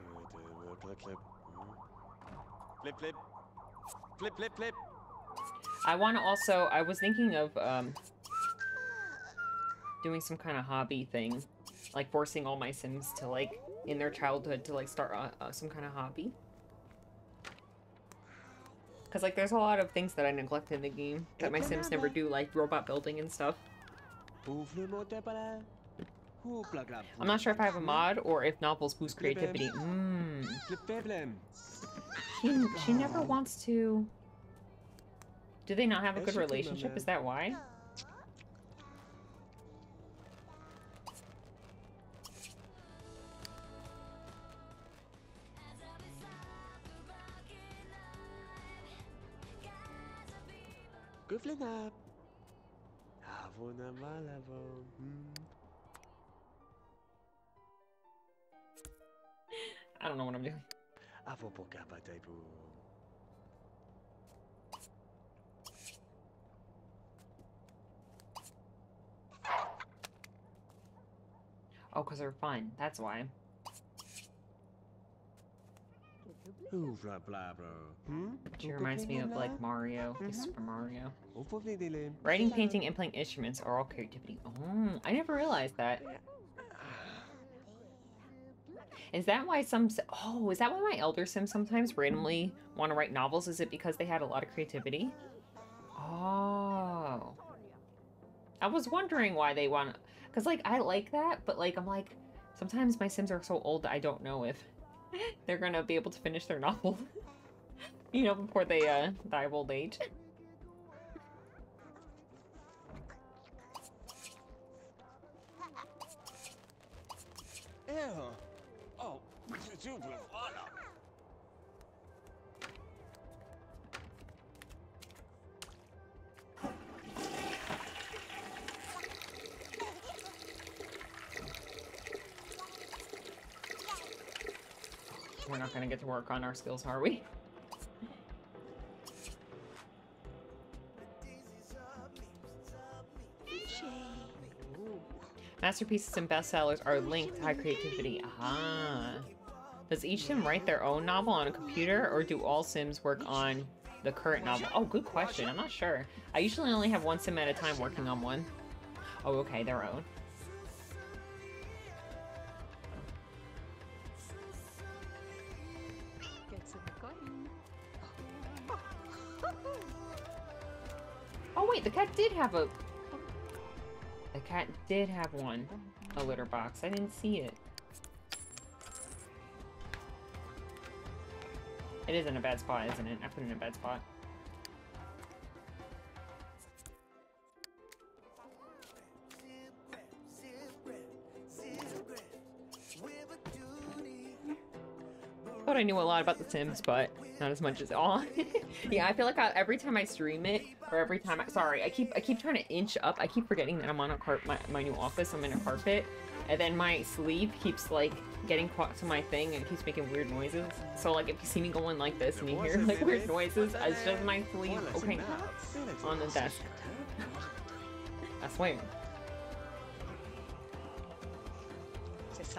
I want to also, I was thinking of um, doing some kind of hobby thing. Like forcing all my Sims to like, in their childhood, to like start uh, uh, some kind of hobby. Because like there's a lot of things that I neglect in the game that my Sims never do, like robot building and stuff. I'm not sure if I have a mod or if novels boost creativity. Mmm. She, she never wants to... Do they not have a good relationship? Is that why? Guflin up. Lavo na malavo. Hmm. I don't know what I'm doing. Avo po kapatay. Oh, because they're fun. That's why. Ooh, blah blah blah. Hmm? She reminds me of like Mario. like Super Mario. Writing, painting, and playing instruments are all creativity. Oh, I never realized that. Is that why some... Oh, is that why my elder sims sometimes randomly want to write novels? Is it because they had a lot of creativity? Oh. I was wondering why they want... Because, like, I like that, but, like, I'm like... Sometimes my sims are so old that I don't know if they're gonna be able to finish their novel. you know, before they, uh, die of old age. Ew. Oh. We're gonna get to work on our skills, are we? Masterpieces and bestsellers are linked to high creativity. Ah. Does each sim write their own novel on a computer, or do all sims work on the current novel? Oh, good question. I'm not sure. I usually only have one sim at a time working on one. Oh, okay, their own. Did have a... The cat did have one. A litter box. I didn't see it. It is in a bad spot, isn't it? I put it in a bad spot. thought I knew a lot about The Sims, but not as much as all. yeah, I feel like I, every time I stream it, or every time I sorry, I keep I keep trying to inch up. I keep forgetting that I'm on a carpet. My, my new office. I'm in a carpet, and then my sleeve keeps like getting caught to my thing and keeps making weird noises. So like if you see me going like this and you hear like weird noises, it's just my sleeve okay on the desk. I swear.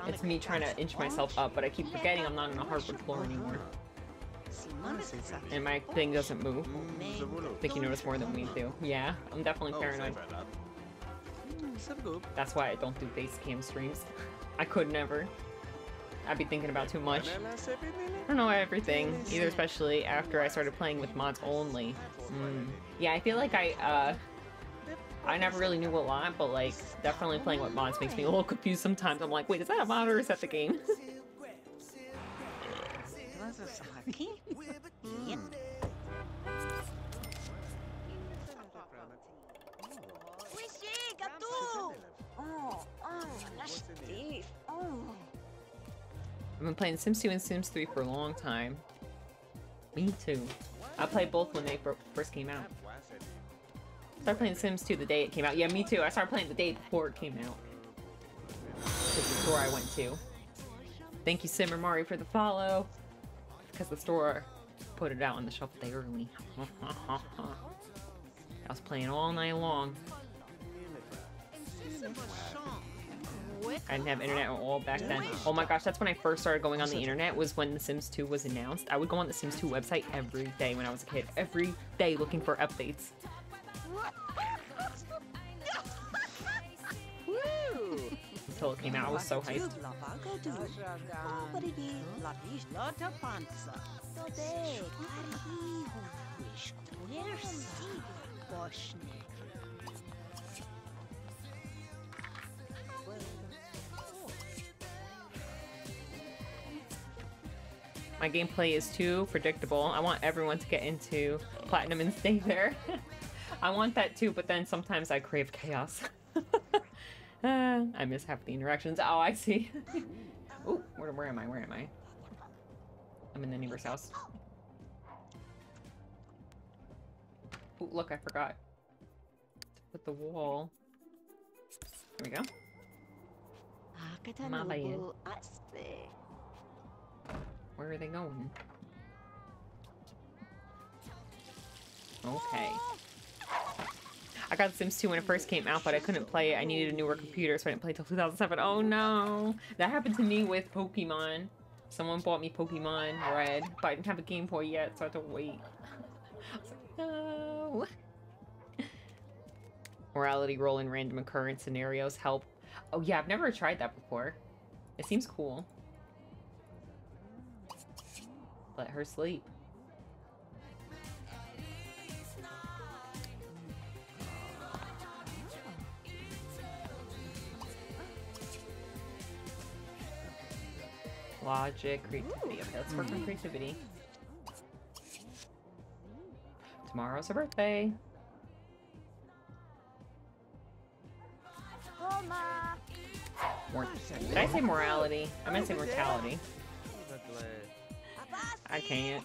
It's me trying to inch myself up, but I keep forgetting I'm not on a hardwood floor anymore. And my thing doesn't move. I think you notice more than we do. Yeah, I'm definitely paranoid. That's why I don't do base cam streams. I could never. I'd be thinking about too much. I don't know everything, either especially after I started playing with mods only. Mm. Yeah, I feel like I, uh, I never really knew a lot, but like, definitely playing with mods makes me a little confused sometimes. I'm like, wait, is that a mod or is that the game? Wishi, gâteau! Oh, oh, nasty. Oh. I've been playing Sims 2 and Sims 3 for a long time. Me too. I played both when they first came out. Started playing Sims 2 the day it came out. Yeah, me too. I started playing the day before it came out. It's the store I went to. Thank you, Simmer Mari, for the follow. Because the store put it out on the shelf day early. I was playing all night long. I didn't have internet at all back then. Oh my gosh, that's when I first started going on the internet was when The Sims 2 was announced. I would go on The Sims 2 website every day when I was a kid. Every day looking for updates. Until it came out, I was so hyped. My gameplay is too predictable. I want everyone to get into platinum and stay there. I want that too, but then sometimes I crave chaos. I miss half the interactions. Oh, I see. oh, where, where am I? Where am I? I'm in the neighbor's house. Ooh, look, I forgot to put the wall. There we go. Where are they going? Okay. I got Sims 2 when it first came out, but I couldn't play it. I needed a newer computer, so I didn't play till 2007. Oh no! That happened to me with Pokemon. Someone bought me Pokemon Red, but I didn't have a Game Boy yet, so I had to wait. no! Morality roll in random occurrence scenarios help. Oh yeah, I've never tried that before. It seems cool. Let her sleep. Logic, creativity. Okay, let's work on hmm. creativity. Tomorrow's her birthday. Mor Did I say morality? I meant to say mortality. I can't.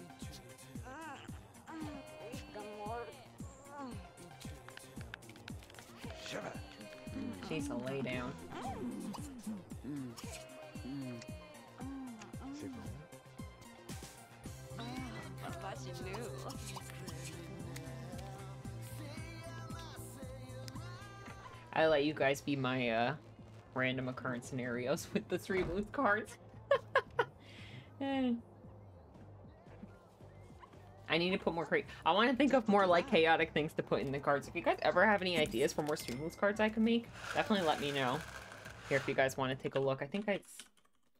She needs to lay down. I let you guys be my uh, random occurrence scenarios with the three loot cards. Eh. I need to put more cra- I want to think of more like chaotic things to put in the cards. If you guys ever have any ideas for more streamless cards I can make, definitely let me know. Here, if you guys want to take a look. I think I...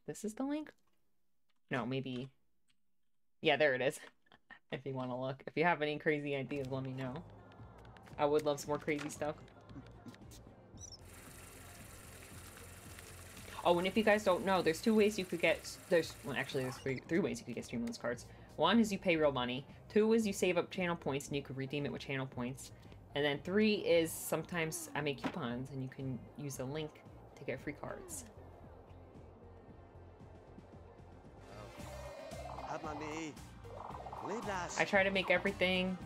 This is the link? No, maybe... Yeah, there it is. If you want to look. If you have any crazy ideas, let me know. I would love some more crazy stuff. Oh, and if you guys don't know, there's two ways you could get... There's well, Actually, there's three, three ways you could get Streamloots cards. One is you pay real money. Two is you save up channel points and you could redeem it with channel points. And then three is sometimes I make coupons and you can use a link to get free cards. Hamani. Liblas. I try to make everything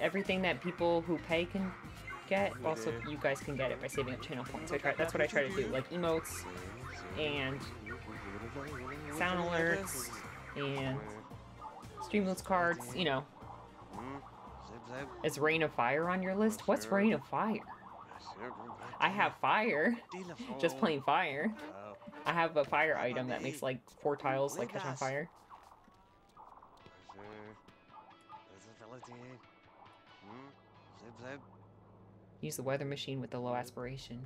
everything that people who pay can get. Also, you guys can get it by saving up channel points. I try, that's what I try to do, like emotes and sound alerts and Streamloots cards. You know, is Rain of Fire on your list? What's Rain of Fire? I have fire, just plain fire. I have a fire item that makes like four tiles, like catch on fire. Hmm? Zip, zip. Use the weather machine with the low aspiration.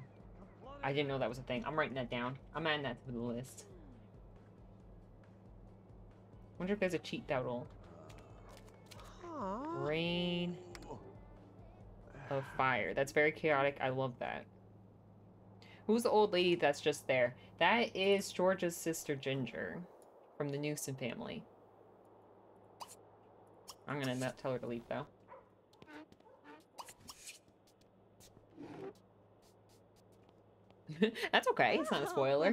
I didn't know that was a thing. I'm writing that down. I'm adding that to the list. Wonder if there's a cheat that'll rain of fire. That's very chaotic. I love that. Who's the old lady that's just there? That is George's sister Ginger from the Newson family. I'm gonna not tell her to leave though. That's okay. It's not a spoiler.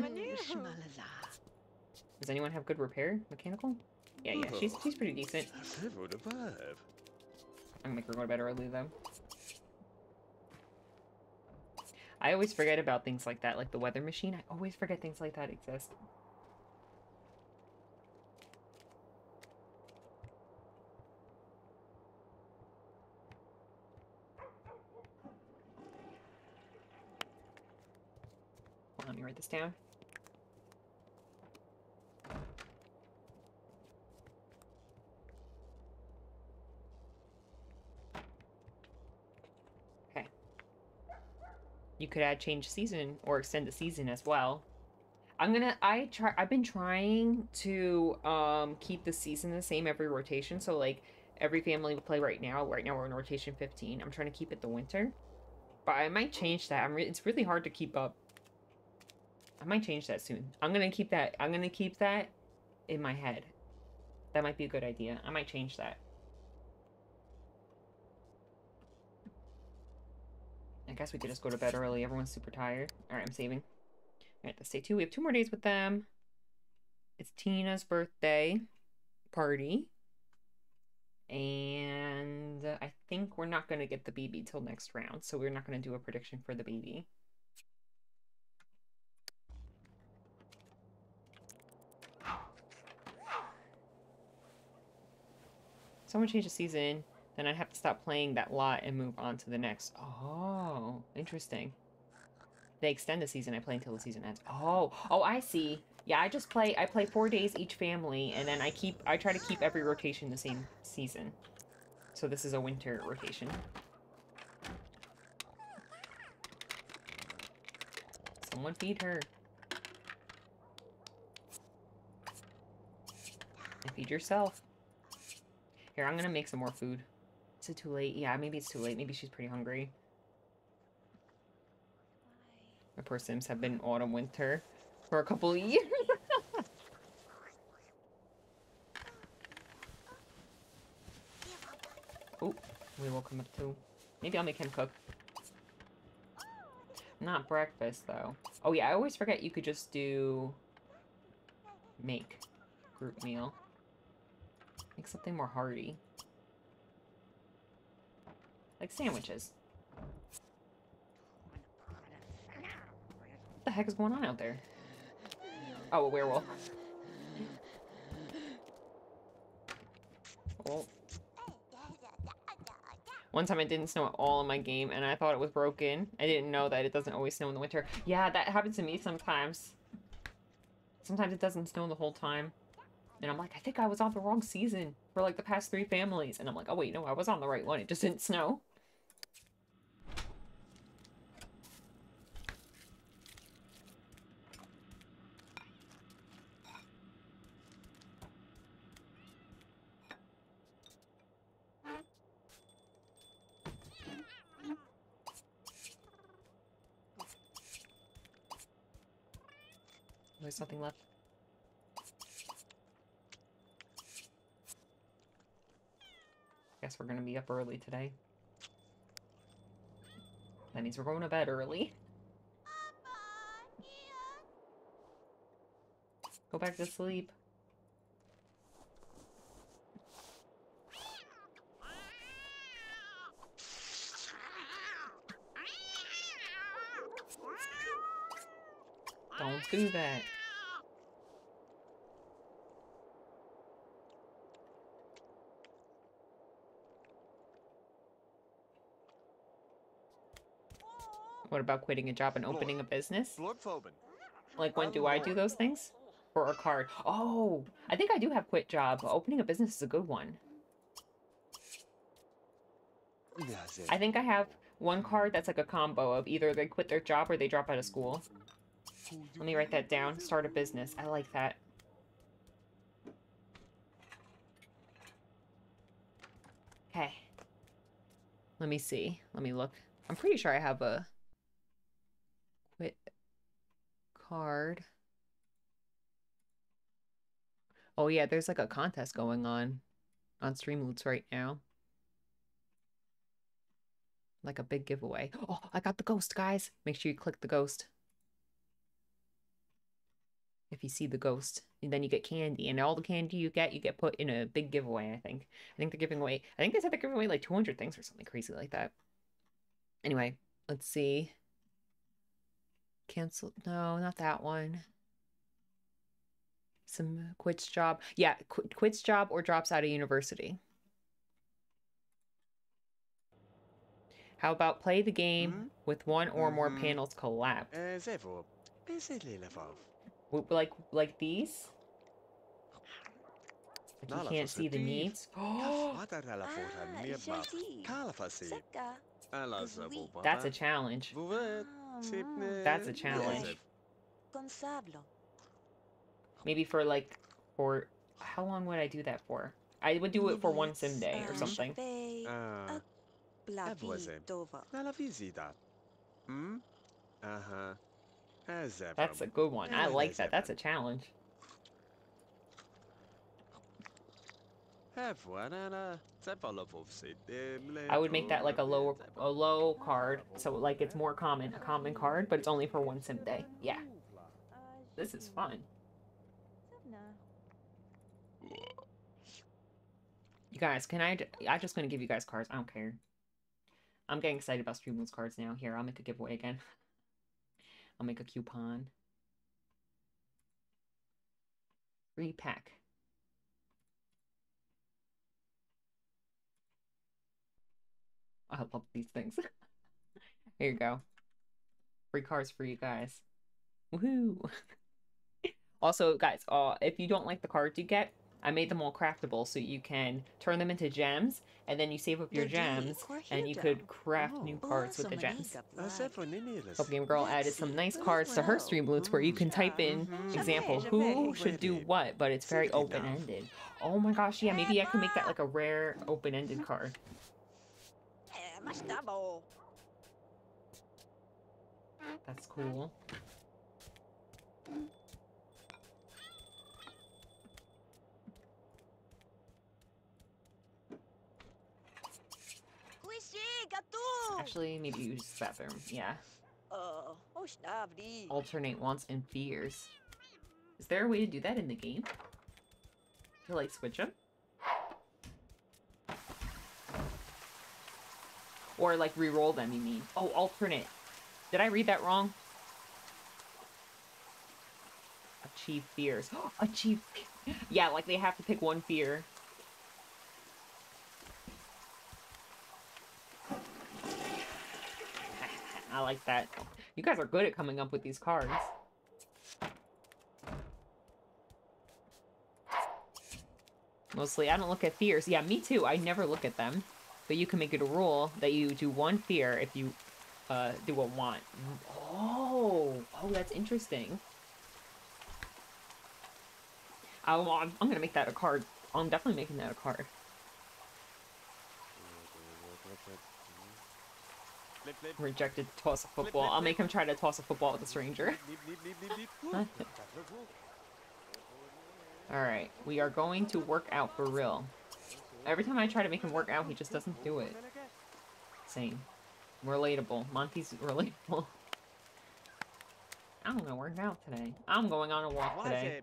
Does anyone have good repair? Mechanical? Yeah, yeah. She's she's pretty decent. I'm gonna make her go to bed early though. I always forget about things like that, like the weather machine. I always forget things like that exist. Down. Okay. You could add change season or extend the season as well. I'm gonna I try I've been trying to um keep the season the same every rotation. So like every family we play right now, right now we're in rotation 15. I'm trying to keep it the winter. But I might change that. I'm re- it's really hard to keep up. I might change that soon. I'm gonna keep that. I'm gonna keep that in my head. That might be a good idea. I might change that. I guess we could just go to bed early. Everyone's super tired. All right, I'm saving. All right, let's stay two. We have two more days with them. It's Tina's birthday party. And I think we're not going to get the BB till next round. So we're not going to do a prediction for the BB. Someone change the season, then I'd have to stop playing that lot and move on to the next. Oh, interesting. They extend the season. I play until the season ends. Oh, oh, I see. Yeah, I just play. I play four days each family, and then I keep. I try to keep every rotation the same season. So this is a winter rotation. Someone feed her. And feed yourself. Here, I'm gonna make some more food. Is it too late? Yeah, maybe it's too late. Maybe she's pretty hungry. My poor Sims have been autumn winter for a couple of years. oh, we will come up too. Maybe I'll make him cook. Not breakfast though. Oh yeah, I always forget you could just do make group meal. Make something more hearty. Like sandwiches. What the heck is going on out there? Oh, a werewolf. One time it didn't snow at all in my game and I thought it was broken. I didn't know that it doesn't always snow in the winter. Yeah, that happens to me sometimes. Sometimes it doesn't snow the whole time. And I'm like, I think I was on the wrong season for like the past three families. And I'm like, oh wait, no, I was on the right one. It just didn't snow. There's nothing left. guess we're going to be up early today. That means we're going to bed early. Go back to sleep. Don't do that. What about quitting a job and opening a business? Like when do I do those things? Or a card? Oh, I think I do have quit job. Opening a business is a good one. I think I have one card that's like a combo of either they quit their job or they drop out of school. Let me write that down. Start a business. I like that. Okay. Let me see. Let me look. I'm pretty sure I have a quit card. Oh yeah, there's like a contest going on on Streamloots right now. Like a big giveaway. Oh, I got the ghost, guys. Make sure you click the ghost. If you see the ghost, and then you get candy, and all the candy you get, you get put in a big giveaway. I think. I think they're giving away. I think they said they're giving away like 200 things or something crazy like that. Anyway, let's see. Cancel. No, not that one. Some quits job. Yeah, qu- quits job or drops out of university. How about play the game Mhm. with one or more Mhm. panels collapsed? Eh, sehr wohl. Bisschen Lillevav. W- Like like these? Like you can't see the needs. Vater alla får Ah, han medmap. gentil. Kala fasi. Saka. Alla Cause sa we- bo That's a challenge. Vous vet. Sipne. That's a challenge. Joseph. Maybe for like for how long would I do that for? I would do it for one sim day or something. Pay voisin. Ah, Plavitova. nalla visita. Hmm? Uh-huh. Aha. Sehr That's a good one. I like that. That's a challenge. Eh, voilà. C'est pas la pauvre, c'est des I would make that like a low a low card, so like it's more common, a common card, but it's only for one sim day. Yeah, this is fun. You guys, can I? I'm just gonna give you guys cards. I don't care. I'm getting excited about Streamloots cards now. Here, I'll make a giveaway again. I'll make a coupon. Free pack. I love these things. Here you go. Free cards for you guys. Woohoo! also, guys, uh, if you don't like the cards you get, I made them all craftable so you can turn them into gems, and then you save up your gems, and you could craft new Oh. cards with the gems. amiga, c'est Vlad. pas ninilis. Hope Game Girl added some nice cards to her Streamloots where you can type in Mhm. example who should do what, but it's very open ended. Oh my gosh, yeah, maybe I can make that like a rare open ended card. Tá bom. That's cool. Actually, maybe use the bathroom. Yeah. Oh. Alternate wants and fears. Is there a way to do that in the game? To like switch them? Or like re-roll them, you mean? Oh, alternate. Did I read that wrong? Achieve fears. Achieve. Yeah, like they have to pick one fear. I like that. You guys are good at coming up with these cards. Mostly, I don't look at fears. Yeah, me too. I never look at them. But you can make it a rule that you do one fear if you uh, do a want. Oh, oh, that's interesting. I'm, I'm gonna make that a card. I'm definitely making that a card. Rejected to toss a football. I'll make him try to toss a football with a stranger. Alright, we are going to work out for real. Every time I try to make him work out, he just doesn't do it. Same. Relatable. Monty's relatable. I'm gonna work out today. I'm going on a walk today.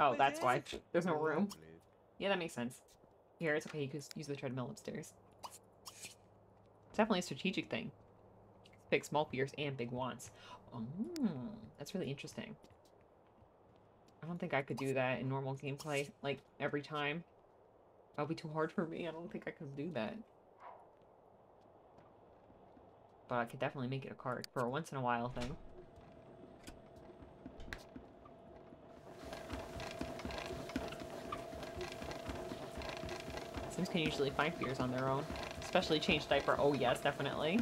Oh, that's why. There's no room. Yeah, that makes sense. Here, it's okay. You can use the treadmill upstairs. It's definitely a strategic thing. Pick small fears and big wants. Oh, that's really interesting. I don't think I could do that in normal gameplay, like, every time. That would be too hard for me. I don't think I could do that. But I could definitely make it a card for a once in a while thing. Sims can usually find fears on their own. Especially change diaper. Oh yes, definitely.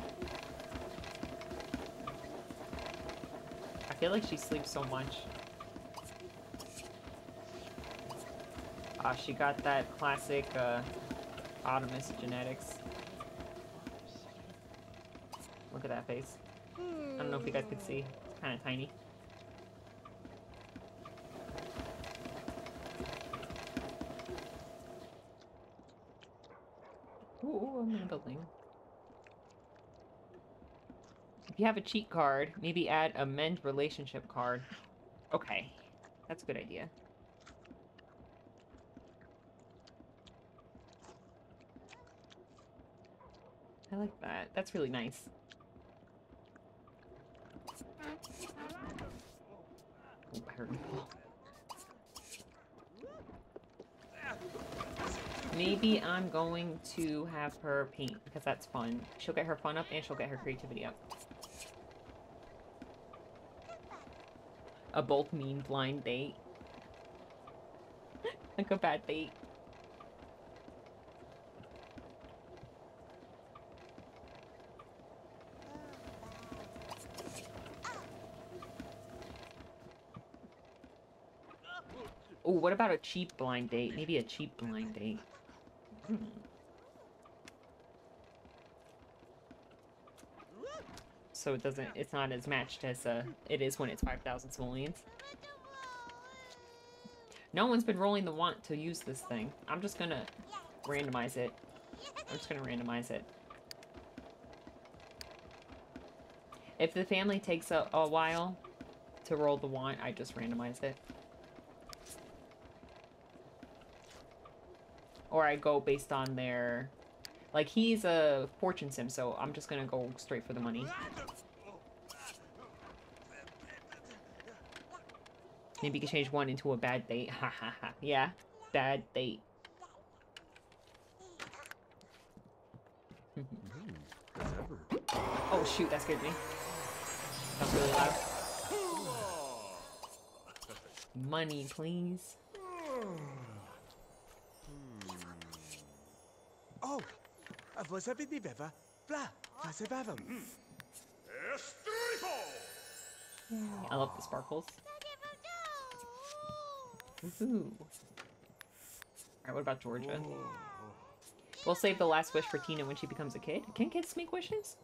I feel like she sleeps so much. Ah, she got that classic uh, Optimus genetics. Look at that face. I don't know if you guys could see. It's kind of tiny. Ooh, I'm in a building. If you have a cheat card, maybe add a mend relationship card. Okay, that's a good idea. I like that. That's really nice. Oh. Maybe I'm going to have her paint because that's fun. She'll get her fun up and she'll get her creativity up. A both mean blind date. like a bad date. What about a cheap blind date? Maybe a cheap blind date. Hmm. So it doesn't, it's not as matched as uh, it is when it's 5,000 simoleons. No one's been rolling the want to use this thing. I'm just gonna randomize it. I'm just gonna randomize it. If the family takes a, a while to roll the want, I just randomize it. Or I go based on their... Like, he's a fortune sim, so I'm just gonna go straight for the money. Maybe you can change one into a bad date. Ha ha ha. Yeah, bad date. oh shoot, that scared me. That's really loud. Money, please. Oh, você pedi beva. Blah, você beva. I love the sparkles. Woohoo. Alright, what about Georgia? Oh. We'll save the last wish for Tina when she becomes a kid. Can kids make wishes?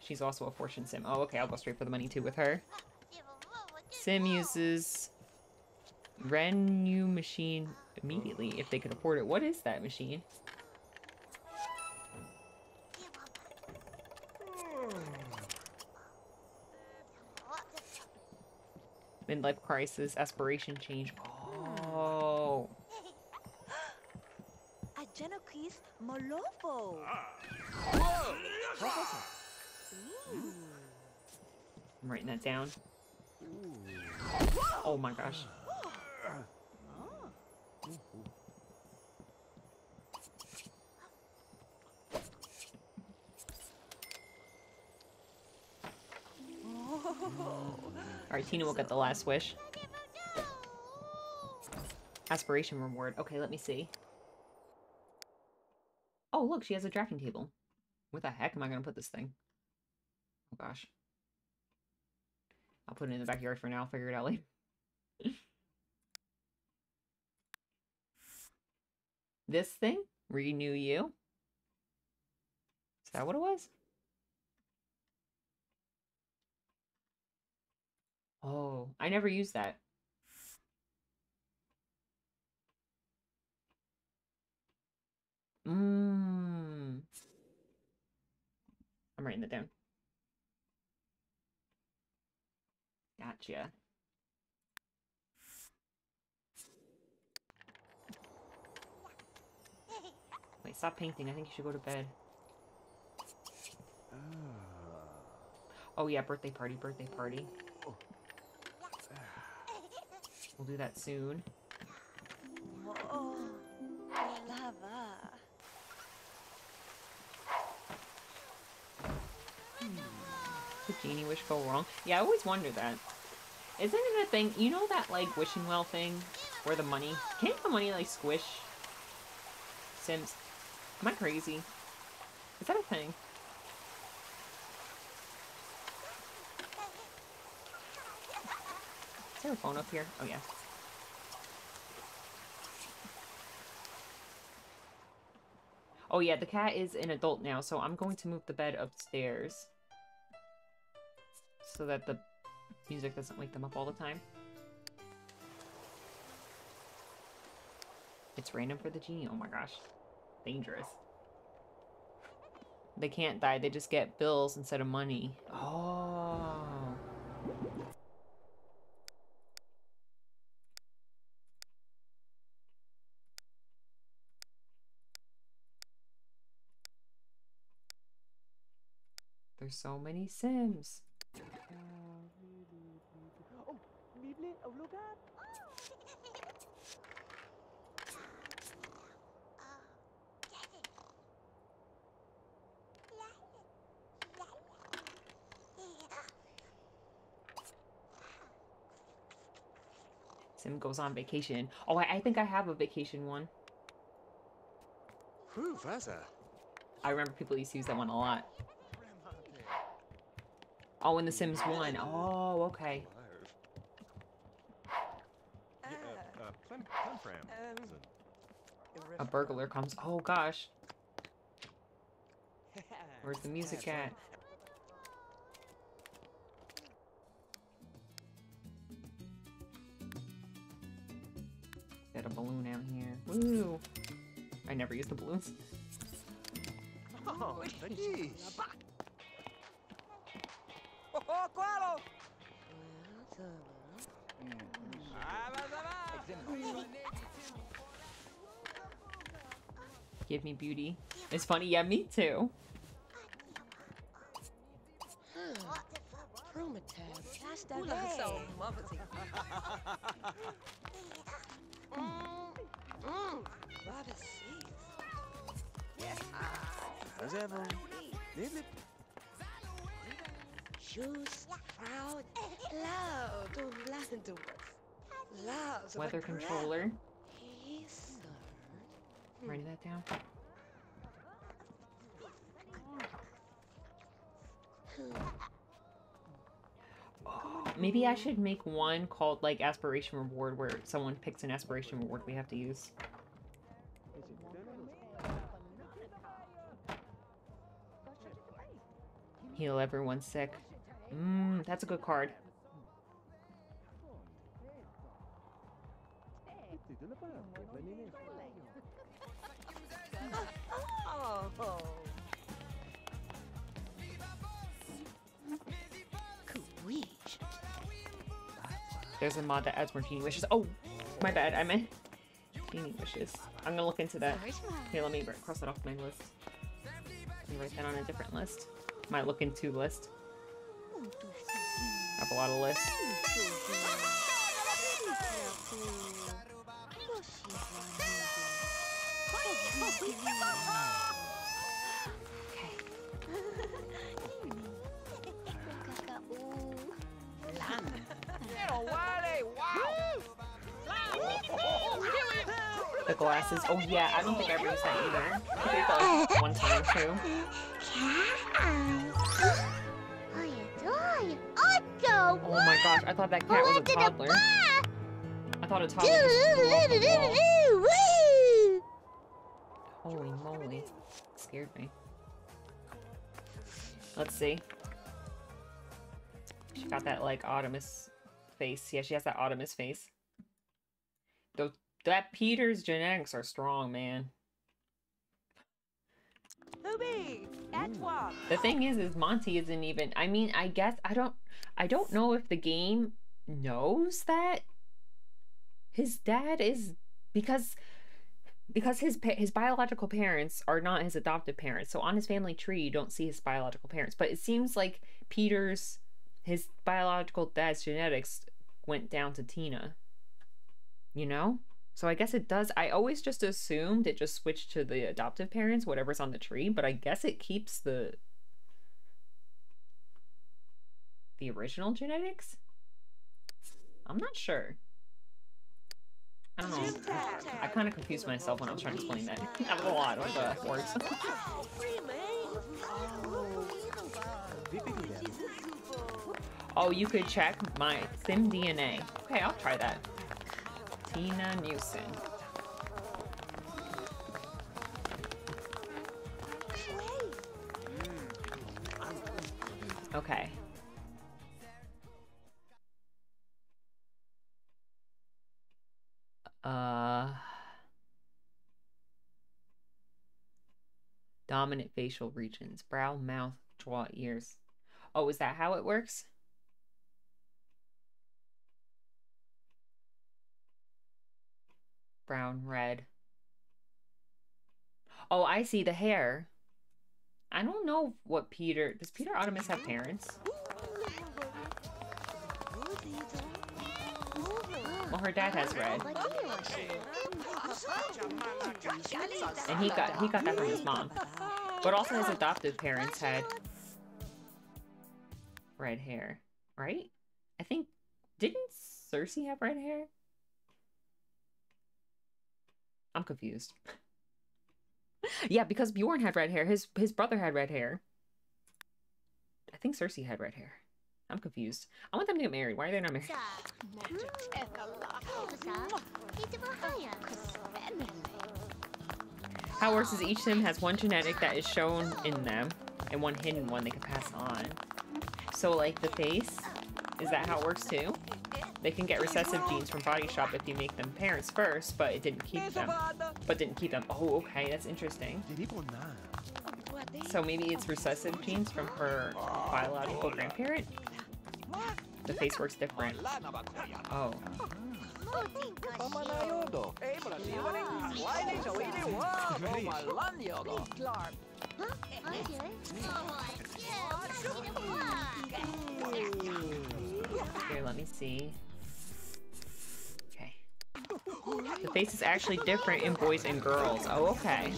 She's also a fortune sim. Oh, okay, I'll go straight for the money too with her. Sim uses renew machine immediately if they could afford it. What is that machine? Midlife crisis, aspiration change. Oh. A Genoquis Molofo. I'm writing that down. Oh my gosh. Alright, Tina will get the last wish. Aspiration reward. Okay, let me see. Oh, look, she has a drafting table. Where the heck am I going to put this thing? Oh, gosh. I'll put it in the backyard for now. Figure it out later. this thing? Renew you? Is that what it was? Oh, I never used that. Mmm. I'm writing that down. Gotcha. Wait, stop painting. I think you should go to bed. Ah. Oh yeah, birthday party, birthday party. We'll do that soon. Lava. Could Genie Wish go wrong? Yeah, I always wonder that. Isn't it a thing? You know that like wishing well thing, where the money can't the money like squish Sims? Am I crazy? Is that a thing? There a phone up here? Oh yeah. Oh yeah, the cat is an adult now, so I'm going to move the bed upstairs. So that the music doesn't wake them up all the time. It's random for the genie. Oh my gosh. Dangerous. They can't die, they just get bills instead of money. Oh. There's so many Sims. Oh, libre ang lugar. Sim goes on vacation. Oh, I, I think I have a vacation one. Vaza. I remember people used to use that one a lot. Oh, in The Sims 1. Oh, okay. Yeah, uh, Plim, Plimfram. Is it? A burglar comes. Oh, gosh. Where's the music at? Got a balloon out here. Woo! I never use the balloons. Oh, geez. Oh, well, so- Give me beauty. It's funny. Yeah, me too. Prometheus. That's Choose proud loud to land to us. Loud Weather controller. He served. Writing that down. Maybe I should make one called like aspiration reward where someone picks an aspiration reward we have to use. Heal everyone sick. Mmm, that's a good card. There's a mod that adds more genie wishes. Oh, my bad. I meant genie wishes. I'm gonna look into that. Here, let me cross that off my list. Me write that on a different list. My look into list. Have a lot of lists. The glasses. Oh yeah, I don't think I ever used that either. I think one time. Oh my gosh, I thought that cat was a toddler. I thought a toddler just flew off the wall. Holy moly. Scared me. Let's see. She got that like Autumnus face. Yeah, she has that Autumnus face. Those that Peter's genetics are strong, man. Hmm. Louis. The thing is, is Monty isn't even. I mean, I guess I don't. I don't know if the game knows that his dad is because because his his biological parents are not his adoptive parents. So on his family tree, you don't see his biological parents. But it seems like Peter's his biological dad's genetics went down to Tina. You know? So I guess it does. I always just assumed it just switched to the adoptive parents, whatever's on the tree, but I guess it keeps the the original genetics? I'm not sure. I don't know. I kind of confused myself when I was trying to explain that. That was a lot of uh, words. oh, you could check my Sim DNA. Okay, I'll try that. Tina Newson. Okay. Uh dominant facial regions, brow, mouth, jaw, ears. Oh, is that how it works? Brown, red. Oh, I see the hair. I don't know what Peter does Peter Artemis have parents? Well, her dad has red, and he got he got that from his mom. But also his adoptive parents had red hair, right? I think didn't Cersei have red hair? I'm confused. yeah, because Bjorn had red hair. His his brother had red hair. I think Cersei had red hair. I'm confused. I want them to get married. Why are they not married? How works is each sim has one genetic that is shown in them and one hidden one they can pass on. So like the face, is that how it works too? They can get recessive genes from Body Shop if you make them parents first, but it didn't keep them. But didn't keep them. Oh, okay, that's interesting. So maybe it's recessive genes from her biological grandparent? The face works different. Oh. Here, let me see. Okay. The face is actually different in boys and girls. Oh, okay.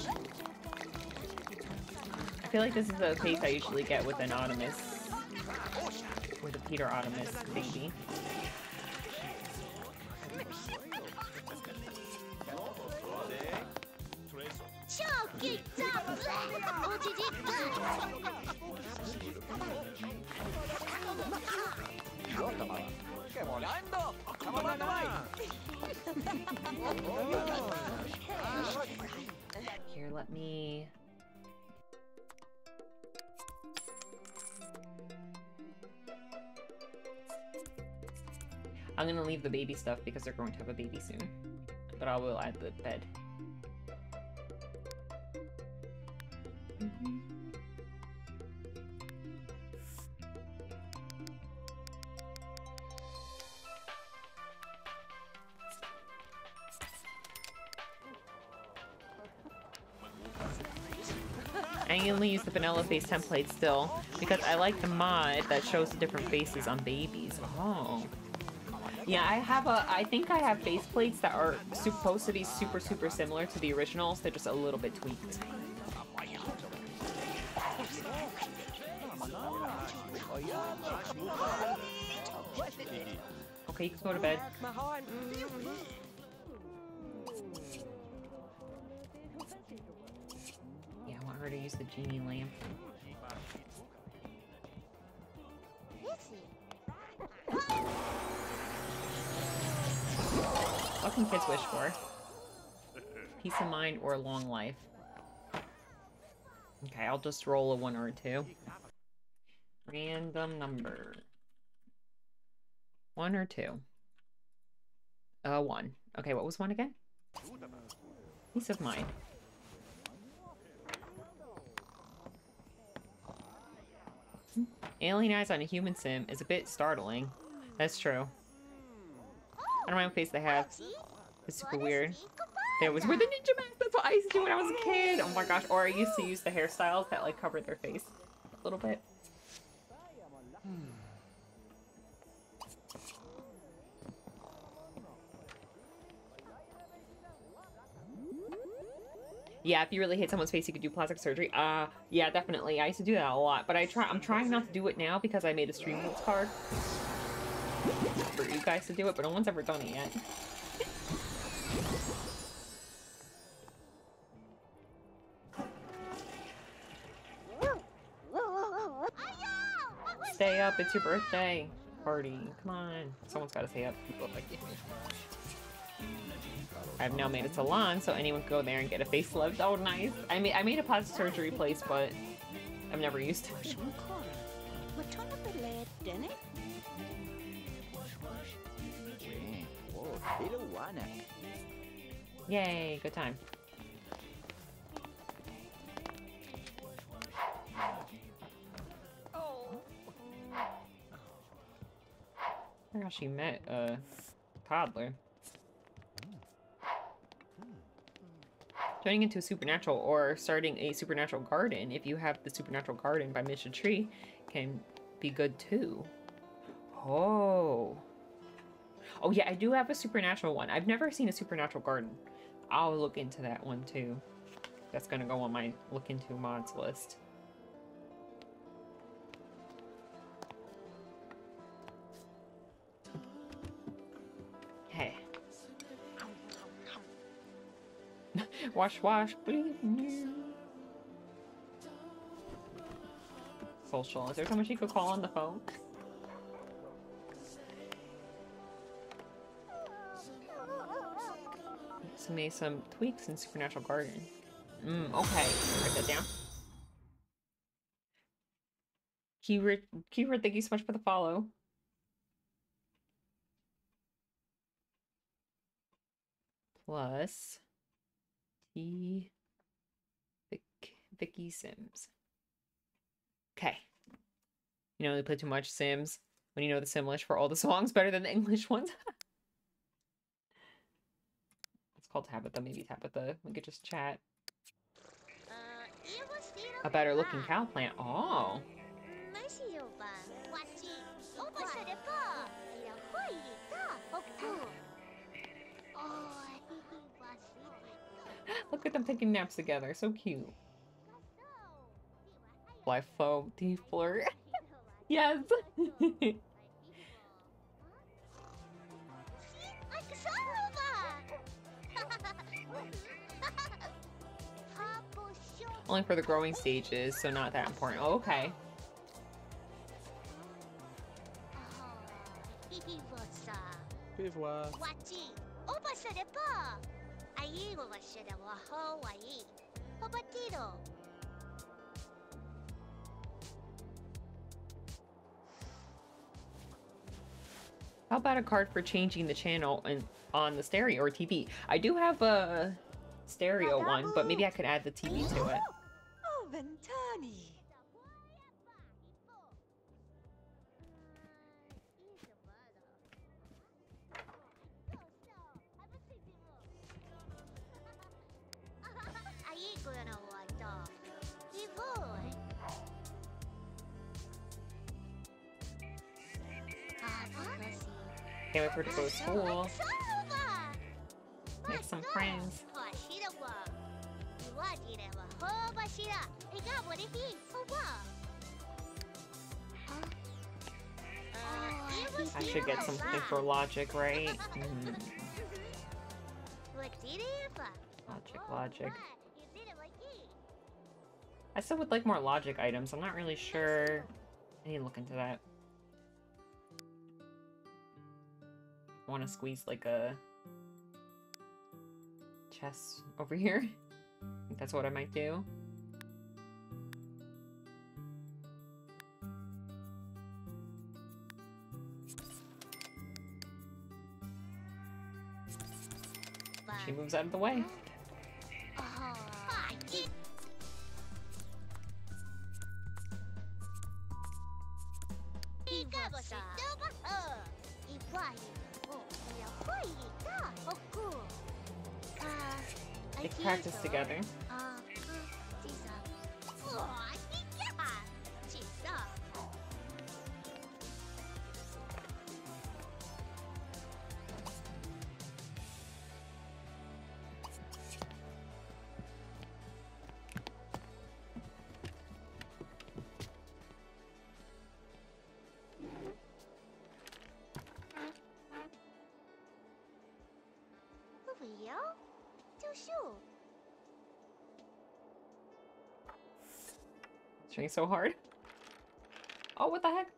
I feel like this is the face I usually get with an Automus. With a Peter Automus baby. Here, let me... I'm gonna leave the baby stuff because they're going to have a baby soon. But I will add the bed. I only use the vanilla face template still because I like the mod that shows the different faces on babies. Oh. Yeah, I have a. I think I have face plates that are supposed to be super, super similar to the originals. They're just a little bit tweaked. Okay, you can go to bed. Her to use the genie lamp. What can kids wish for? Peace of mind or a long life? Okay, I'll just roll a one or a two. Random number. One or two? Uh, one. Okay, what was one again? Peace of mind. Alien eyes on a human sim is a bit startling. That's true. I don't know what face they have. It's super weird. That was where the ninja mask. That's what I used to do when I was a kid. Oh my gosh. Or I used to use the hairstyles that like covered their face a little bit. Yeah, if you really hit someone's face, you could do plastic surgery. Uh, yeah, definitely. I used to do that a lot, but I try. I'm trying not to do it now because I made a stream rules card for you guys to do it, but no one's ever done it yet. Stay up, it's your birthday party. Come on. Someone's gotta stay up. I've now made a salon, so anyone can go there and get a facelift. Oh, nice. I made I made a plastic surgery place, but I've never used it. Yay, good time. I forgot she met a toddler. Turning into a supernatural or starting a supernatural garden, if you have the supernatural garden by Misha Tree, can be good too. Oh. Oh yeah, I do have a supernatural one. I've never seen a supernatural garden. I'll look into that one too. That's gonna go on my look into mods list. Wash, wash, breathe. Social. Is there someone she could call on the phone? Just made some tweaks in Supernatural Garden. Mm, okay. Write that down. Keyword, keyword, thank you so much for the follow. Plus T Vic, Vicky Sims. Okay. You know, they play too much Sims when you know the Simlish for all the songs better than the English ones. it's called Tabitha, maybe Tabitha. We could just chat. A better looking cow plant. Oh. Look at them taking naps together. So cute. Blypho, Defleur. yes. Only for the growing stages, so not that important. Oh, okay. Bivouac. How about a card for changing the channel and on the stereo or TV? I do have a stereo one, but maybe I could add the TV to it. Oh, Ventani. Can't wait for her to go to school. Make some friends. I should get something for logic, right? Mm. Logic, logic. I still would like more logic items. I'm not really sure. I need to look into that. I want to squeeze like a chest over here. That's what I might do. She moves out of the way. Uh, They practice together. Trying so hard. Oh, what the heck?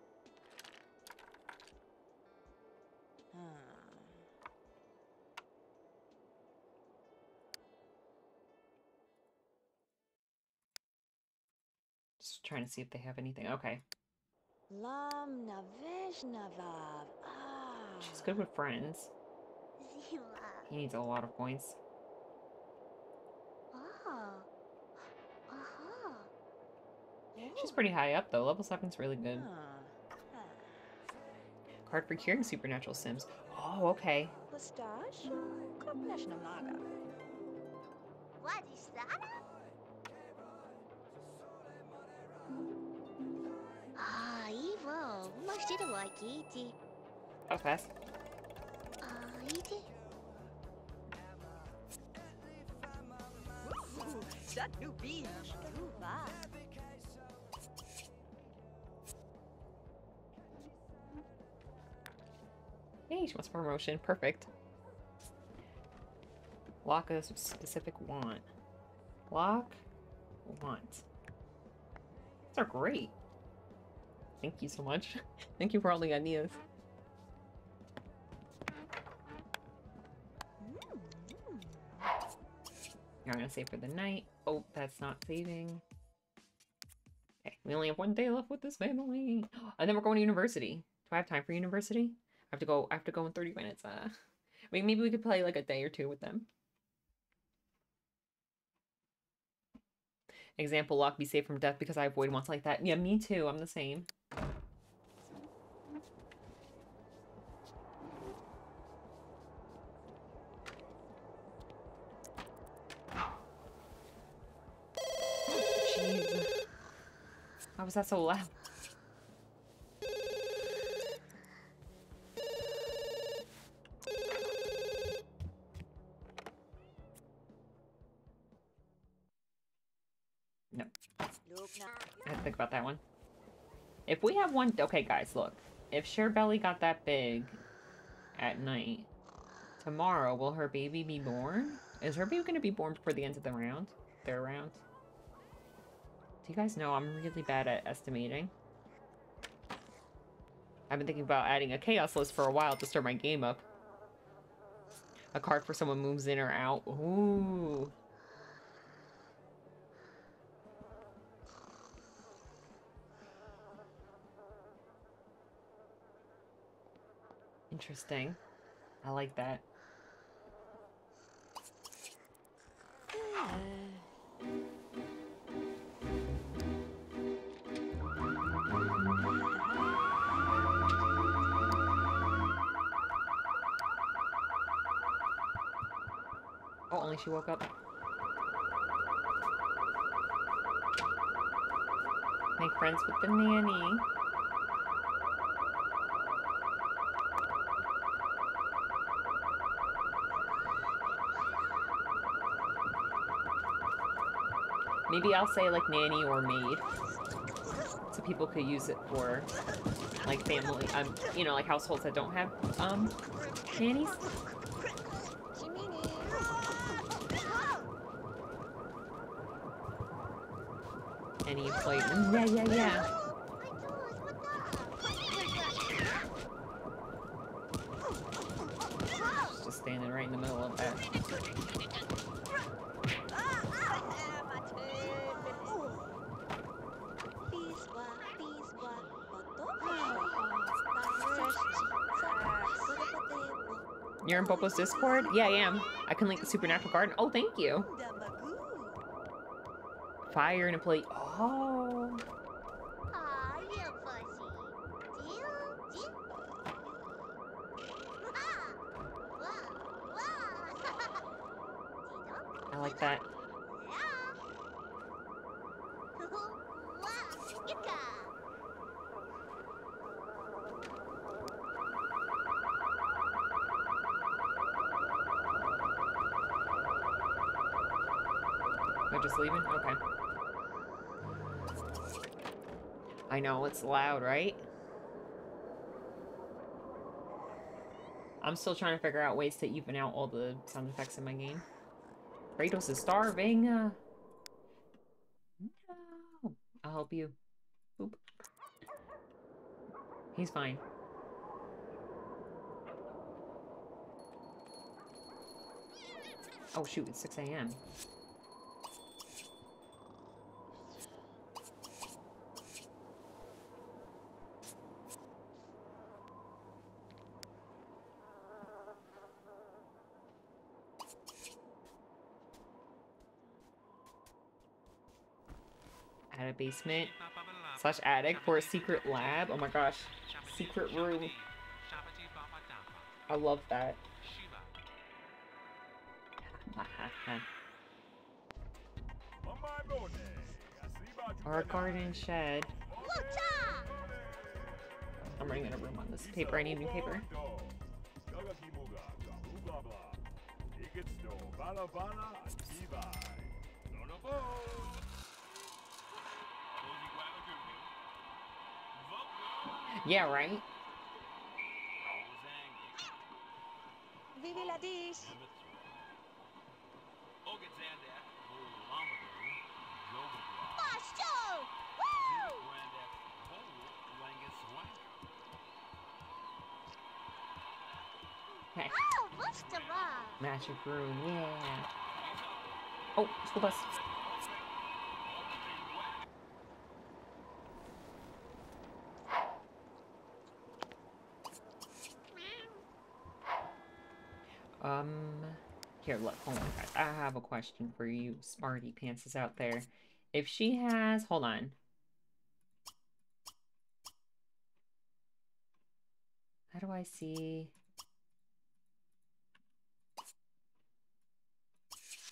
Just trying to see if they have anything. Okay. Lam na Vishnavav. Ah. She's good with friends. He needs a lot of points. Oh. Uh-huh. She's pretty high up though. Level 7's really good. Ah. Card for curing supernatural sims. Oh, okay. Mustache? Kopneshna What is that? Ah, Evo. Machine like it. That was fast. She wants promotion. Perfect. Lock a specific want. Lock want. These are great. Thank you so much. Thank you for all the ideas. I'm gonna save for the night. Oh, that's not saving. Okay, we only have one day left with this family. And then we're going to university. Do I have time for university? I have to go. I have to go in thirty minutes. Uh, I mean, maybe we could play like a day or two with them. Example: lock be safe from death because I avoid ones like that. Yeah, me too. I'm the same. Jeez. How was that so loud? If we have one, okay, guys, look. If Share Belly got that big at night, tomorrow will her baby be born? Is her baby gonna be born before the end of the round? Their round? Do you guys know I'm really bad at estimating? I've been thinking about adding a chaos list for a while to start my game up. A card for someone moves in or out. Ooh. Interesting. I like that. Oh, only she woke up. Make friends with the nanny. Maybe I'll say like nanny or maid. So people could use it for like family, um, you know, like households that don't have um nannies. Any. Mm, Yeah, yeah, yeah. She's just standing right in the middle of that. Piswa, piswa, You're in Popo's Discord? Yeah, I am. I can link the Supernatural Garden. Oh, thank you. Fire and a plate. Oh. Ah, you fuzzy. Deal? Deal? Ah! Wow! Wow! like that. Wow, Yika. They're just leaving? Okay. I know, it's loud, right? I'm still trying to figure out ways to even out all the sound effects in my game. Kratos is starving. Uh, no. I'll help you. Boop. He's fine. Oh shoot, it's 6 a.m. basement slash attic for a secret lab. Oh my gosh. Secret room. I love that. Our garden shed. I'm running out of room on this paper. I need new paper. Yeah, right? Vivi la dish. Basho! Woo! Hey, Oh, magic room. Yeah. Oh, school bus. Um, here, look, hold on, guys. I have a question for you, smarty pantses out there. If she has, hold on. How do I see?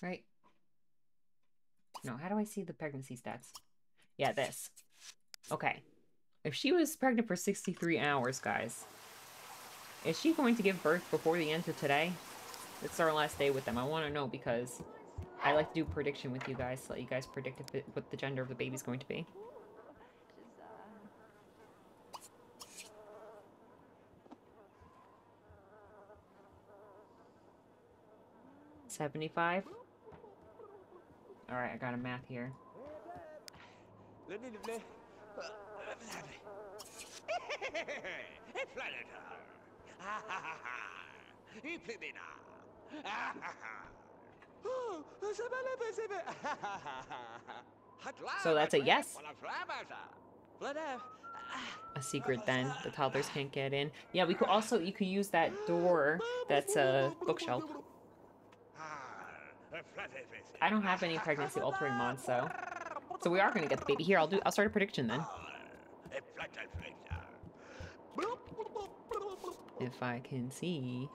Right? No, how do I see the pregnancy stats? Yeah, this. Okay. If she was pregnant for 63 hours, guys, is she going to give birth before the end of today? It's our last day with them. I want to know because I like to do prediction with you guys, so let you guys predict it, what the gender of the baby's going to be. 75? Alright, I got a math here. So that's a yes. A secret then. The toddlers can't get in. Yeah, we could also, you could use that door that's a bookshelf. I don't have any pregnancy altering mods, so. So we are gonna get the baby. Here, I'll do, I'll start a prediction then. If I can see.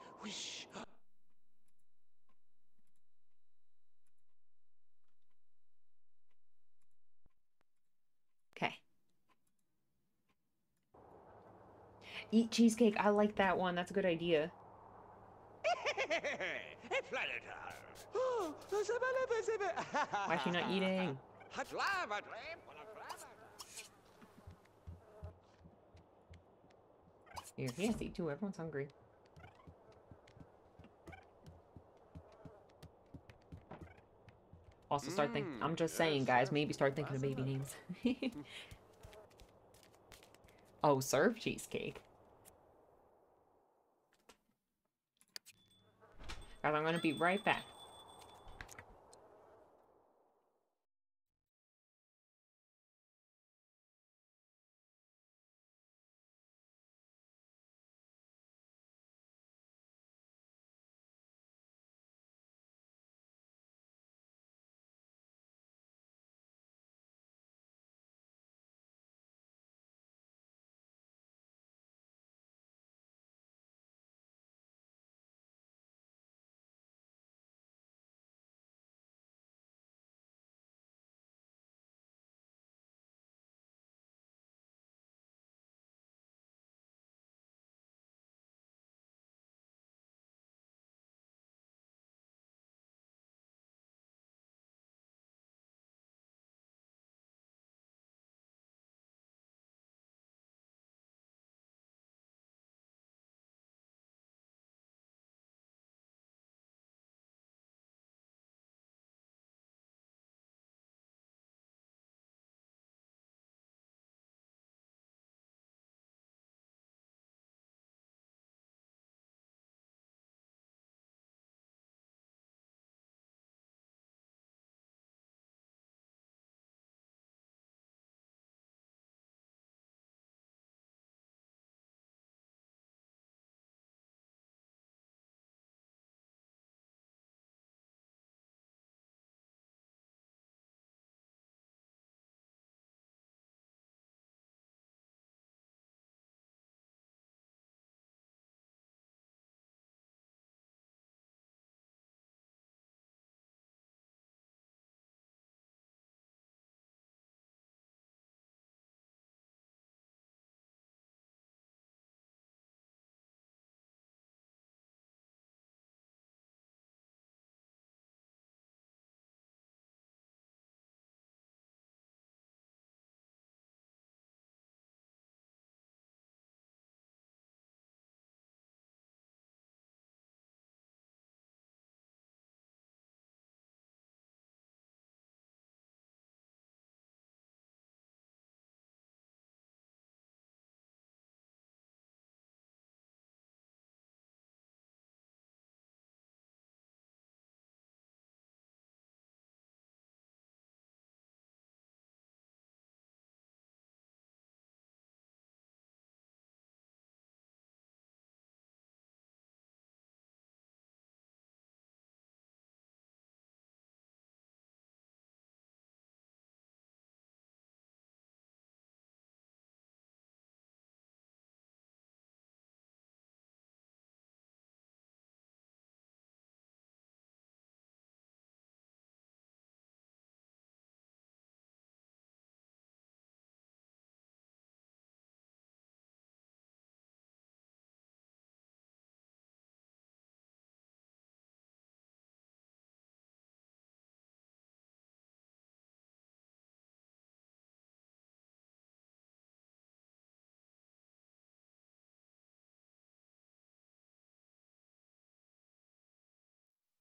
Okay. Eat cheesecake. I like that one. That's a good idea. Why is she not eating? Here, he has to eat too. Everyone's hungry. Also start thinking. Mm, I'm just saying, guys. Maybe start thinking of baby names. oh, serve cheesecake. Guys, I'm gonna be right back.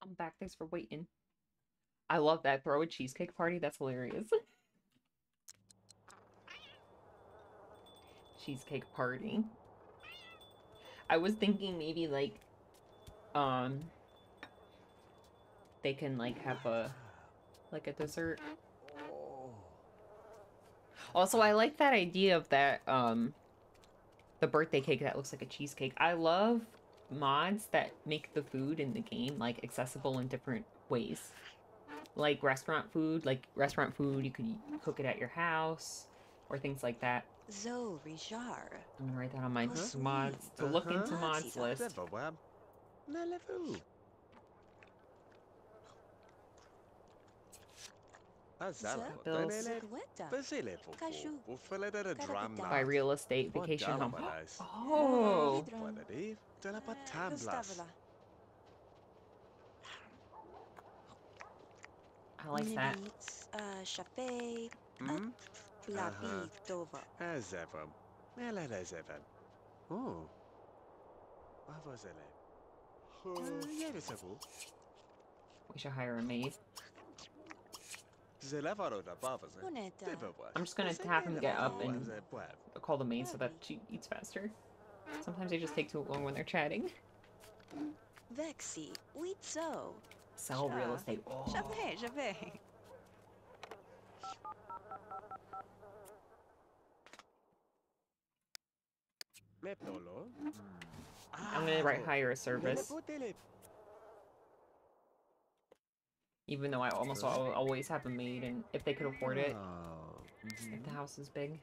I'm back. Thanks for waiting. I love that. Throw a cheesecake party. That's hilarious. cheesecake party. I was thinking maybe like, um, they can like have a, like a dessert. Also, I like that idea of that, um, the birthday cake that looks like a cheesecake. I love mods that make the food in the game, like, accessible in different ways. Like restaurant food, like restaurant food, you could cook it at your house, or things like that. Zo Richard. I'm gonna write that on my Huh? mods, to look Uh-huh. into mods list. Carapita. By real estate, vacation home. Oh! oh. Buena Dave, de la Patamblas. Gustavla. I like that. Minutes, Chape? Plapitova. As ever. Mela as ever. Oh. It? Uh, yeah, it's a boo. We should hire a maid. I'm just gonna have him get up and call the maid so that she eats faster. Sometimes they just take too long when they're chatting. Vexi. Witzo. Sell real estate. Oh. Jamais, jamais. Leptolo. I'm gonna write hire a service, even though I almost always have a maid, and if they could afford it, Oh. if the mm-hmm. house is big,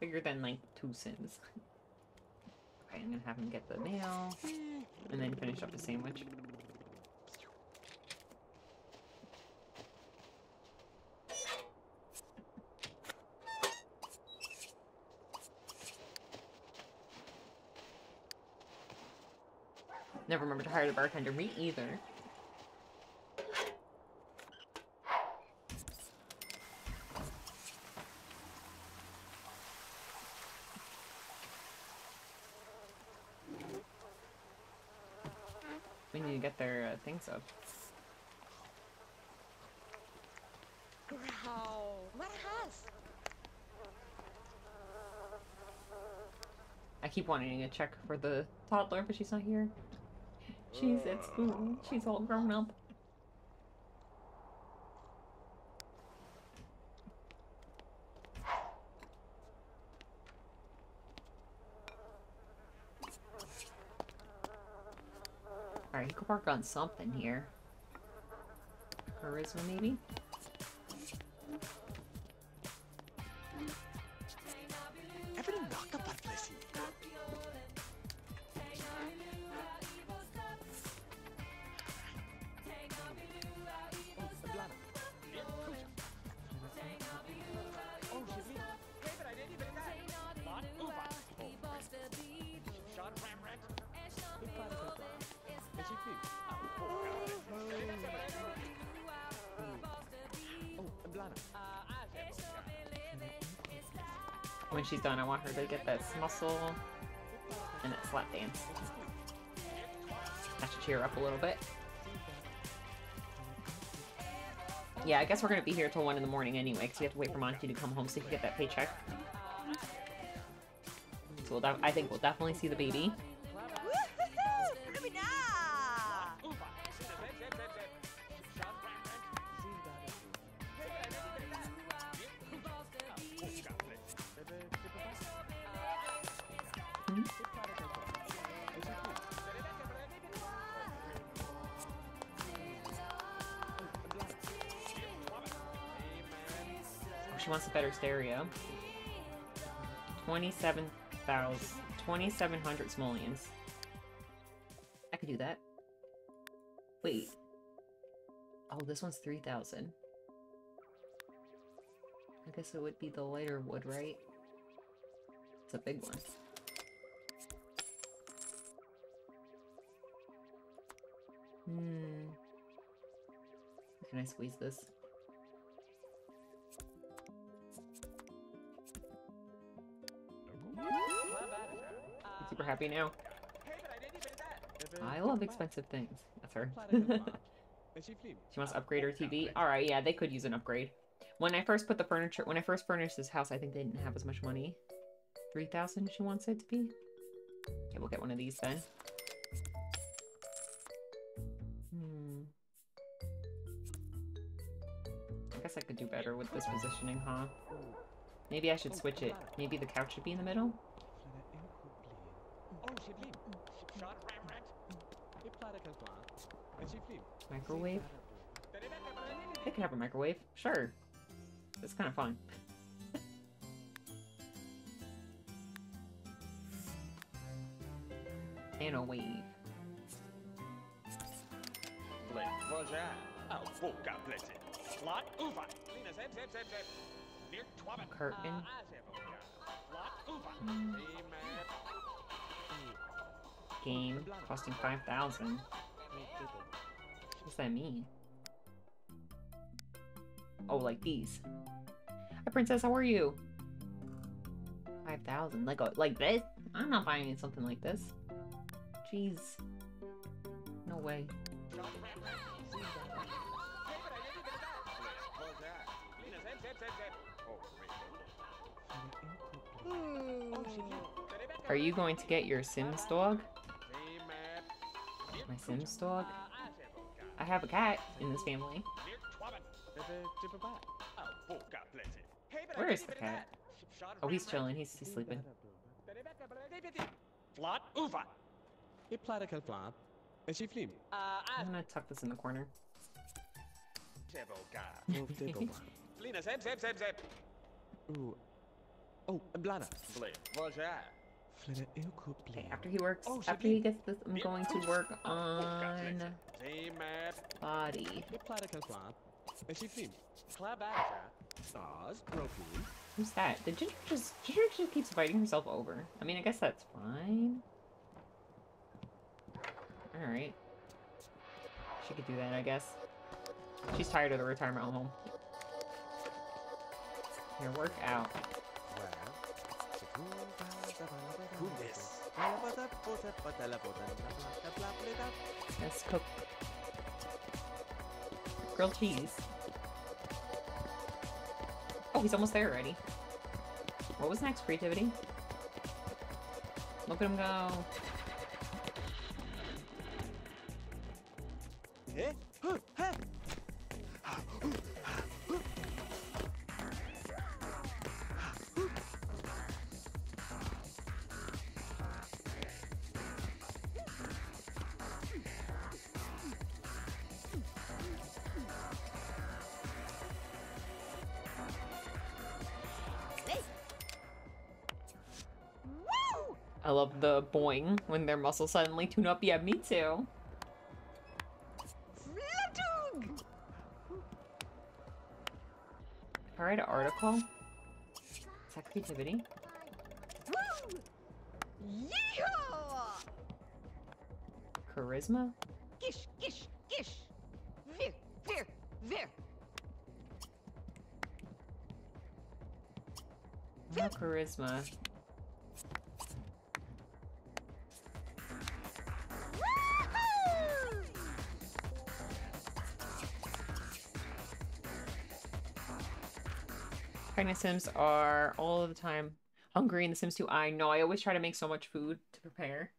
bigger than like two sims. Okay, I'm gonna have him get the mail, and then finish up the sandwich. Never remember to hire the bartender. Me either. We need to get their things up. Wow. I keep wanting to check for the toddler, but she's not here. She's at school. She's all grown up. On something here. Charisma, maybe? When she's done, I want her to get that muscle and that slap dance. That should cheer up a little bit. Yeah, I guess we're gonna be here till 1 in the morning anyway, because we have to wait for Monty to come home so he can get that paycheck. So we'll I think we'll definitely see the baby. 27,000, 2,700 simoleons. I could do that. Wait. Oh, this one's 3,000. I guess it would be the lighter wood, right? It's a big one. Hmm. Can I squeeze this? Super happy now. I love expensive things. That's her. She wants to upgrade her TV. All right, yeah, they could use an upgrade. When I first put the furniture, when I first furnished this house, I think they didn't have as much money. 3,000 she wants it to be. Okay, we'll get one of these then. Hmm. I guess I could do better with this positioning, huh? Maybe I should switch it. Maybe the couch should be in the middle? Microwave? They could have a microwave. Sure. It's kind of fun. and a wave. Blade Roger. Oh, Fuka Blitz. Slot Uva. Lina Zeb Zeb Zeb Zeb. Near Twabbit. Curtain. Slot Uva. Game costing 5,000. What's that mean? Oh, like these. Hi, princess. How are you? Five thousand. Like like this? I'm not buying something like this. Jeez. No way. Are you going to get your Sims dog? My Sims dog? I have a cat in this family. Where is the cat? Oh, he's chilling. He's, he's sleeping. Flot Uva. I'm gonna tuck this in the corner. Ooh. Oh, Blana. After he works, after he gets this, I'm going to work on body. Who's that? Did Ginger just Ginger just keeps fighting herself over? I mean, I guess that's fine. All right. She could do that, I guess. She's tired of the retirement home. Your work out. Let's cook grilled cheese. Oh, he's almost there already. What was next? Creativity? Look at him go. boing when their muscles suddenly tune up. Yeah, me too. I write an article, is that creativity? Charisma? Gish, gish, gish. Veer, veer, veer. No charisma. Sims are all the time hungry in The Sims 2. I know. I always try to make so much food to prepare.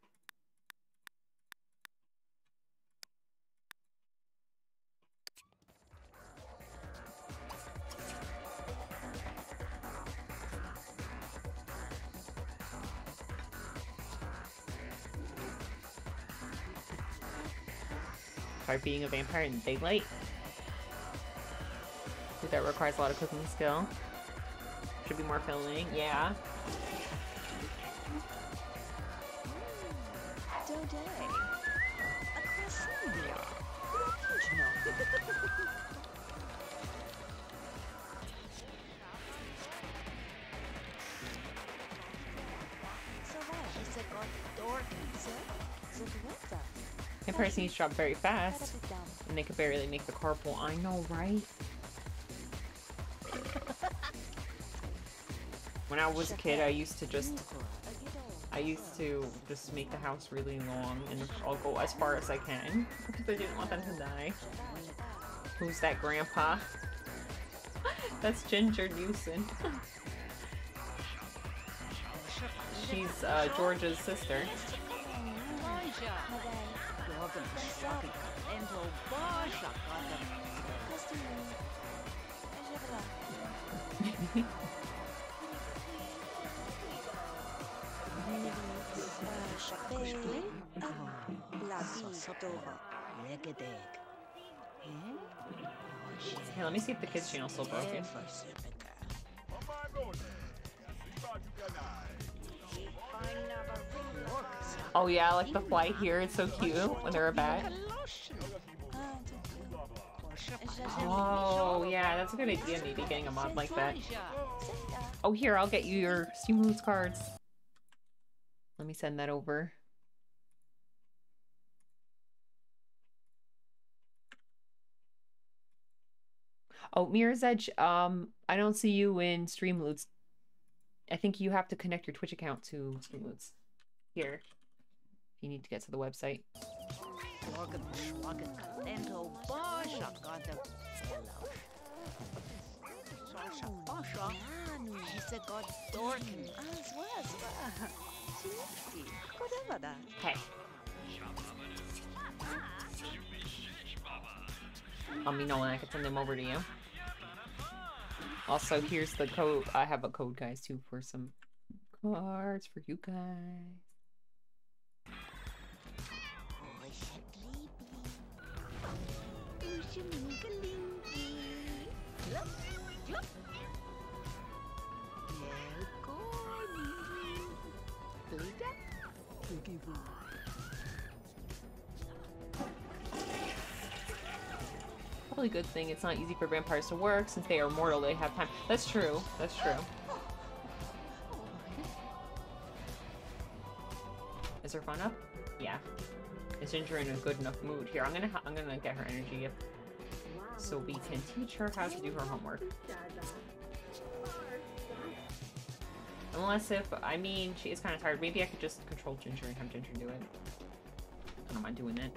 Try being a vampire in daylight. That requires a lot of cooking skill. Should be more filling, yeah. Today. person croissant. Original. So what? He said got door pizza. Zucchetta. Vampires need to drop very fast, Gotta be dumb. and they could barely make the carpool. I know, right? When I was a kid, I used to just... I used to just make the house really long and I'll go as far as I can because I didn't want them to die. Who's that grandpa? That's Ginger Newson. She's uh, George's sister. Let me see if the kids channel's still broken. Oh yeah, like the flight here, it's so cute when they're a bat. Oh yeah, that's a good idea, maybe getting a mod like that. Oh here, I'll get you your Streamloots cards. Let me send that over. Oh, Mirror's Edge, um, I don't see you in Streamloots. I think you have to connect your Twitch account to Streamloots. Here. If you need to get to the website. Okay. Let me know when I can send them over to you. Also, here's the code. I have a code, guys, too, for some cards for you guys. Probably a good thing it's not easy for vampires to work since they are mortal. They have time. That's true. That's true. Is her fun up? Yeah. Is Ginger in a good enough mood? Here, I'm gonna I'm gonna get her energy gift so we can teach her how to do her homework. Unless if I mean she is kind of tired, maybe I could just control Ginger and have Ginger do it. I don't mind doing that.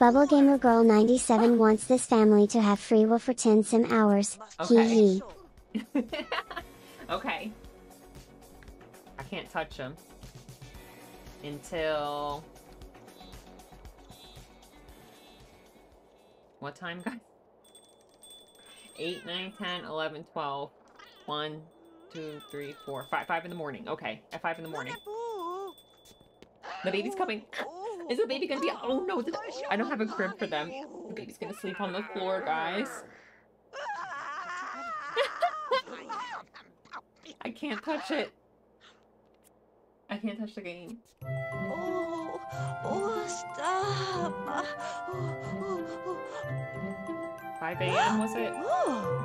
BubbleGamerGirl97 wants this family to have free will for 10 sim hours. Okay. Hee hee. okay. I can't touch them until. What time, guys? 8, 9, 10, 11, 12. 1, 2, 3, 4, 5. 5 in the morning. Okay, at 5 in the morning. The baby's coming. Is the baby gonna be? Oh no! Did I don't have a crib for them. The baby's gonna sleep on the floor, guys. I can't touch it. I can't touch the game. Oh, oh, stop. Oh, oh, oh, 5 a.m. was it? Let me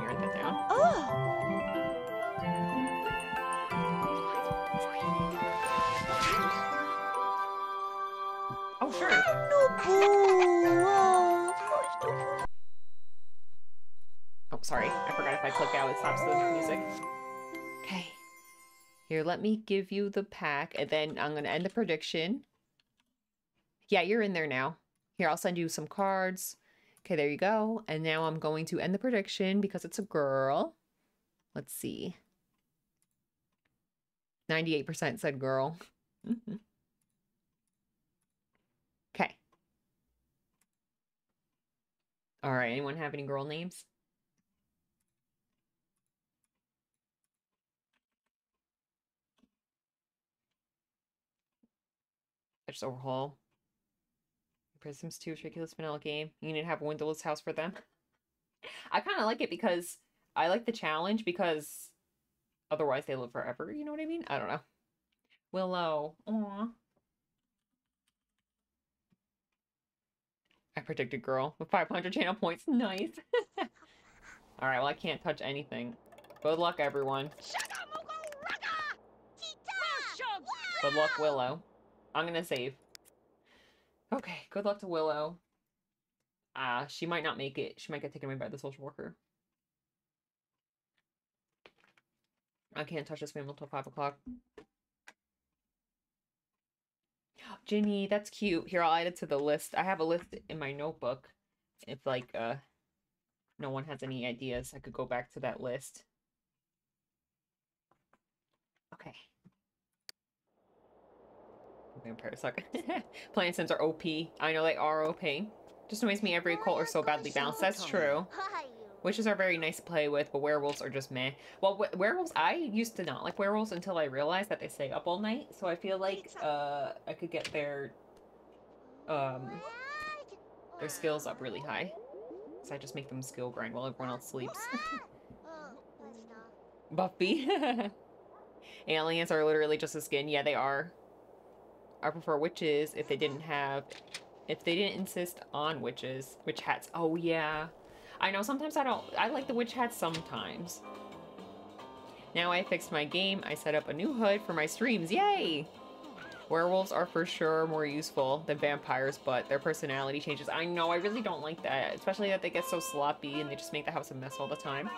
write that down. oh. Sure. No. Oh. Sorry. I forgot if I click out, it stops the music. Okay. Here, let me give you the pack, and then I'm gonna end the prediction. Yeah, you're in there now. Here, I'll send you some cards. Okay, there you go. And now I'm going to end the prediction because it's a girl. Let's see. 98% said girl. okay. All right, anyone have any girl names? I just overhaul Prisms Sims 2, ridiculous vanilla game. You need to have a windowless house for them. I kind of like it because I like the challenge because otherwise they live forever. You know what I mean? I don't know. Willow. I predicted girl with 500 channel points. Nice. Alright, well, I can't touch anything. Good luck, everyone. Good luck, Willow. I'm gonna save. Okay, good luck to Willow. Ah, uh, she might not make it. She might get taken away by the social worker. I can't touch this family until 5 o'clock. Ginny, that's cute. Here, I'll add it to the list. I have a list in my notebook. If, like, uh, no one has any ideas, I could go back to that list. Okay. Vampire suck. Playing Sims are OP. I know they are OP. Just annoys me every cult are so badly balanced. That's true. Witches are very nice to play with, but werewolves are just meh. Well, werewolves, I used to not like werewolves until I realized that they stay up all night. So I feel like uh, I could get their um, their skills up really high. So I just make them skill grind while everyone else sleeps. Buffy. Aliens are literally just a skin. Yeah, they are. I prefer witches if they didn't have... If they didn't insist on witches. Witch hats. Oh, yeah. I know sometimes I don't... I like the witch hat sometimes. Now I fixed my game. I set up a new hood for my streams. Yay! Werewolves are for sure more useful than vampires, but their personality changes. I know, I really don't like that. Especially that they get so sloppy and they just make the house a mess all the time.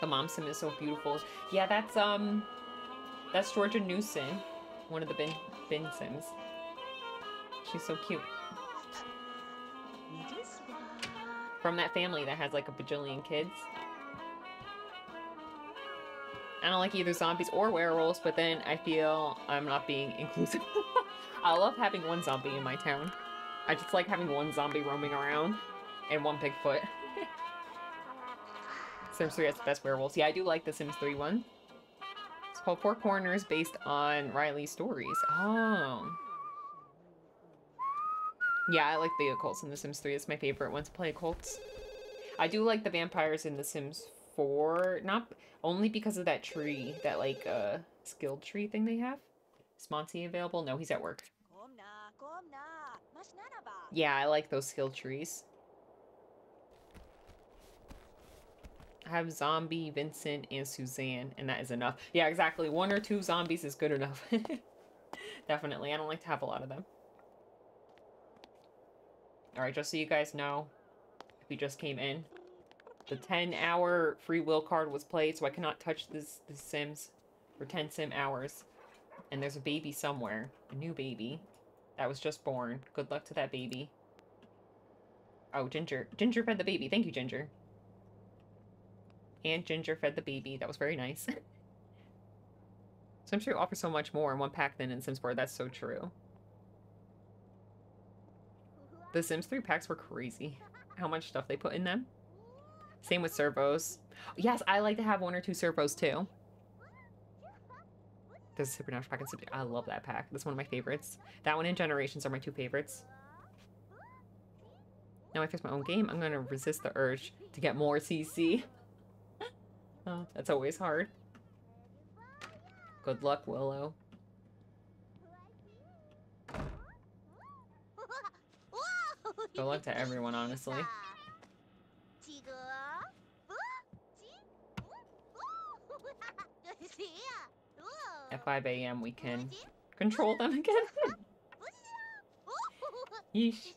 The mom sim is so beautiful. Yeah, that's, um... That's Georgia Newson. One of the bin, bin sims. She's so cute. From that family that has like a bajillion kids. I don't like either zombies or werewolves, but then I feel I'm not being inclusive. I love having one zombie in my town. I just like having one zombie roaming around and one Bigfoot. Sims 3 has the best werewolves. Yeah, I do like the Sims 3 one. It's called Four Corners based on Riley's stories. Oh. Yeah, I like the occults in The Sims 3. It's my favorite one to play occults. I do like the vampires in The Sims 4. Not only because of that tree, that like uh skill tree thing they have. Is Monty available? No, he's at work. Yeah, I like those skill trees. I have Zombie, Vincent, and Suzanne, and that is enough. Yeah, exactly. One or two zombies is good enough. Definitely. I don't like to have a lot of them. Alright, just so you guys know, if you just came in, the 10 hour free will card was played, so I cannot touch this, this Sims for 10 Sim hours. And there's a baby somewhere, a new baby, that was just born. Good luck to that baby. Oh, Ginger. Ginger fed the baby. Thank you, Ginger. And Ginger fed the baby. That was very nice. Sims 3 offers so much more in one pack than in Sims 4. That's so true. The Sims 3 packs were crazy. How much stuff they put in them. Same with servos. Yes, I like to have one or two servos too. There's a Supernatural pack. And I love that pack. That's one of my favorites. That one and Generations are my two favorites. Now I fix my own game. I'm going to resist the urge to get more CC. oh, that's always hard. Good luck, Willow. Good luck to everyone, honestly. At 5 a.m. we can control them again. Yeesh.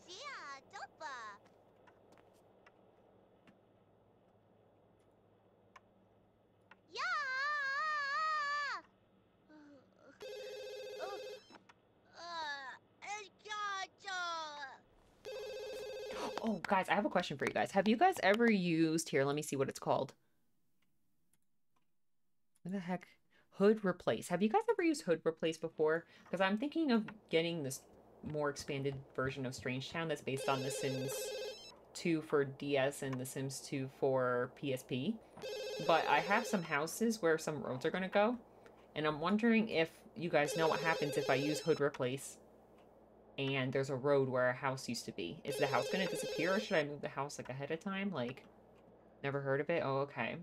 Oh, guys, I have a question for you guys. Have you guys ever used here? Let me see what it's called. What the heck? Hood replace. Have you guys ever used hood replace before? Because I'm thinking of getting this more expanded version of Strangetown that's based on The Sims 2 for DS and The Sims 2 for PSP. But I have some houses where some roads are going to go. And I'm wondering if you guys know what happens if I use hood replace and there's a road where a house used to be. Is the house gonna disappear, or should I move the house like ahead of time? Like, never heard of it. Oh, okay.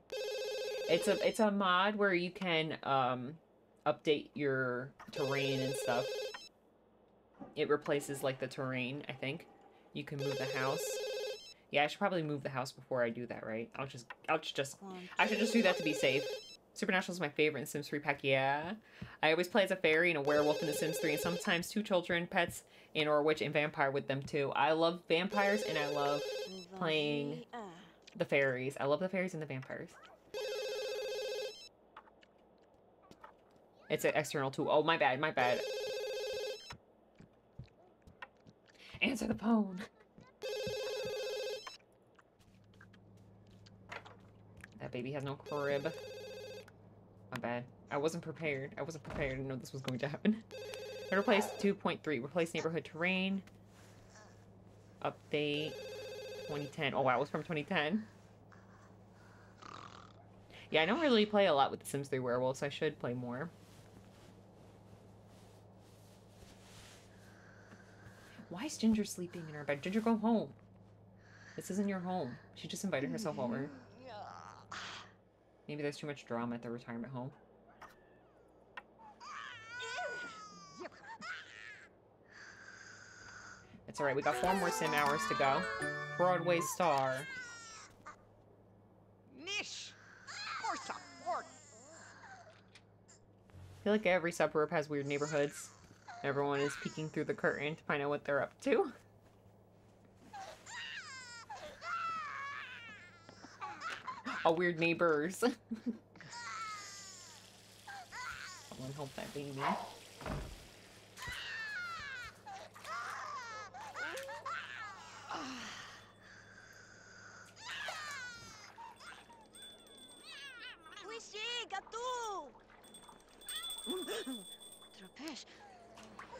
It's a it's a mod where you can um update your terrain and stuff. It replaces like the terrain, I think. You can move the house. Yeah, I should probably move the house before I do that, right? I'll just I'll just I should just do that to be safe. Supernatural is my favorite in Sims 3 pack, yeah. I always play as a fairy and a werewolf in The Sims 3, and sometimes two children, pets, and or witch and vampire with them too. I love vampires and I love playing- the fairies. I love the fairies and the vampires. It's an external tool. Oh, my bad, my bad. Answer the phone. That baby has no crib. My bad. I wasn't prepared. I wasn't prepared. to know this was going to happen. Replace 2.3. Replace neighborhood terrain. Update 2010. Oh wow, it was from 2010. Yeah, I don't really play a lot with The Sims 3 Werewolves. I should play more. Why is Ginger sleeping in her bed? Ginger, go home. This isn't your home. She just invited herself over. Maybe there's too much drama at the retirement home. It's alright, we got four more sim hours to go. Broadway star. Nish! For support! I feel like every suburb has weird neighborhoods. Everyone is peeking through the curtain to find out what they're up to. Weird neighbors. Someone help that baby. Luigi, gato! Trapèche.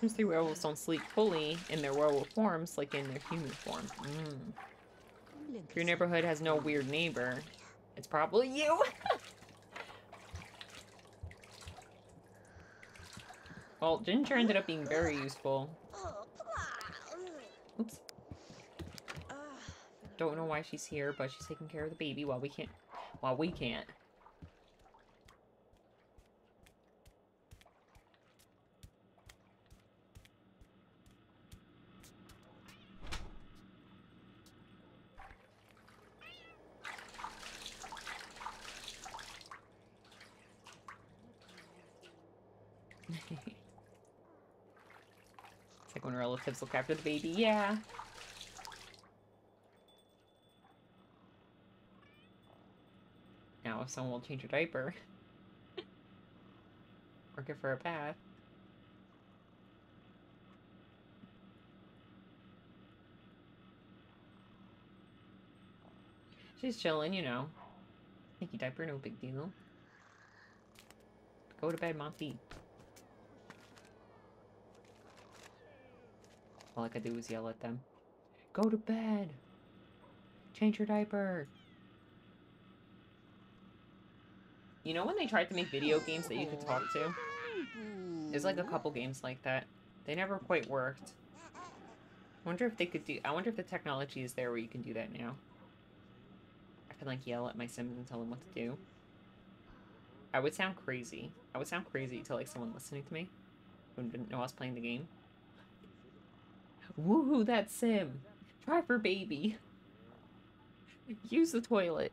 Sims 3 werewolves don't sleep fully in their werewolf forms like in their human form. Mm. Your neighborhood has no weird neighbor, it's probably you. well, Ginger ended up being very useful. Oops. Don't know why she's here, but she's taking care of the baby while we can't. While we can't. Relatives look after the baby. Yeah. Now, if someone will change her diaper or give her a bath. She's chilling, you know. Sneaky diaper, no big deal. Go to bed, Monty. All I could do was yell at them. Go to bed! Change your diaper! You know when they tried to make video games that you could talk to? There's like a couple games like that. They never quite worked. I wonder if they could do- I wonder if the technology is there where you can do that now. I can like yell at my sims and tell them what to do. I would sound crazy. I would sound crazy to like someone listening to me who didn't know I was playing the game. Woohoo, that sim! Try for baby. Use the toilet.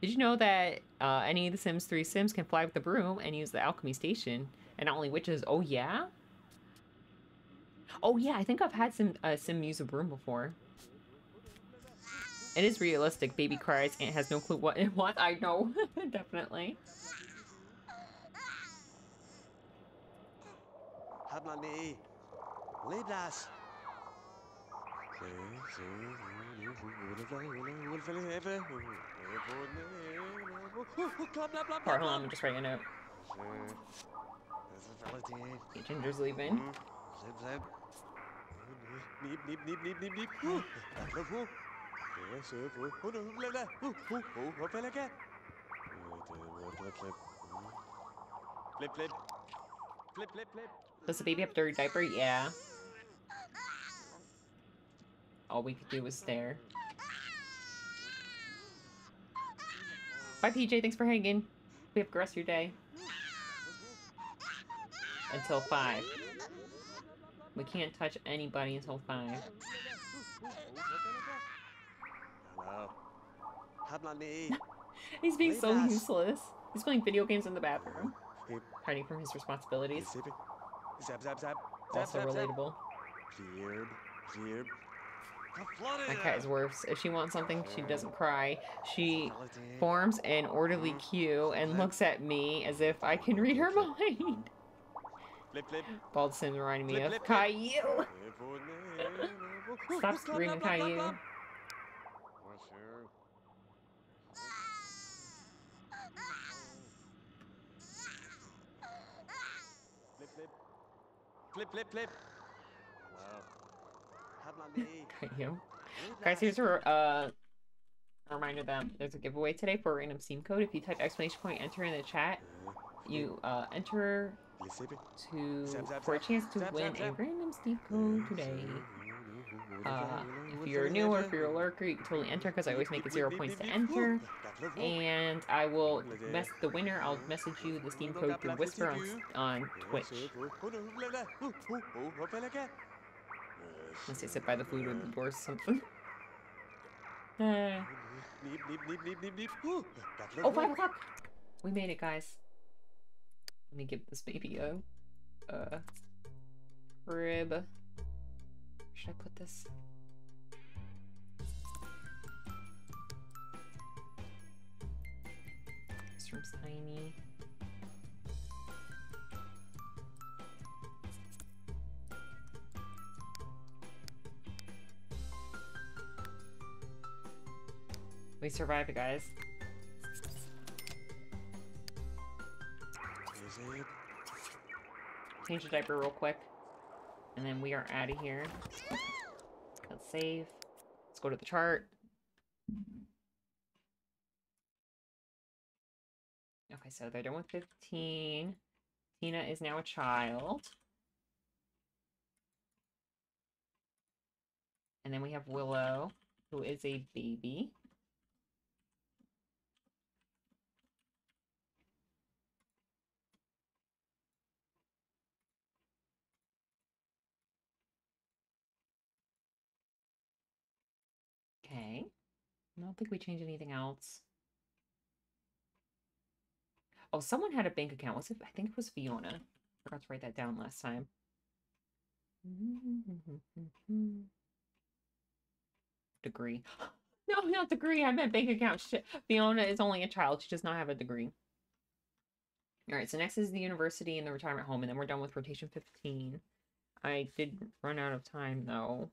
Did you know that uh, any of the Sims 3 Sims can fly with the broom and use the alchemy station? And not only witches. Oh, yeah? Oh, yeah, I think I've had some uh, Sim use a broom before. It is realistic. Baby cries and has no clue what it wants. I know. Definitely. Hablani. Libras. Or hold on, I'm just writing note. Ginger's leaving. Does the baby have dirty diaper? Yeah. All we could do was stare. Bye, PJ. Thanks for hanging. We have the rest of your day. Until 5. We can't touch anybody until 5. He's being so useless. He's playing video games in the bathroom, hiding from his responsibilities. Also relatable. My cat is worse. If she wants something, she doesn't cry. She forms an orderly queue and looks at me as if I can read her mind. Bald Sim reminding me of. Caillou. Stop screaming, Caillou. Flip, flip. Flip, flip, flip. Wow. Caillou. Guys, here's a, uh, reminder that there's a giveaway today for a random Steam code. If you type exclamation point enter in the chat, you uh, enter to for a chance to win a random Steam code today. Uh, if you're new or if you're a lurker, you can totally enter because I always make it zero points to enter. And I will mess the winner. I'll message you the Steam code through Whisper on, on Twitch. Unless they sit by the food or the door or something. Uh, oh, five o'clock! We made it, guys. Let me give this baby a, uh, rib. Where should I put this? This room's tiny. We survived, guys. Change the diaper real quick. And then we are out of here. Let's save. Let's go to the chart. Okay, so they're done with 15. Tina is now a child. And then we have Willow, who is a baby. Okay. I don't think we changed anything else. Oh, someone had a bank account. Was it? I think it was Fiona. Forgot to write that down last time. Degree. No, not degree. I meant bank account. Shit. Fiona is only a child. She does not have a degree. All right, so next is the university and the retirement home, and then we're done with rotation 15. I did run out of time, though.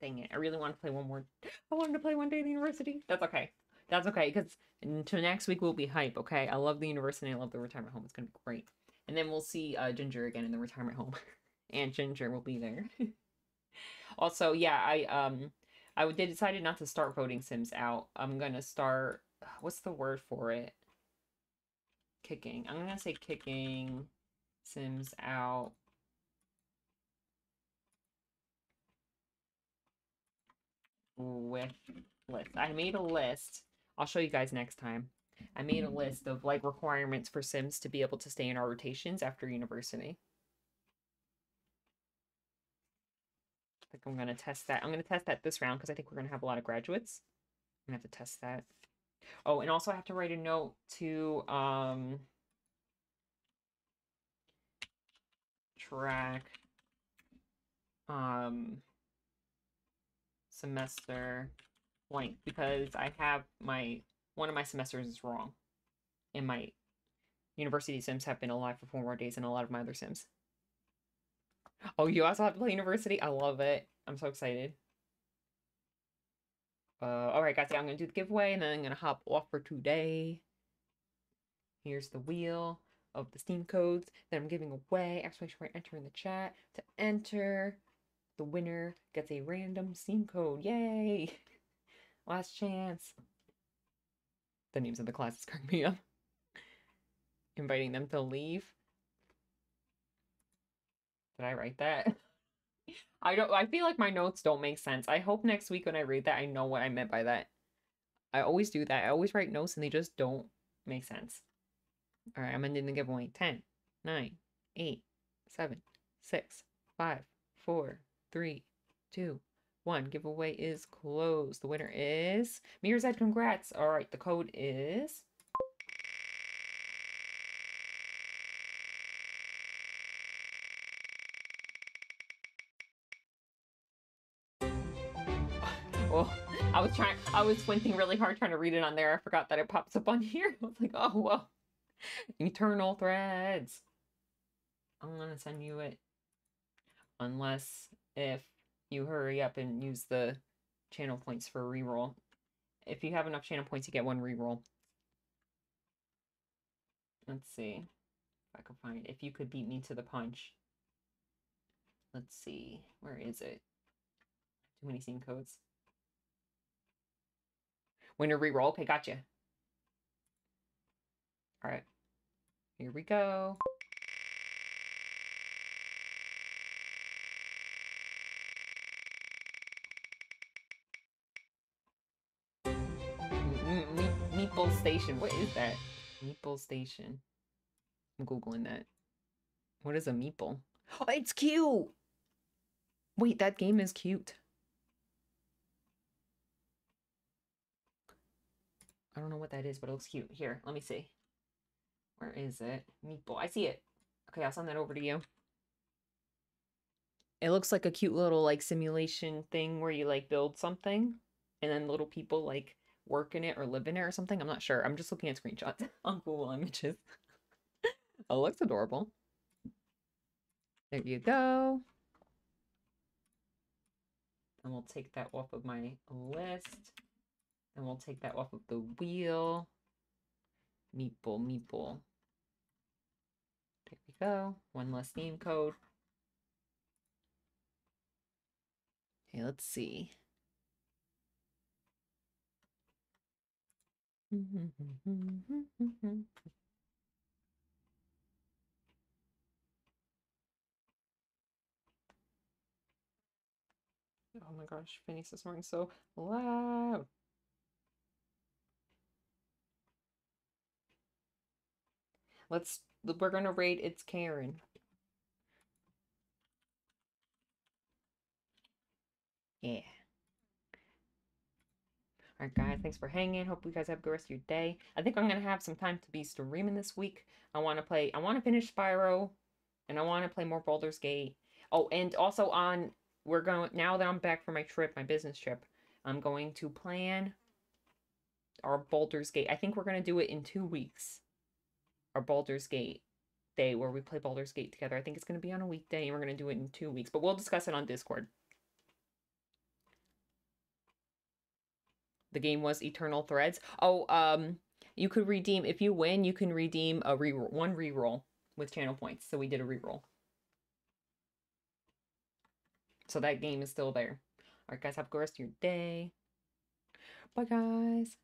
Dang it. I really want to play one more. I wanted to play one day at the university. That's okay. That's okay, because until next week we'll be hype, okay? I love the university. I love the retirement home. It's going to be great. And then we'll see uh, Ginger again in the retirement home. and Ginger will be there. also, yeah, I um I did decided not to start voting Sims out. I'm going to start what's the word for it? Kicking. I'm going to say kicking Sims out with list. I made a list. I'll show you guys next time. I made a list of like requirements for Sims to be able to stay in our rotations after university. I think I'm gonna test that. I'm gonna test that this round because I think we're gonna have a lot of graduates. I'm gonna have to test that. Oh, and also I have to write a note to um track um semester length because I have my one of my semesters is wrong. And my university sims have been alive for four more days than a lot of my other sims. Oh, you also have to play university? I love it. I'm so excited. Uh, alright guys, yeah, I'm gonna do the giveaway and then I'm gonna hop off for today. Here's the wheel of the Steam codes that I'm giving away. Exclamation point enter in the chat. To enter, the winner gets a random Steam code. Yay! Last chance. The names of the classes crack me up. Inviting them to leave. Did I write that? I don't I feel like my notes don't make sense. I hope next week when I read that I know what I meant by that. I always do that. I always write notes and they just don't make sense. All right, I'm ending the giveaway. 10, 9, 8, 7, 6, 5, 4, 3, 2, 1. Giveaway is closed. The winner is Mirror's Ed. Congrats. All right, the code is Well, I was trying, I was squinting really hard trying to read it on there. I forgot that it pops up on here. I was like, oh, well. Eternal threads. I'm to send you it. Unless if you hurry up and use the channel points for reroll. If you have enough channel points, you get one reroll. Let's see if I can find if you could beat me to the punch. Let's see, where is it? Too many Steam codes. Winner reroll. Okay, gotcha. All right, here we go. Station. What is that? Meeple Station. I'm googling that. What is a meeple? Oh, it's cute. Wait, that game is cute. I don't know what that is, but it looks cute. Here, let me see. Where is it? Meeple. I see it. Okay, I'll send that over to you. It looks like a cute little like simulation thing where you like build something and then little people like work in it or live in it or something. I'm not sure. I'm just looking at screenshots on Google Images. oh, looks adorable. There you go. And we'll take that off of my list. And we'll take that off of the wheel. Meeple, meeple. There we go. One less name code. Okay, let's see. Oh my gosh, Phineas is snoring so loud. Let's, we're gonna rate it's Karen. Yeah. Alright guys, thanks for hanging. Hope you guys have a good rest of your day. I think I'm gonna have some time to be streaming this week. I wanna play I wanna finish Spyro and I wanna play more Baldur's Gate. Oh, and also on we're going now that I'm back from my trip, my business trip, I'm going to plan our Baldur's Gate. I think we're gonna do it in two weeks. Our Baldur's Gate day where we play Baldur's Gate together. I think it's gonna be on a weekday and we're gonna do it in two weeks, but we'll discuss it on Discord. The game was Eternal Threads. Oh, um, you could redeem if you win. You can redeem a re one reroll with channel points. So we did a reroll. So that game is still there. All right, guys. Have a good rest of your day. Bye, guys.